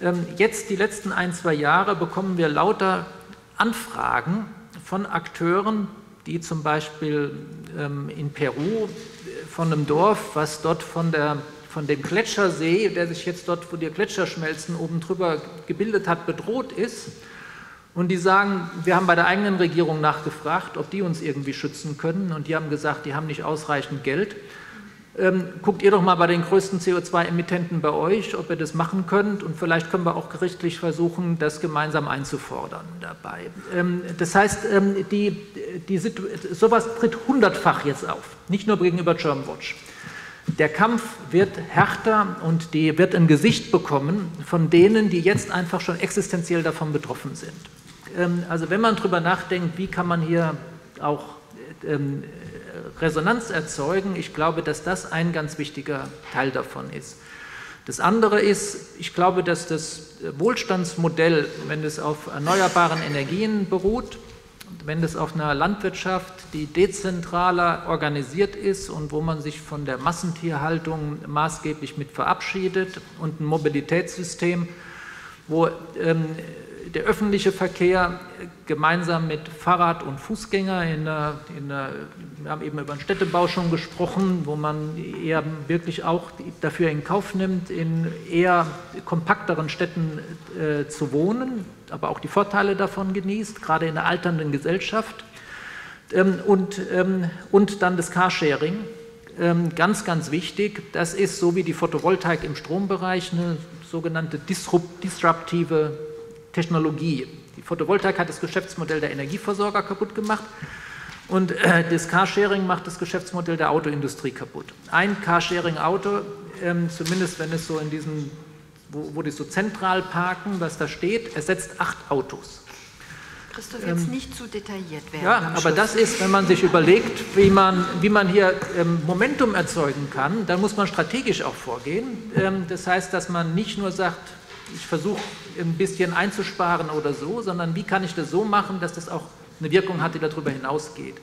ähm, jetzt die letzten ein, zwei Jahre bekommen wir lauter Anfragen von Akteuren, die zum Beispiel ähm, in Peru von einem Dorf, was dort von der von dem Gletschersee, der sich jetzt dort, wo die Gletscherschmelzen oben drüber gebildet hat, bedroht ist. Und die sagen, wir haben bei der eigenen Regierung nachgefragt, ob die uns irgendwie schützen können. Und die haben gesagt, die haben nicht ausreichend Geld. Ähm, guckt ihr doch mal bei den größten CO2-Emittenten bei euch, ob ihr das machen könnt. Und vielleicht können wir auch gerichtlich versuchen, das gemeinsam einzufordern dabei. Ähm, das heißt, ähm, die, die sowas tritt hundertfach jetzt auf, nicht nur gegenüber Germanwatch. Der Kampf wird härter und die wird ein Gesicht bekommen von denen, die jetzt einfach schon existenziell davon betroffen sind. Ähm, also wenn man darüber nachdenkt, wie kann man hier auch ähm, Resonanz erzeugen, ich glaube, dass das ein ganz wichtiger Teil davon ist. Das andere ist, ich glaube, dass das Wohlstandsmodell, wenn es auf erneuerbaren Energien beruht, wenn das auf einer Landwirtschaft, die dezentraler organisiert ist und wo man sich von der Massentierhaltung maßgeblich mit verabschiedet und ein Mobilitätssystem, wo ähm, der öffentliche Verkehr gemeinsam mit Fahrrad- und Fußgänger, in der, in der, wir haben eben über den Städtebau schon gesprochen, wo man eher wirklich auch dafür in Kauf nimmt, in eher kompakteren Städten äh, zu wohnen, aber auch die Vorteile davon genießt, gerade in der alternden Gesellschaft. Ähm, und, ähm, und dann das Carsharing, ähm, ganz, ganz wichtig. Das ist so wie die Photovoltaik im Strombereich eine sogenannte disruptive Technologie. Die Photovoltaik hat das Geschäftsmodell der Energieversorger kaputt gemacht und äh, das Carsharing macht das Geschäftsmodell der Autoindustrie kaputt. Ein Carsharing-Auto, ähm, zumindest wenn es so in diesen, wo, wo die so zentral parken, was da steht, ersetzt acht Autos. Christoph, jetzt ähm, nicht zu detailliert werden. Ja, aber das ist, wenn man sich überlegt, wie man, wie man hier ähm, Momentum erzeugen kann, dann muss man strategisch auch vorgehen. Ähm, das heißt, dass man nicht nur sagt, ich versuche ein bisschen einzusparen oder so, sondern wie kann ich das so machen, dass das auch eine Wirkung hat, die darüber hinausgeht.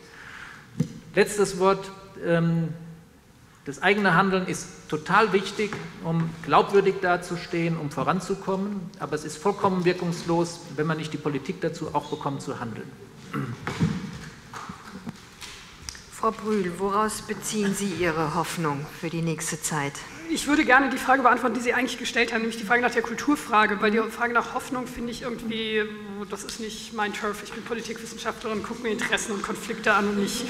Letztes Wort. Ähm, das eigene Handeln ist total wichtig, um glaubwürdig dazustehen, um voranzukommen, aber es ist vollkommen wirkungslos, wenn man nicht die Politik dazu auch bekommt zu handeln. Frau Brühl, woraus beziehen Sie Ihre Hoffnung für die nächste Zeit? Ich würde gerne die Frage beantworten, die Sie eigentlich gestellt haben, nämlich die Frage nach der Kulturfrage, weil die Frage nach Hoffnung finde ich irgendwie, das ist nicht mein Turf. Ich bin Politikwissenschaftlerin, gucke mir Interessen und Konflikte an und nicht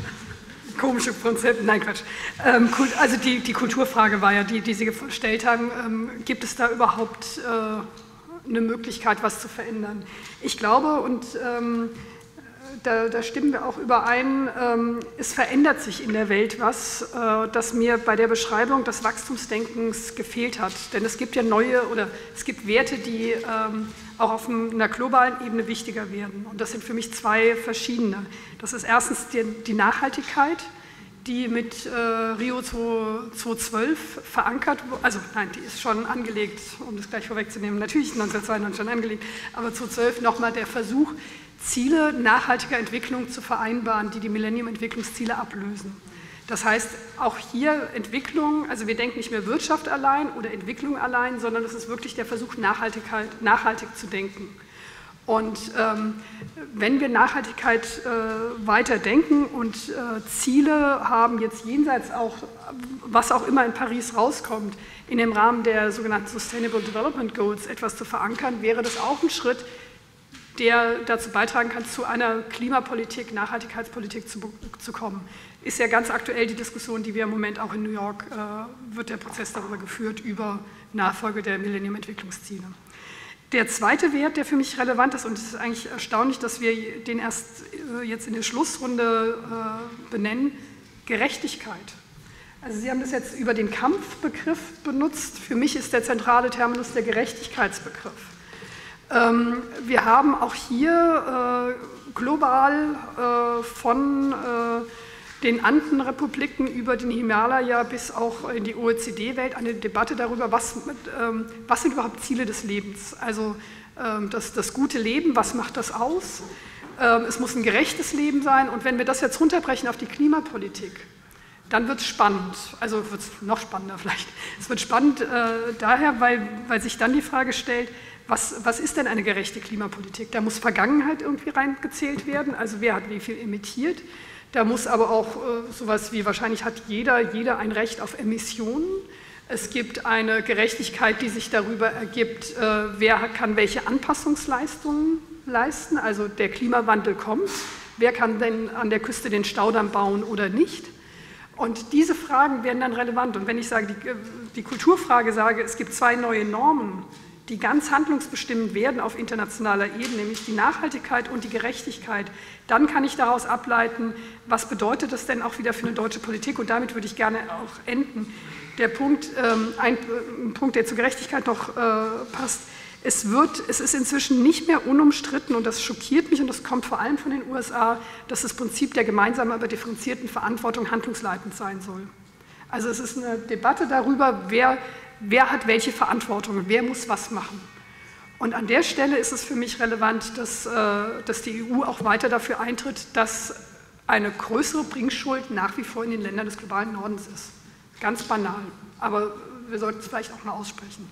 komische Konzepte. Nein, Quatsch. Ähm, also die, die, Kulturfrage war ja die, die Sie gestellt haben. Ähm, gibt es da überhaupt äh, eine Möglichkeit, was zu verändern? Ich glaube und ähm, da, da, stimmen wir auch überein, ähm, es verändert sich in der Welt was, äh, das mir bei der Beschreibung des Wachstumsdenkens gefehlt hat. Denn es gibt ja neue oder es gibt Werte, die ähm, auch auf einer globalen Ebene wichtiger werden. Und das sind für mich zwei verschiedene. Das ist erstens die, die Nachhaltigkeit, die mit äh, Rio 2012 verankert wurde, also nein, die ist schon angelegt, um das gleich vorwegzunehmen, natürlich 1992 schon angelegt, aber 2012 nochmal der Versuch, Ziele nachhaltiger Entwicklung zu vereinbaren, die die Millennium-Entwicklungsziele ablösen. Das heißt, auch hier Entwicklung, also wir denken nicht mehr Wirtschaft allein oder Entwicklung allein, sondern es ist wirklich der Versuch, Nachhaltigkeit, nachhaltig zu denken. Und ähm, wenn wir Nachhaltigkeit äh, weiter denken und äh, Ziele haben, jetzt jenseits auch, was auch immer in Paris rauskommt, in dem Rahmen der sogenannten Sustainable Development Goals etwas zu verankern, wäre das auch ein Schritt, der dazu beitragen kann, zu einer Klimapolitik, Nachhaltigkeitspolitik zu, zu kommen. Ist ja ganz aktuell die Diskussion, die wir im Moment auch in New York, äh, wird der Prozess darüber geführt, über Nachfolge der Millennium-Entwicklungsziele. Der zweite Wert, der für mich relevant ist, und es ist eigentlich erstaunlich, dass wir den erst äh, jetzt in der Schlussrunde äh, benennen, Gerechtigkeit. Also Sie haben das jetzt über den Kampfbegriff benutzt. Für mich ist der zentrale Terminus der Gerechtigkeitsbegriff. Ähm, wir haben auch hier äh, global äh, von äh, den Andenrepubliken über den Himalaya bis auch in die OECD-Welt eine Debatte darüber, was, ähm, was, sind überhaupt Ziele des Lebens. Also ähm, das, das, gute Leben, was macht das aus? es muss ein gerechtes Leben sein. Und wenn wir das jetzt runterbrechen auf die Klimapolitik, dann wird es spannend. Also wird es noch spannender vielleicht. Es wird spannend äh, daher, weil, weil sich dann die Frage stellt, was, was ist denn eine gerechte Klimapolitik? Da muss Vergangenheit irgendwie reingezählt werden, also wer hat wie viel emittiert. Da muss aber auch äh, sowas wie, wahrscheinlich hat jeder, jeder ein Recht auf Emissionen. Es gibt eine Gerechtigkeit, die sich darüber ergibt, äh, wer kann welche Anpassungsleistungen leisten. Also der Klimawandel kommt. Wer kann denn an der Küste den Staudamm bauen oder nicht? Und diese Fragen werden dann relevant. Und wenn ich sage, die, die Kulturfrage sage, es gibt zwei neue Normen, die ganz handlungsbestimmend werden auf internationaler Ebene, nämlich die Nachhaltigkeit und die Gerechtigkeit, dann kann ich daraus ableiten, was bedeutet das denn auch wieder für eine deutsche Politik und damit würde ich gerne auch enden. Der Punkt, ähm, ein, ein, Punkt, der zur Gerechtigkeit noch äh, passt, es, wird, es ist inzwischen nicht mehr unumstritten und das schockiert mich und das kommt vor allem von den USA, dass das Prinzip der gemeinsamen, aber differenzierten Verantwortung handlungsleitend sein soll. Also es ist eine Debatte darüber, wer wer hat welche Verantwortung, wer muss was machen. Und an der Stelle ist es für mich relevant, dass, äh, dass die EU auch weiter dafür eintritt, dass eine größere Bringschuld nach wie vor in den Ländern des globalen Nordens ist. Ganz banal. Aber wir sollten es vielleicht auch mal aussprechen.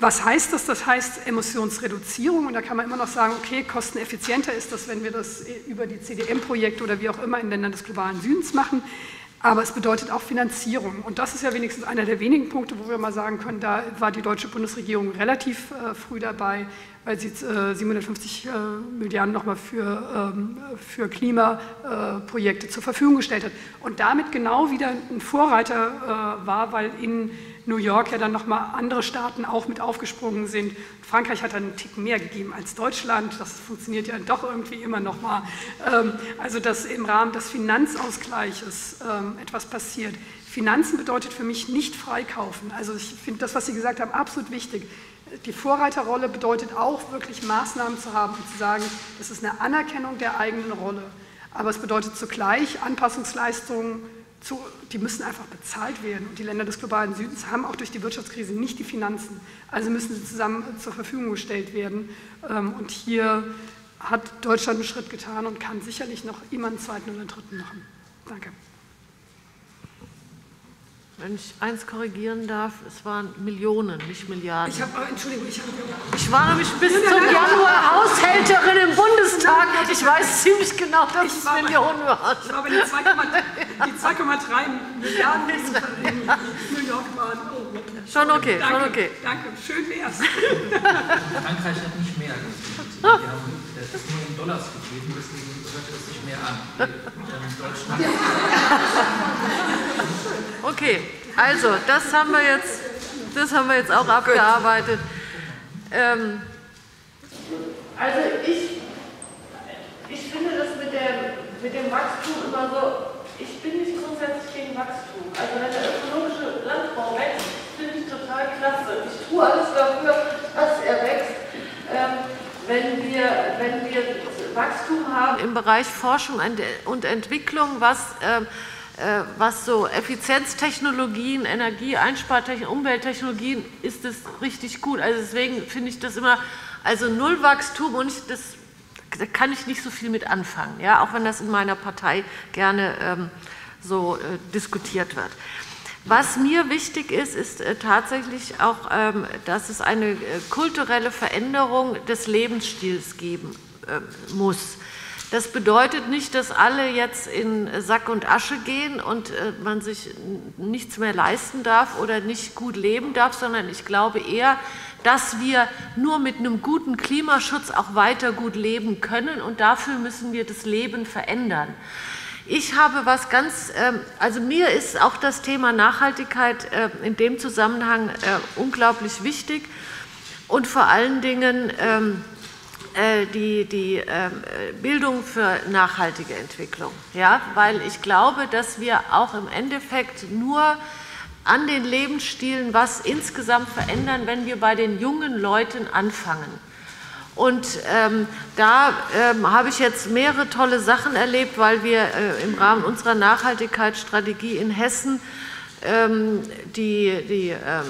Was heißt das? Das heißt Emissionsreduzierung und da kann man immer noch sagen, okay, kosteneffizienter ist das, wenn wir das über die CDM-Projekte oder wie auch immer in Ländern des globalen Südens machen. Aber es bedeutet auch Finanzierung. Und das ist ja wenigstens einer der wenigen Punkte, wo wir mal sagen können, da war die deutsche Bundesregierung relativ äh, früh dabei, weil sie äh, 750 äh, Milliarden nochmal für, ähm, für Klimaprojekte zur Verfügung gestellt hat. Und damit genau wieder ein Vorreiter äh, war, weil in New York ja dann nochmal andere Staaten auch mit aufgesprungen sind. Frankreich hat dann einen Tick mehr gegeben als Deutschland. Das funktioniert ja doch irgendwie immer nochmal. Ähm, also, dass im Rahmen des Finanzausgleiches ähm, etwas passiert. Finanzen bedeutet für mich nicht freikaufen. Also ich finde das, was Sie gesagt haben, absolut wichtig. Die Vorreiterrolle bedeutet auch wirklich Maßnahmen zu haben und zu sagen, das ist eine Anerkennung der eigenen Rolle. Aber es bedeutet zugleich Anpassungsleistungen zu, die müssen einfach bezahlt werden. Und die Länder des globalen Südens haben auch durch die Wirtschaftskrise nicht die Finanzen. Also müssen sie zusammen zur Verfügung gestellt werden. Ähm, und hier hat Deutschland einen Schritt getan und kann sicherlich noch immer einen zweiten oder einen dritten machen. Danke. Wenn ich eins korrigieren darf, es waren Millionen, nicht Milliarden. Ich habe, Entschuldigung, ich habe. Ich war nämlich bis zum Januar Haushälterin im Bundestag. Ich weiß ziemlich genau, dass es Millionen waren. Ich war bei den 2,3 Milliarden in New York waren. Oh, schon okay, danke, schon okay. Danke, schön wär's. Frankreich hat nicht mehr. Die haben das ist nur in Dollars gegeben, deswegen hört es sich mehr an. Deutschland. Okay, also das haben wir jetzt, das haben wir jetzt auch abgearbeitet. Ähm, also ich, ich finde das mit, der, mit dem Wachstum immer so, ich bin nicht grundsätzlich gegen Wachstum. Also wenn der ökologische Landbau wächst, finde ich total klasse. Ich tue alles dafür, dass er wächst. Ähm, wenn wir, wenn wir Wachstum haben im Bereich Forschung und Entwicklung, was äh, was so Effizienztechnologien, Energieeinspartechnologien, Umwelttechnologien, ist das richtig gut. Also deswegen finde ich das immer, also Nullwachstum und ich, das da kann ich nicht so viel mit anfangen, ja, auch wenn das in meiner Partei gerne ähm, so äh, diskutiert wird. Was mir wichtig ist, ist äh, tatsächlich auch, ähm, dass es eine äh, kulturelle Veränderung des Lebensstils geben äh, muss. Das bedeutet nicht, dass alle jetzt in Sack und Asche gehen und äh, man sich nichts mehr leisten darf oder nicht gut leben darf, sondern ich glaube eher, dass wir nur mit einem guten Klimaschutz auch weiter gut leben können und dafür müssen wir das Leben verändern. Ich habe was ganz, ähm, also mir ist auch das Thema Nachhaltigkeit äh, in dem Zusammenhang unglaublich wichtig und vor allen Dingen ähm, äh, die, die ähm, Bildung für nachhaltige Entwicklung. Ja? Weil ich glaube, dass wir auch im Endeffekt nur an den Lebensstilen was insgesamt verändern, wenn wir bei den jungen Leuten anfangen. Und ähm, da ähm, habe ich jetzt mehrere tolle Sachen erlebt, weil wir äh, im Rahmen unserer Nachhaltigkeitsstrategie in Hessen ähm, die, die ähm,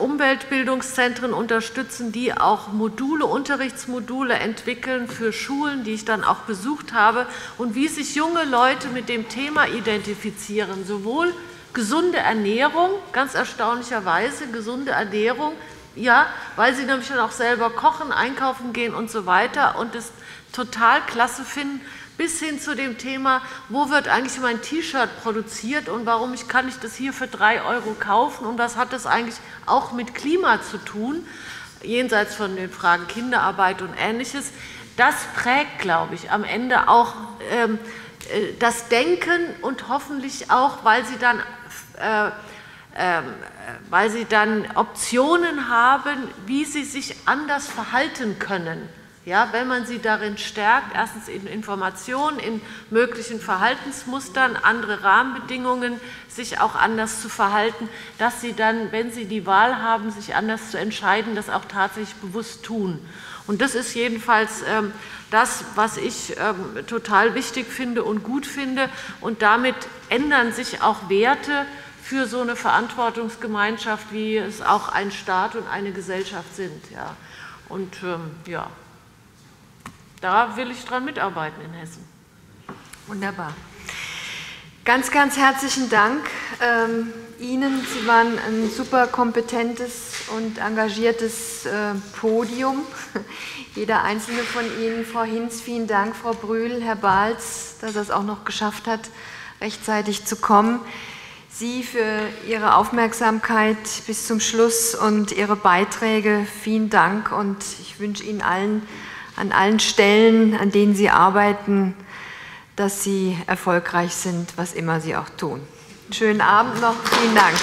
Umweltbildungszentren unterstützen, die auch Module, Unterrichtsmodule entwickeln für Schulen, die ich dann auch besucht habe und wie sich junge Leute mit dem Thema identifizieren, sowohl gesunde Ernährung, ganz erstaunlicherweise gesunde Ernährung, ja, weil sie nämlich dann auch selber kochen, einkaufen gehen und so weiter und es total klasse finden, bis hin zu dem Thema, wo wird eigentlich mein T-Shirt produziert und warum ich, kann ich das hier für drei Euro kaufen und was hat das eigentlich auch mit Klima zu tun, jenseits von den Fragen Kinderarbeit und Ähnliches. Das prägt, glaube ich, am Ende auch ähm, äh, das Denken und hoffentlich auch, weil sie dann äh, äh, weil sie dann Optionen haben, wie sie sich anders verhalten können ja, wenn man sie darin stärkt, erstens in Informationen, in möglichen Verhaltensmustern, andere Rahmenbedingungen, sich auch anders zu verhalten, dass sie dann, wenn sie die Wahl haben, sich anders zu entscheiden, das auch tatsächlich bewusst tun. Und das ist jedenfalls ähm, das, was ich ähm, total wichtig finde und gut finde. Und damit ändern sich auch Werte für so eine Verantwortungsgemeinschaft, wie es auch ein Staat und eine Gesellschaft sind. Ja. Und ähm, ja, da will ich dran mitarbeiten in Hessen. Wunderbar. Ganz, ganz herzlichen Dank ähm, Ihnen. Sie waren ein super kompetentes und engagiertes äh, Podium. Jeder einzelne von Ihnen. Frau Hinz, vielen Dank. Frau Brühl, Herr Balz, dass er es auch noch geschafft hat, rechtzeitig zu kommen. Sie für Ihre Aufmerksamkeit bis zum Schluss und Ihre Beiträge. Vielen Dank und ich wünsche Ihnen allen an allen Stellen, an denen Sie arbeiten, dass Sie erfolgreich sind, was immer Sie auch tun. Schönen Abend noch. Vielen Dank.